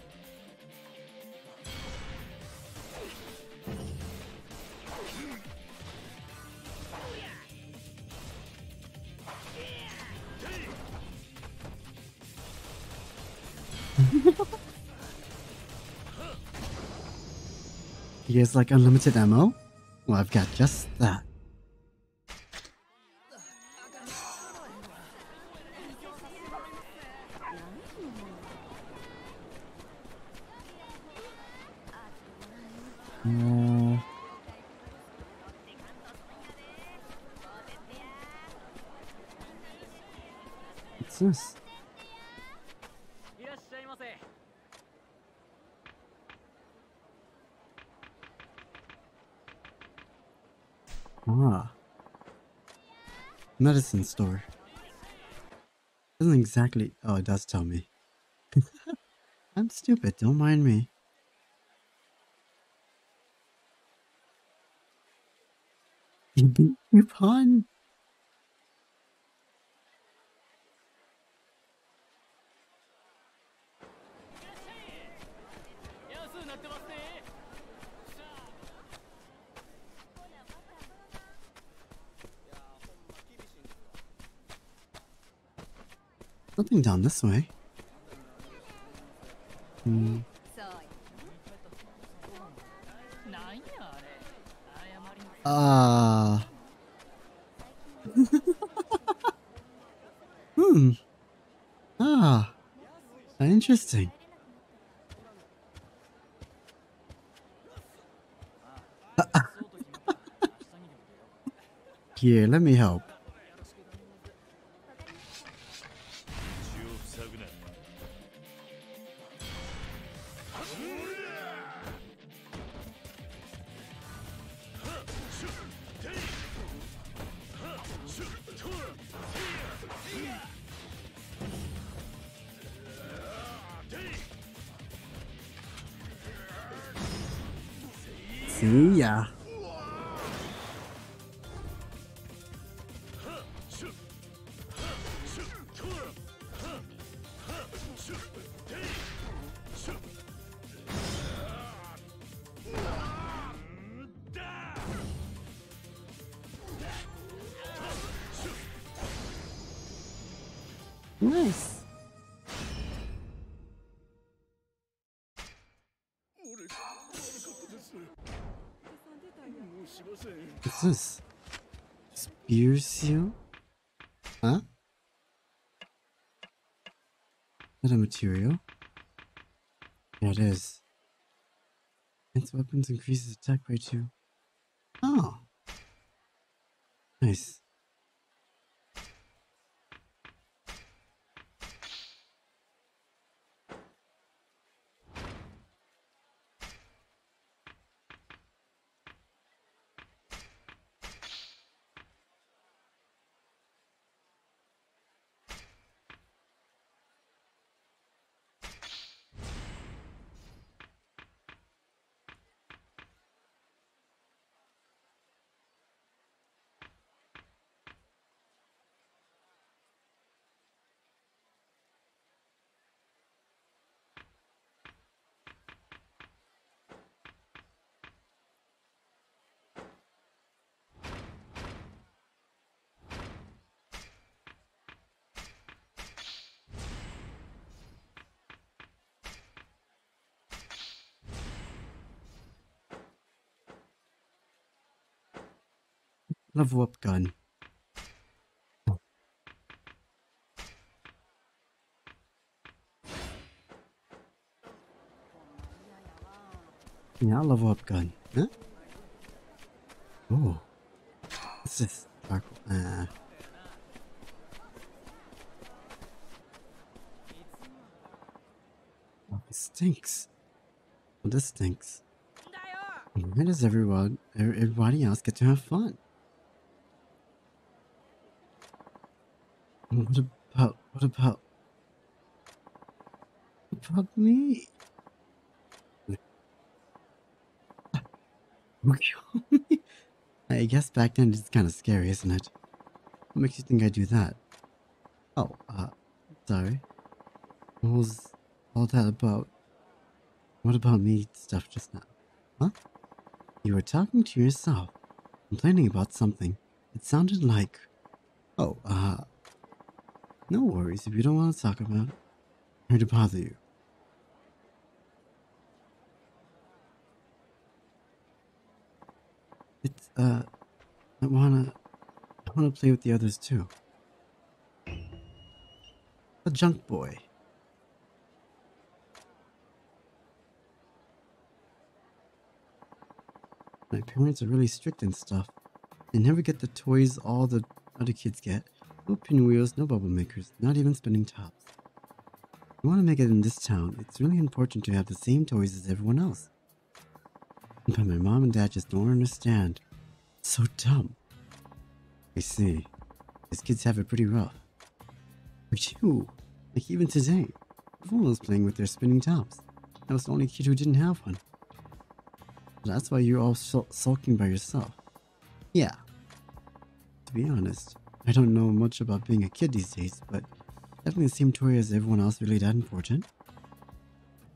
Guys like unlimited ammo? Well, I've got just that. Medicine store. Doesn't exactly. Oh, it does tell me. I'm stupid, don't mind me. You beat you something down this way. Hmm. Ah. Uh. hmm. Ah. Interesting. Here, let me help. weapons increases attack by 2. Level up gun. Yeah, level up gun. Huh? Oh. This? Dark. Uh. Oh, it stinks. Well, this stinks. Why does everyone, er- everybody else get to have fun? What about, what about, about me? I guess back then it's kind of scary, isn't it? What makes you think I do that? Oh, uh, sorry. What was all that about? What about me stuff just now? Huh? You were talking to yourself, complaining about something. It sounded like. Oh, uh. No worries if you don't want to talk about it. I'm Here to bother you. It's, uh. I wanna. I wanna play with the others too. A junk boy. My parents are really strict and stuff. They never get the toys all the other kids get. No pinwheels, no bubble makers, not even spinning tops. If you want to make it in this town, it's really important to have the same toys as everyone else. But my mom and dad just don't understand. It's so dumb. I see. These kids have it pretty rough. But you, like even today, everyone was playing with their spinning tops. I was the only kid who didn't have one. That's why you're all sul- sulking by yourself. Yeah. To be honest, I don't know much about being a kid these days, but having the same toy as everyone else really that important?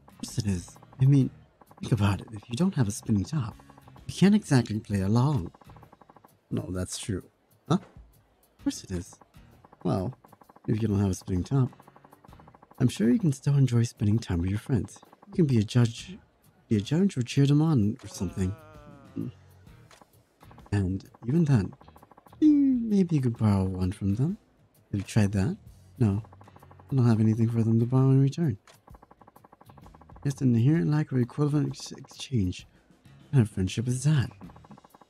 Of course it is. I mean, think about it. If you don't have a spinning top, you can't exactly play along. No, that's true. Huh? Of course it is. Well, if you don't have a spinning top, I'm sure you can still enjoy spending time with your friends. You can be a judge, be a judge or cheer them on or something. Mm. And even then, maybe you could borrow one from them. Have you tried that? No. I don't have anything for them to borrow in return. Just an inherent lack of equivalent ex- exchange. What kind of friendship is that?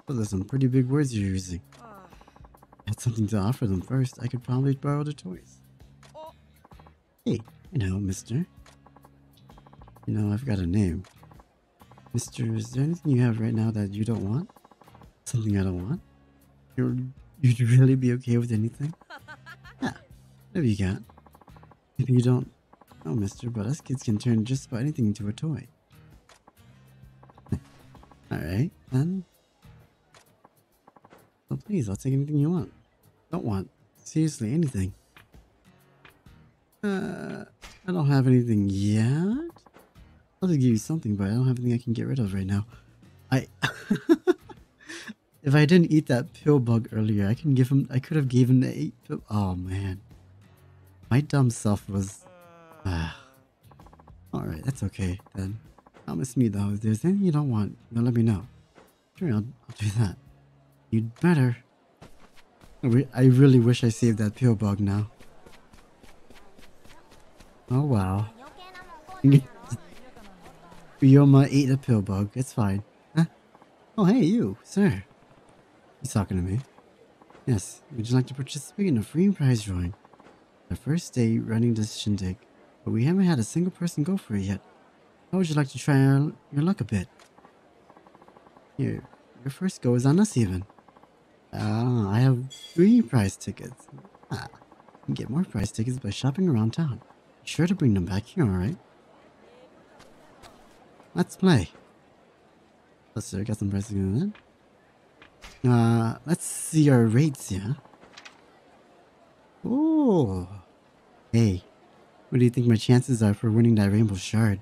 Those are some pretty big words you're using. I had something to offer them first. I could probably borrow the toys. Hey, you know, mister. You know, I've got a name. Mister, is there anything you have right now that you don't want? Something I don't want? You're, you'd really be okay with anything? Yeah, whatever you got. Maybe you don't know, mister, but us kids can turn just about anything into a toy. Alright, then. Well, please, I'll take anything you want. Don't want. Seriously, anything. Uh, I don't have anything yet. I'll just give you something, but I don't have anything I can get rid of right now. I. if I didn't eat that pill bug earlier, I can give him. I could have given the eight. Pill, oh man, my dumb self was. Ah. All right, that's okay then. Promise me though, if there's anything you don't want, you'll let me know. Sure, I'll, I'll do that. You'd better. I really wish I saved that pill bug now. Oh wow. Ryoma ate a pill bug. It's fine. Huh? Oh hey you, sir. He's talking to me. Yes, would you like to participate in a free prize drawing? The first day running this shindig, but we haven't had a single person go for it yet. How would you like to try our, your luck a bit? Here, your first go is on us even. Ah, I have three prize tickets. Ah, you can get more prize tickets by shopping around town. Be sure to bring them back here, alright? Let's play. Let's see, I got some prices in that. Uh, let's see our rates, yeah? Oh. Hey, what do you think my chances are for winning that rainbow shard?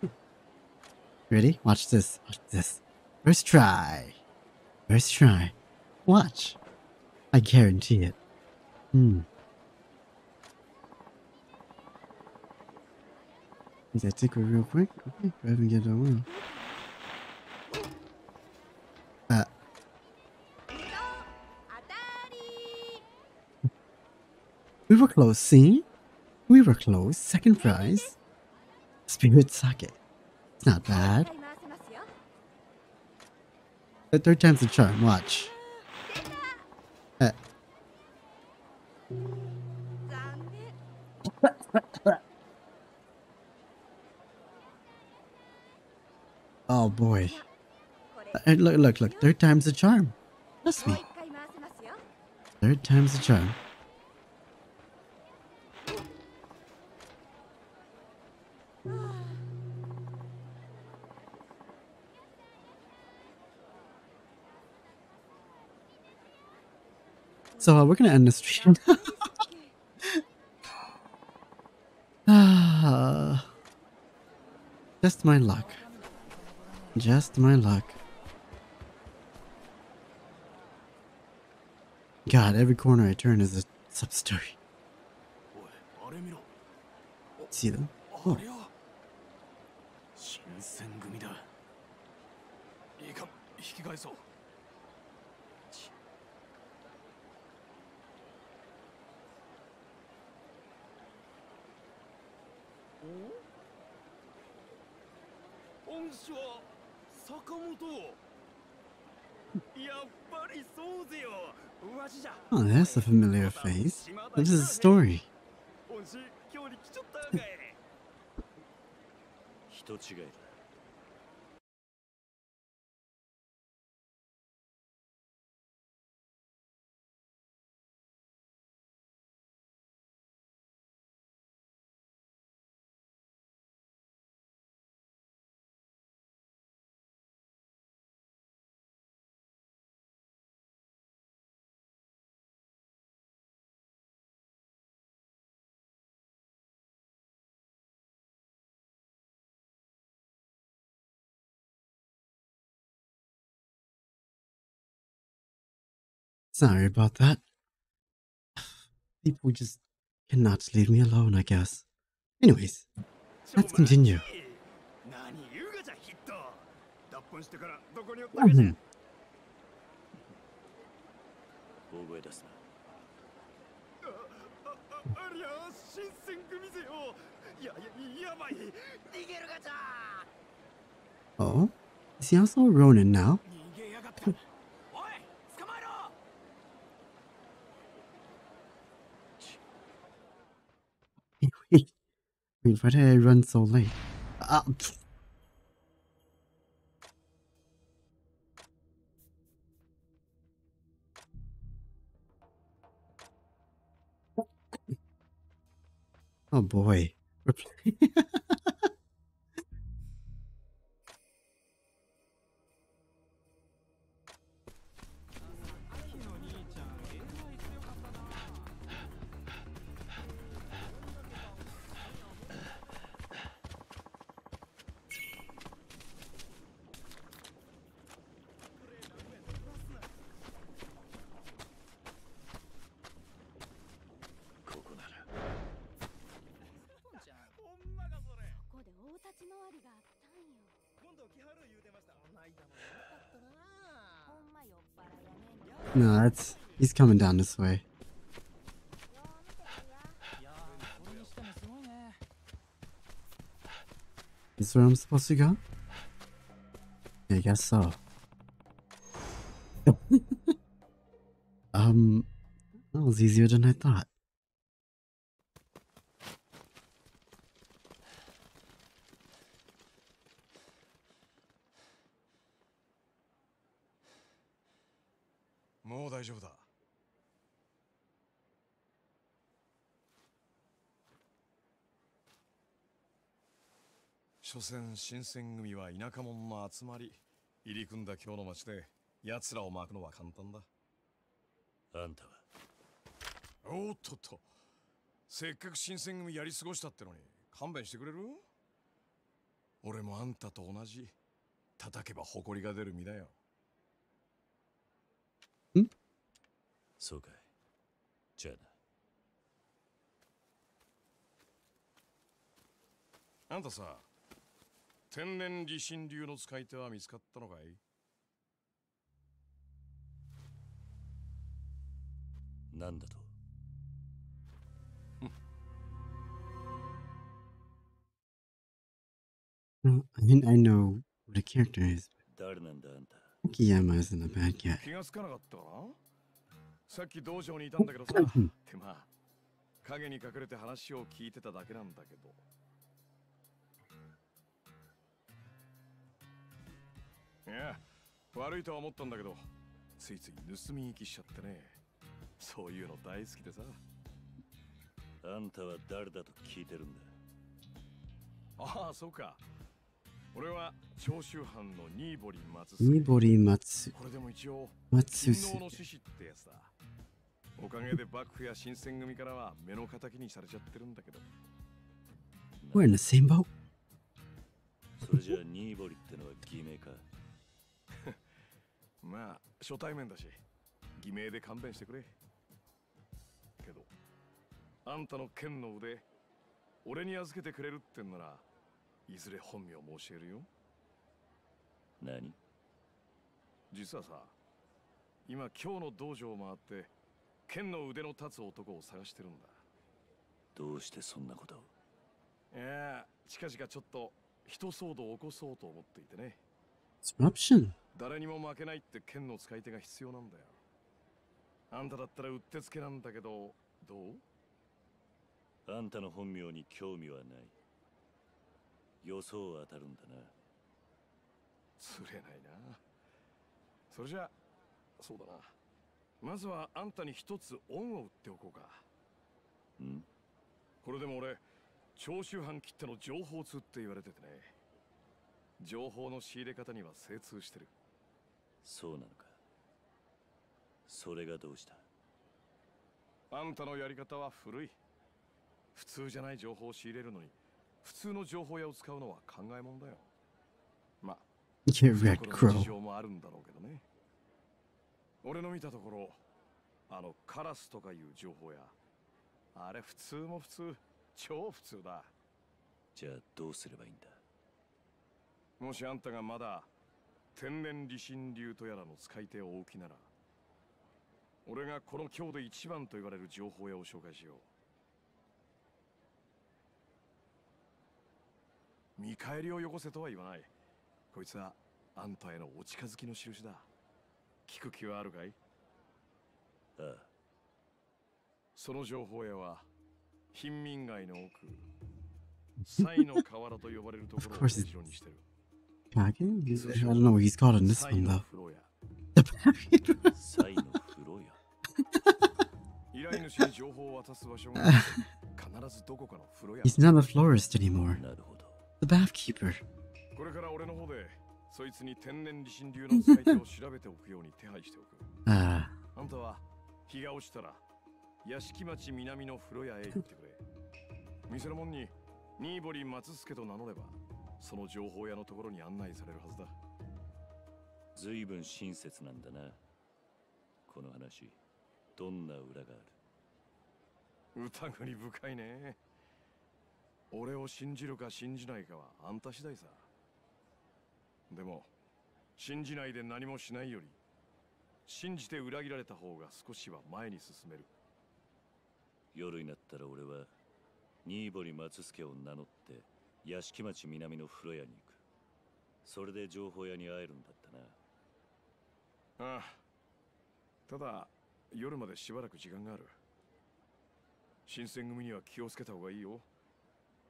Ready? Watch this. Watch this. First try. First try. Watch. I guarantee it. Hmm. Is that tickle real quick? Okay, go ahead and get it on. We were close, see? We were close. Second prize. Spirit sake. It's not bad. The third time's the charm. Watch. Uh. oh boy. Uh, look, look, look. Third time's the charm. Trust me. Third time's the charm. So uh, we're gonna end this. stream. just my luck. Just my luck. God, every corner I turn is a sub story. See them? Oh. Oh, that's a familiar face. This is a story? Sorry about that. People just cannot leave me alone, I guess. Anyways, let's continue. Mm -hmm. Oh? Is he also a Ronin now? Wait, why did I run so late? Pff. Oh boy. No, that's he's coming down this way. Is where I'm supposed to go? Yeah, I guess so. um, that was easier than I thought. 所詮新選組は田舎者の集まり入り組んだ今日の町で奴らを巻くのは簡単だ。あんたは？おーっとっと。せっかく新選組やり過ごしたってのに勘弁してくれる？俺もあんたと同じ。叩けば誇りが出る身だよ。そうかい。じゃあな。あんたさ天然理心流の使い手は見つかったのかい？なんだと？I mean I know what a character is. 誰なんだあんた？Kiyama isn't a bad guy. 気がつかなかったかなさっき道場にいたんだけどさ手間。影に隠れて話を聞いてただけなんだけどいや悪いとは思ったんだけどついつい盗み聞きしちゃってね。そういうの大好きでさ。あんたは誰だと聞いてるんだ？ああそうか。俺は長州藩のニーボリ松 Nibori Matsu. これでも一応王の獅子ってやつだ。おかげで幕府や新選組からは目の敵にされちゃってるんだけど。We're in the same boat. それじゃあニーボリってのは偽名か？まあ初対面だし偽名で勘弁してくれ。けどあんたの剣の腕俺に預けてくれるってんならいずれ本名も教えるよ。何？実はさ今今日の道場を回って剣の腕の立つ男を探してるんだ。どうしてそんなことを？いや近々ちょっと人騒動を起こそうと思っていてね。Disruption. 誰にも負けないって剣の使い手が必要なんだよ。あんただったらうってつけなんだけどどう？あんたの本名に興味はない。予想当たるんだな。釣れないな。それじゃそうだな。まずはあんたに一つ恩を売っておこうか。ん？これでも俺長州藩切っての情報通って言われててね。情報の仕入れ方には精通してるそうなのか？それがどうした？あんたのやり方は古い。普通じゃない情報を仕入れるのに普通の情報屋を使うのは考えもんだよ。まあ.情もあるんだろうけどね。俺の見たところあのカラスとかいう情報屋あれ普通も普通超普通だ。じゃあどうすればいいんだ？もしあんたがまだ天然理心流とやらの使い手をおうきなら俺がこの今日で一番と言われる情報屋を紹介しよう。見返りをよこせとは言わない。こいつはあんたへのお近づきの印だ。聞く気はあるかい？ああ。その情報屋は貧民街の奥サイの河原と呼ばれるところを 後ろにしてる Dragon? He's- I don't know what he's called in this サイ one の though. 風呂屋 The Dragon. サイの風呂屋依頼主に情報を渡す場所が必ずどこかの風呂屋 He's not a florist anymore. なるほど The bathkeeper. これから俺の方でそいつに天然理心流の使い手を調べておくように手配しておく Ah, あんたは日が落ちたら屋敷町南の風呂屋へ行ってくれ店の門に新堀松助と名乗れば その情報屋のところに案内されるはずだ。ずいぶん親切なんだな。この話。どんな裏がある？疑り深いね。俺を信じるか信じないかはあんた次第さ。でも信じないで何もしないより信じて裏切られた方が少しは前に進める。夜になったら俺は新堀松助を名乗って屋敷町南の風呂屋に行く。それで情報屋に会えるんだったな。ああ。ただ夜までしばらく時間がある。新選組には気をつけた方がいいよ。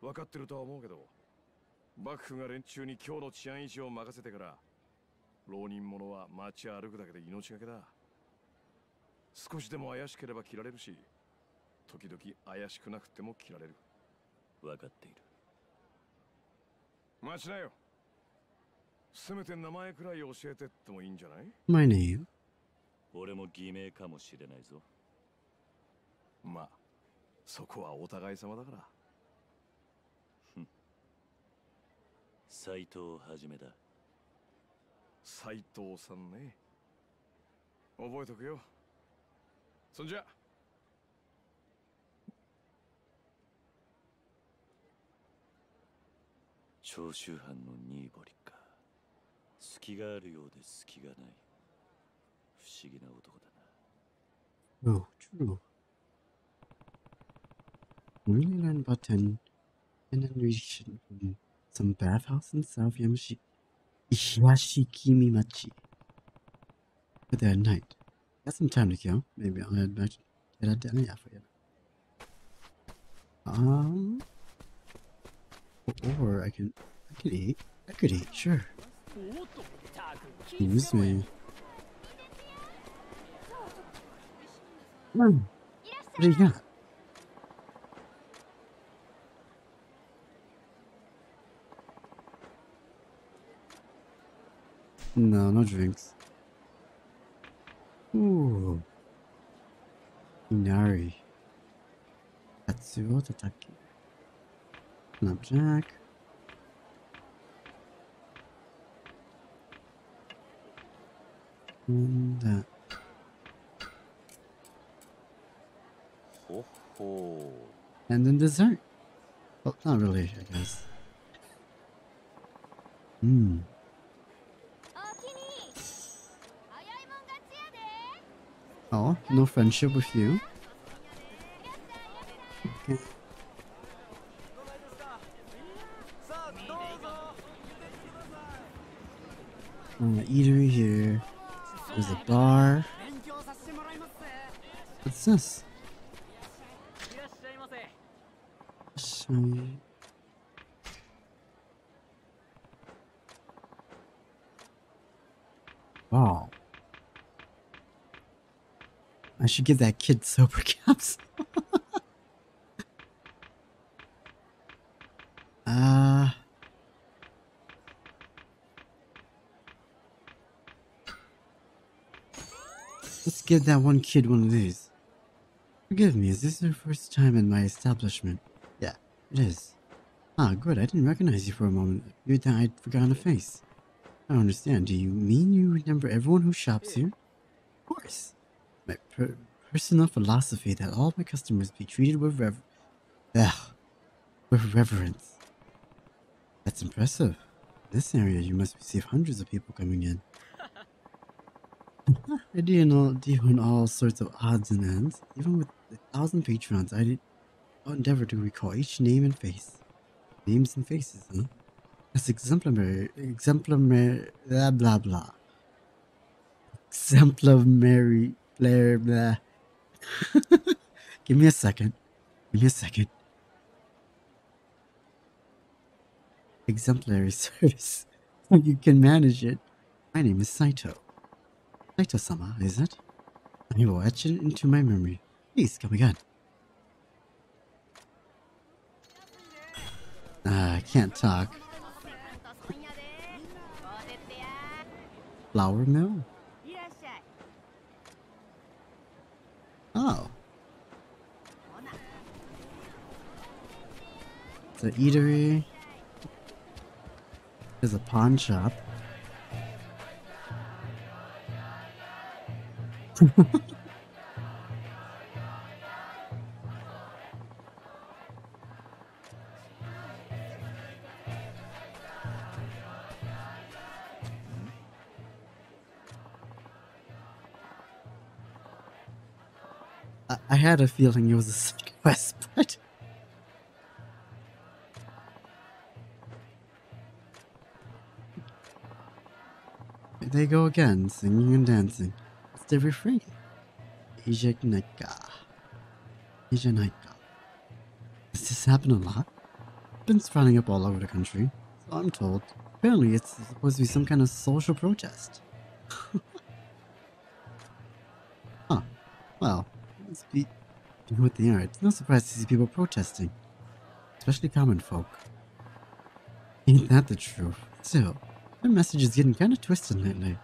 分かってるとは思うけど幕府が連中に今日の治安維持を任せてから浪人者は街歩くだけで命がけだ。少しでも怪しければ切られるし時々怪しくなくても切られる。分かっている待ちなよ。せめて名前くらい教えてってもいいんじゃない？my name. 俺も偽名かもしれないぞ。まあそこはお互い様だから。斎藤はじめだ。斎藤さんね。覚えとくよ。そんじゃ長州藩の新堀か隙があるようで隙がない不思議な男だな about ten. And then we should from some bathhouse in South Yamashi Ishiyashikimi Machi. But at night. Got some time to kill. Maybe I'll head back to that down. Yeah, for you. Um or I can I could eat. I could eat, sure. Excuse me. Hmm. What do you got? No, no drinks. Ooh. Inari. Katsuo Tataki. Flapjack. And that. Oh, ho. And then dessert. Well, not really, I guess. Hmm. Oh, no friendship with you? Uh, eatery here. There's a bar. What's this? Wow. I should give that kid sober caps. uh Let's give that one kid one of these. Forgive me, is this your first time in my establishment? Yeah, it is. Ah, good, I didn't recognize you for a moment. You thought I'd forgotten a face. I understand. Do you mean you remember everyone who shops here? Of course. My per personal philosophy that all my customers be treated with rev- Ugh, with reverence. That's impressive. In this area, you must receive hundreds of people coming in. I in all, deal all sorts of odds and ends. Even with a thousand patrons, I did I'll endeavor to recall each name and face. Names and faces, huh? That's exemplary, exemplary, blah blah blah. Exemplary, blah blah. Give me a second. Give me a second. Exemplary service. you can manage it. My name is Saito. Saito-sama, is it? And you will etch it into my memory. Please come again. Ah, I can't talk. Flour mill? Oh. The eatery. There's a pawn shop. I, had a feeling it was a side quest, but they go again, singing and dancing. The refrain. Ijenaika. Ijenaika. Does this happen a lot? Been sprouting up all over the country, I'm told. Apparently, it's supposed to be some kind of social protest. huh. Well, let's be what they are. It's no surprise to see people protesting, especially common folk. Ain't that the truth? Still, their message is getting kind of twisted lately.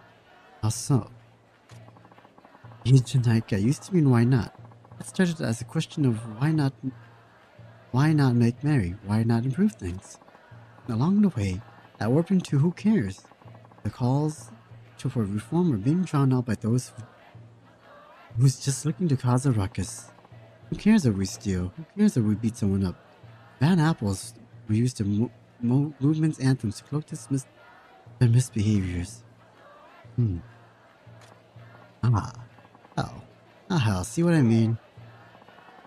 How so? Ijenaika used to mean why not. It started as a question of why not why not make merry? Why not improve things? And along the way, that warped into who cares? The calls to for reform are being drawn out by those who, who's just looking to cause a ruckus. Who cares if we steal? Who cares if we beat someone up? Bad apples were used to mo- mo- movement's anthems to cloak their misbehaviors. Hmm. Ah, hell, see what I mean?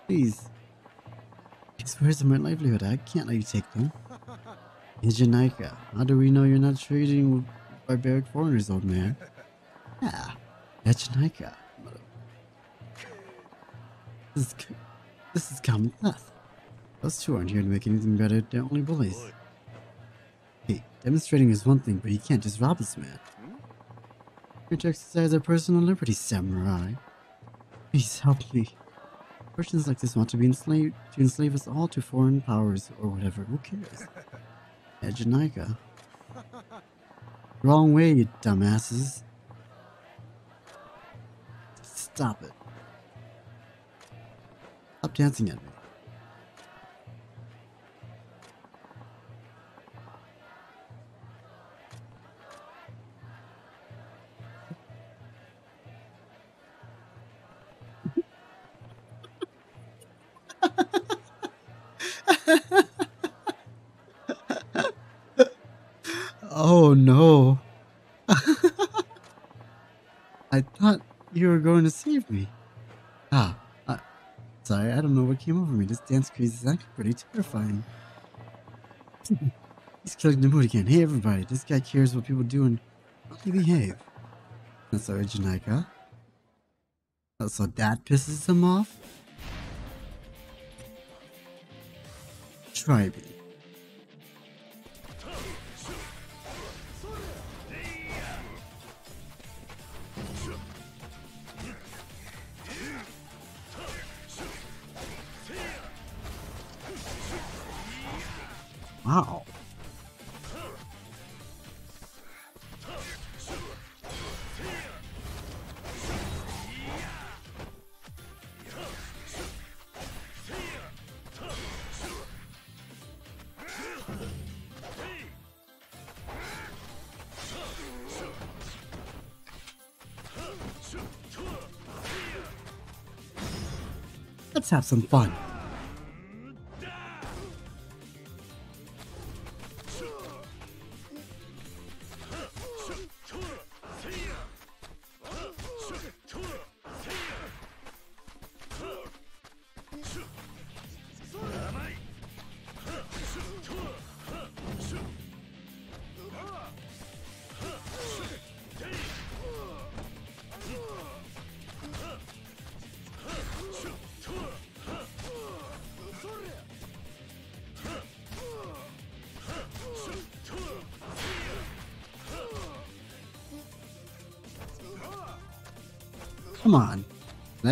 Please. These words are my livelihood. I can't let you take them. Ijenaika, how do we know you're not trading with barbaric foreigners, old man? Yeah, Ijenaika. This is, this is common death. Those two aren't here to make anything better, they're only bullies. Hey, demonstrating is one thing, but you can't just rob this man. You're to exercise our personal liberty, samurai. Please help me. Persons like this want to be enslaved to enslave us all to foreign powers or whatever. Who cares? Ejanika. Wrong way, you dumbasses. Stop it. Stop dancing at me. Going to save me. Ah, uh, sorry, I don't know what came over me. This dance craze is actually pretty terrifying. He's killing the mood again. Hey everybody, this guy cares what people do and how they behave. That's our Janaika. Oh, so that pisses him off? Try me. Wow. Let's have some fun.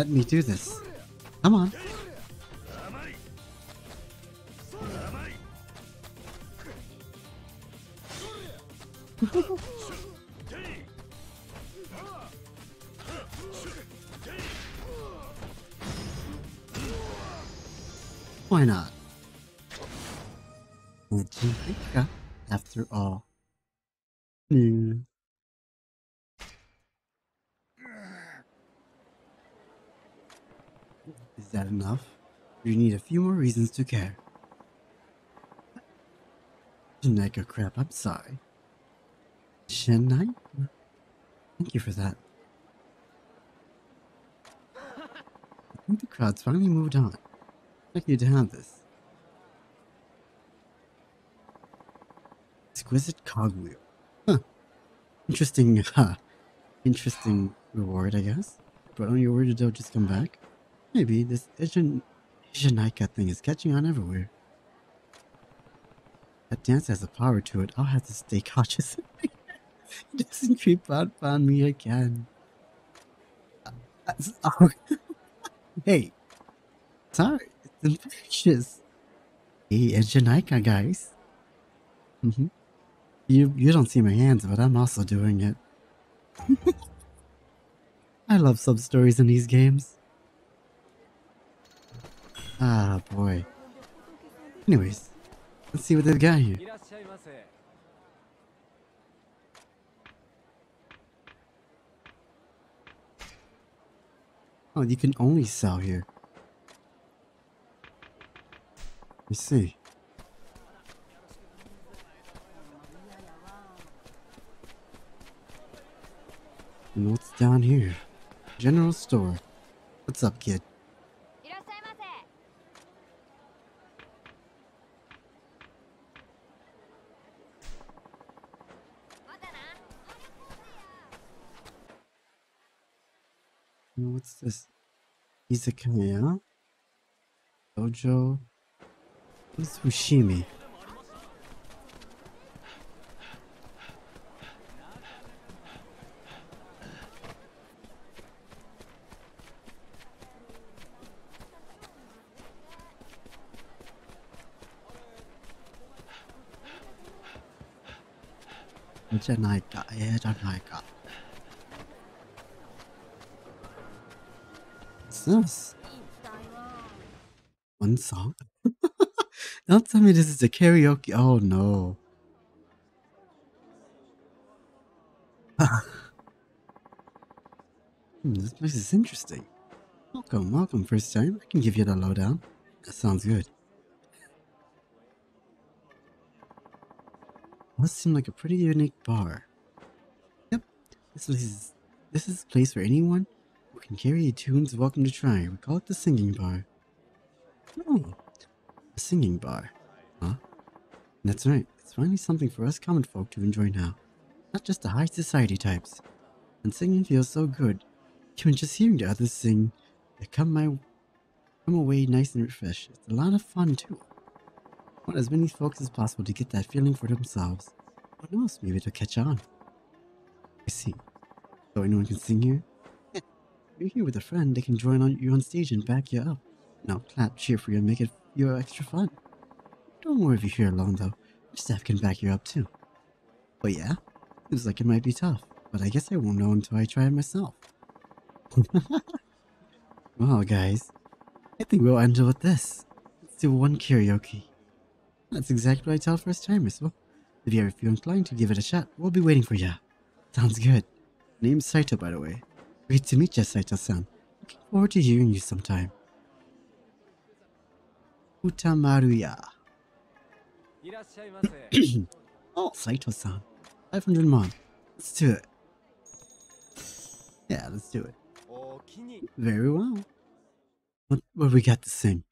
Let me do this. Reasons to care. Janeka crap, I'm sorry. Shenai? Thank you for that. I think the crowd's finally moved on. I'd you to have this. Exquisite cogwheel. Huh. Interesting, huh. Interesting reward, I guess. But on your word, they'll just come back. Maybe this Asian Ishanika thing is catching on everywhere. That dance has a power to it. I'll have to stay cautious. it doesn't creep out on me again. Uh, oh. hey, sorry, it's infectious. Hey, Ishanika, guys. Mm-hmm. You you don't see my hands, but I'm also doing it. I love sub stories in these games. Ah, boy. Anyways, let's see what they've got here. Oh, you can only sell here. You see. And what's down here? General store. What's up, kid? This? Izakaya? Dojo? What's Fushimi? Janaika, eh, Janaika. What's One song? Don't tell me this is a karaoke. Oh no. Hmm, this place is interesting. Welcome, welcome, first time. I can give you the lowdown. That sounds good. Must seem like a pretty unique bar. Yep, this place is this is a place for anyone can carry tunes welcome to try. We call it the singing bar. Oh, a singing bar. Huh? That's right. It's finally something for us common folk to enjoy now. Not just the high society types. And singing feels so good. Even just hearing the others sing, they come my come away nice and refreshed. It's a lot of fun too. want as many folks as possible to get that feeling for themselves. Who knows? Maybe it'll catch on. I see. So anyone can sing here? If you're here with a friend, they can join on you on stage and back you up. Now clap, cheer for you, and make it your extra fun. Don't worry if you're here alone though. Your staff can back you up too. But yeah, seems like it might be tough, but I guess I won't know until I try it myself. well, guys, I think we'll end it with this. Let's do one karaoke. That's exactly what I tell first timers. Well, if you ever feel inclined to give it a shot, we'll be waiting for ya. Sounds good. Name's Saito, by the way. Great to meet you, Saito-san. Looking forward to hearing you sometime. Utamaruya. oh, Saito-san. 500 mon. Let's do it. Yeah, let's do it. Very well. What, what we got to sing?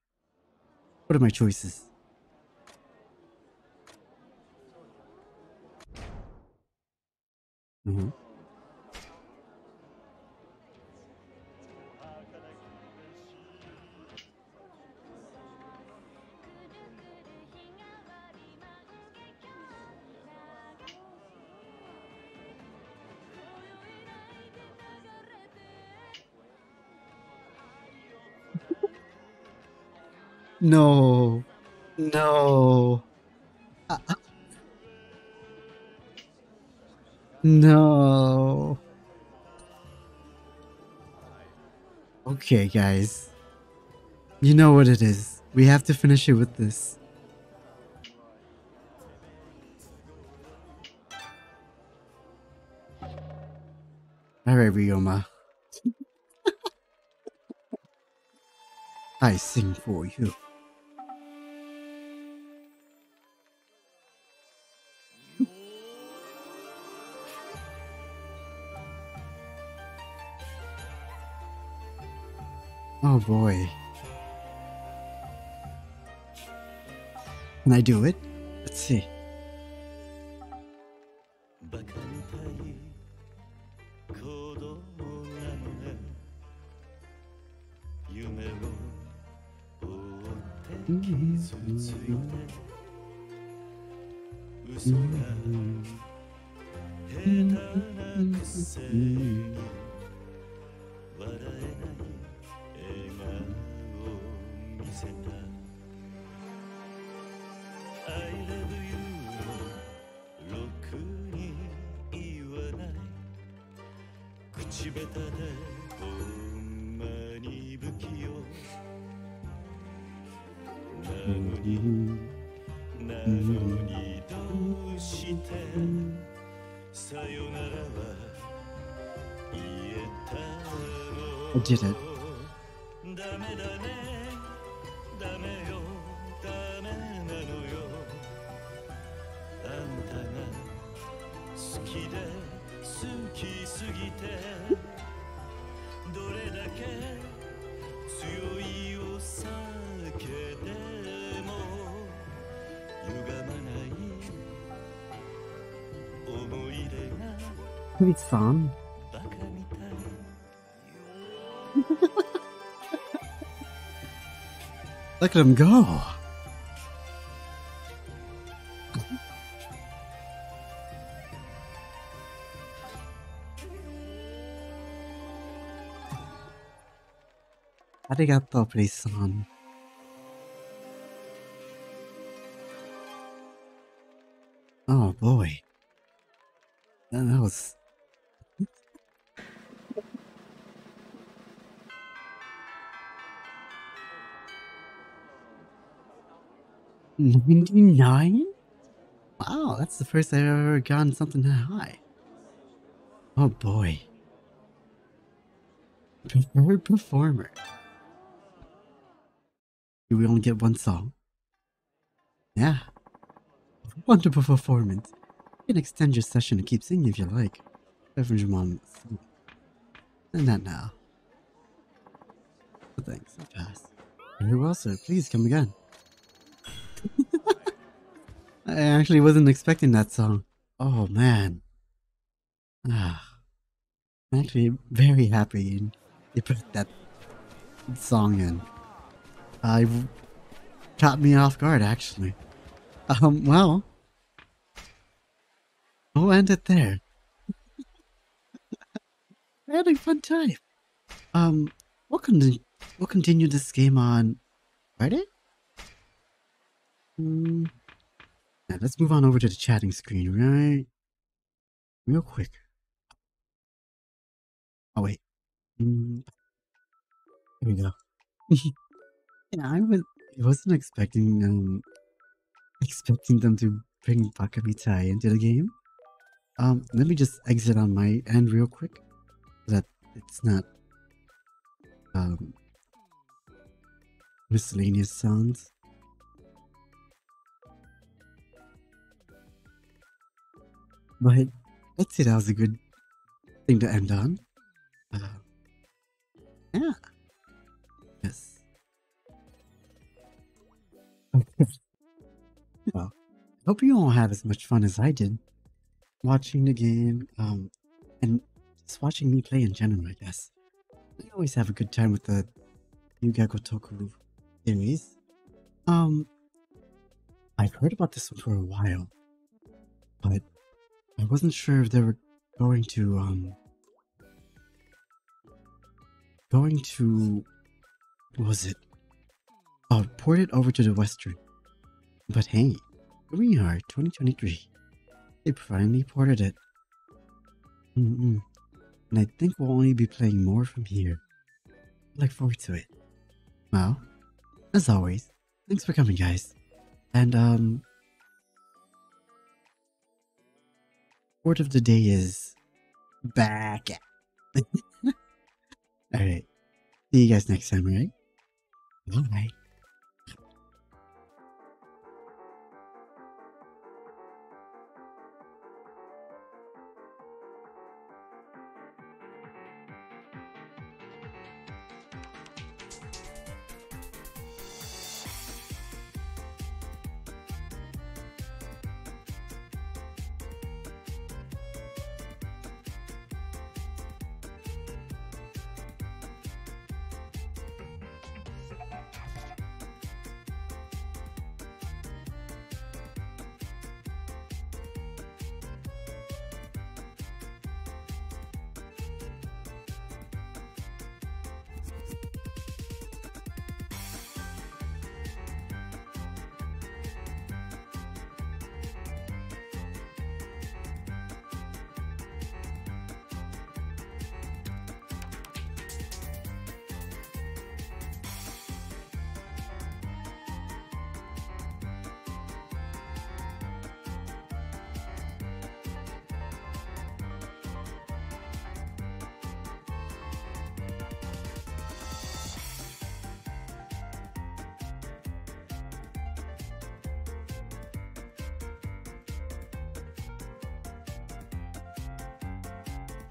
What are my choices? Mm-hmm. No. No. Uh. No. Okay, guys. You know what it is. We have to finish it with this. Alright, Ryoma. I sing for you. Oh boy. Can I do it? Let's see. Look at him go. Arigato, Play-san. Oh boy. 99? Wow, that's the first I've ever gotten something that high. Oh boy. Preferred performer. Do we only get one song? Yeah. Wonderful performance. You can extend your session and keep singing if you like. Everyone, And that now. Oh, thanks, I pass. Very well, sir. Please come again. I actually wasn't expecting that song. Oh man. Ah. I'm actually very happy you put that song in. I caught me off guard actually. Um, well, we'll end it there. We're having a fun time. Um, we'll, con- we'll continue this game on Friday? Hmm. Now let's move on over to the chatting screen, right? Real quick. Oh wait. Mm. Here we go. yeah, I was I wasn't expecting um expecting them to bring Bakamitai into the game. Um, let me just exit on my end real quick. So that it's not um miscellaneous sounds. But let's say that was a good thing to end on. Uh, yeah. Yes. well, I hope you all had as much fun as I did watching the game, um, and just watching me play in general, I guess. I always have a good time with the Ryu ga Gotoku series. Um, I've heard about this one for a while, but I wasn't sure if they were going to, um, going to, what was it? Oh, port it over to the Western. But hey, here we are, 2023. They finally ported it. Mm-mm. And I think we'll only be playing more from here. Look forward to it. Well, as always, thanks for coming, guys. And, um, word of the day is back. Alright. See you guys next time, alright? Bye.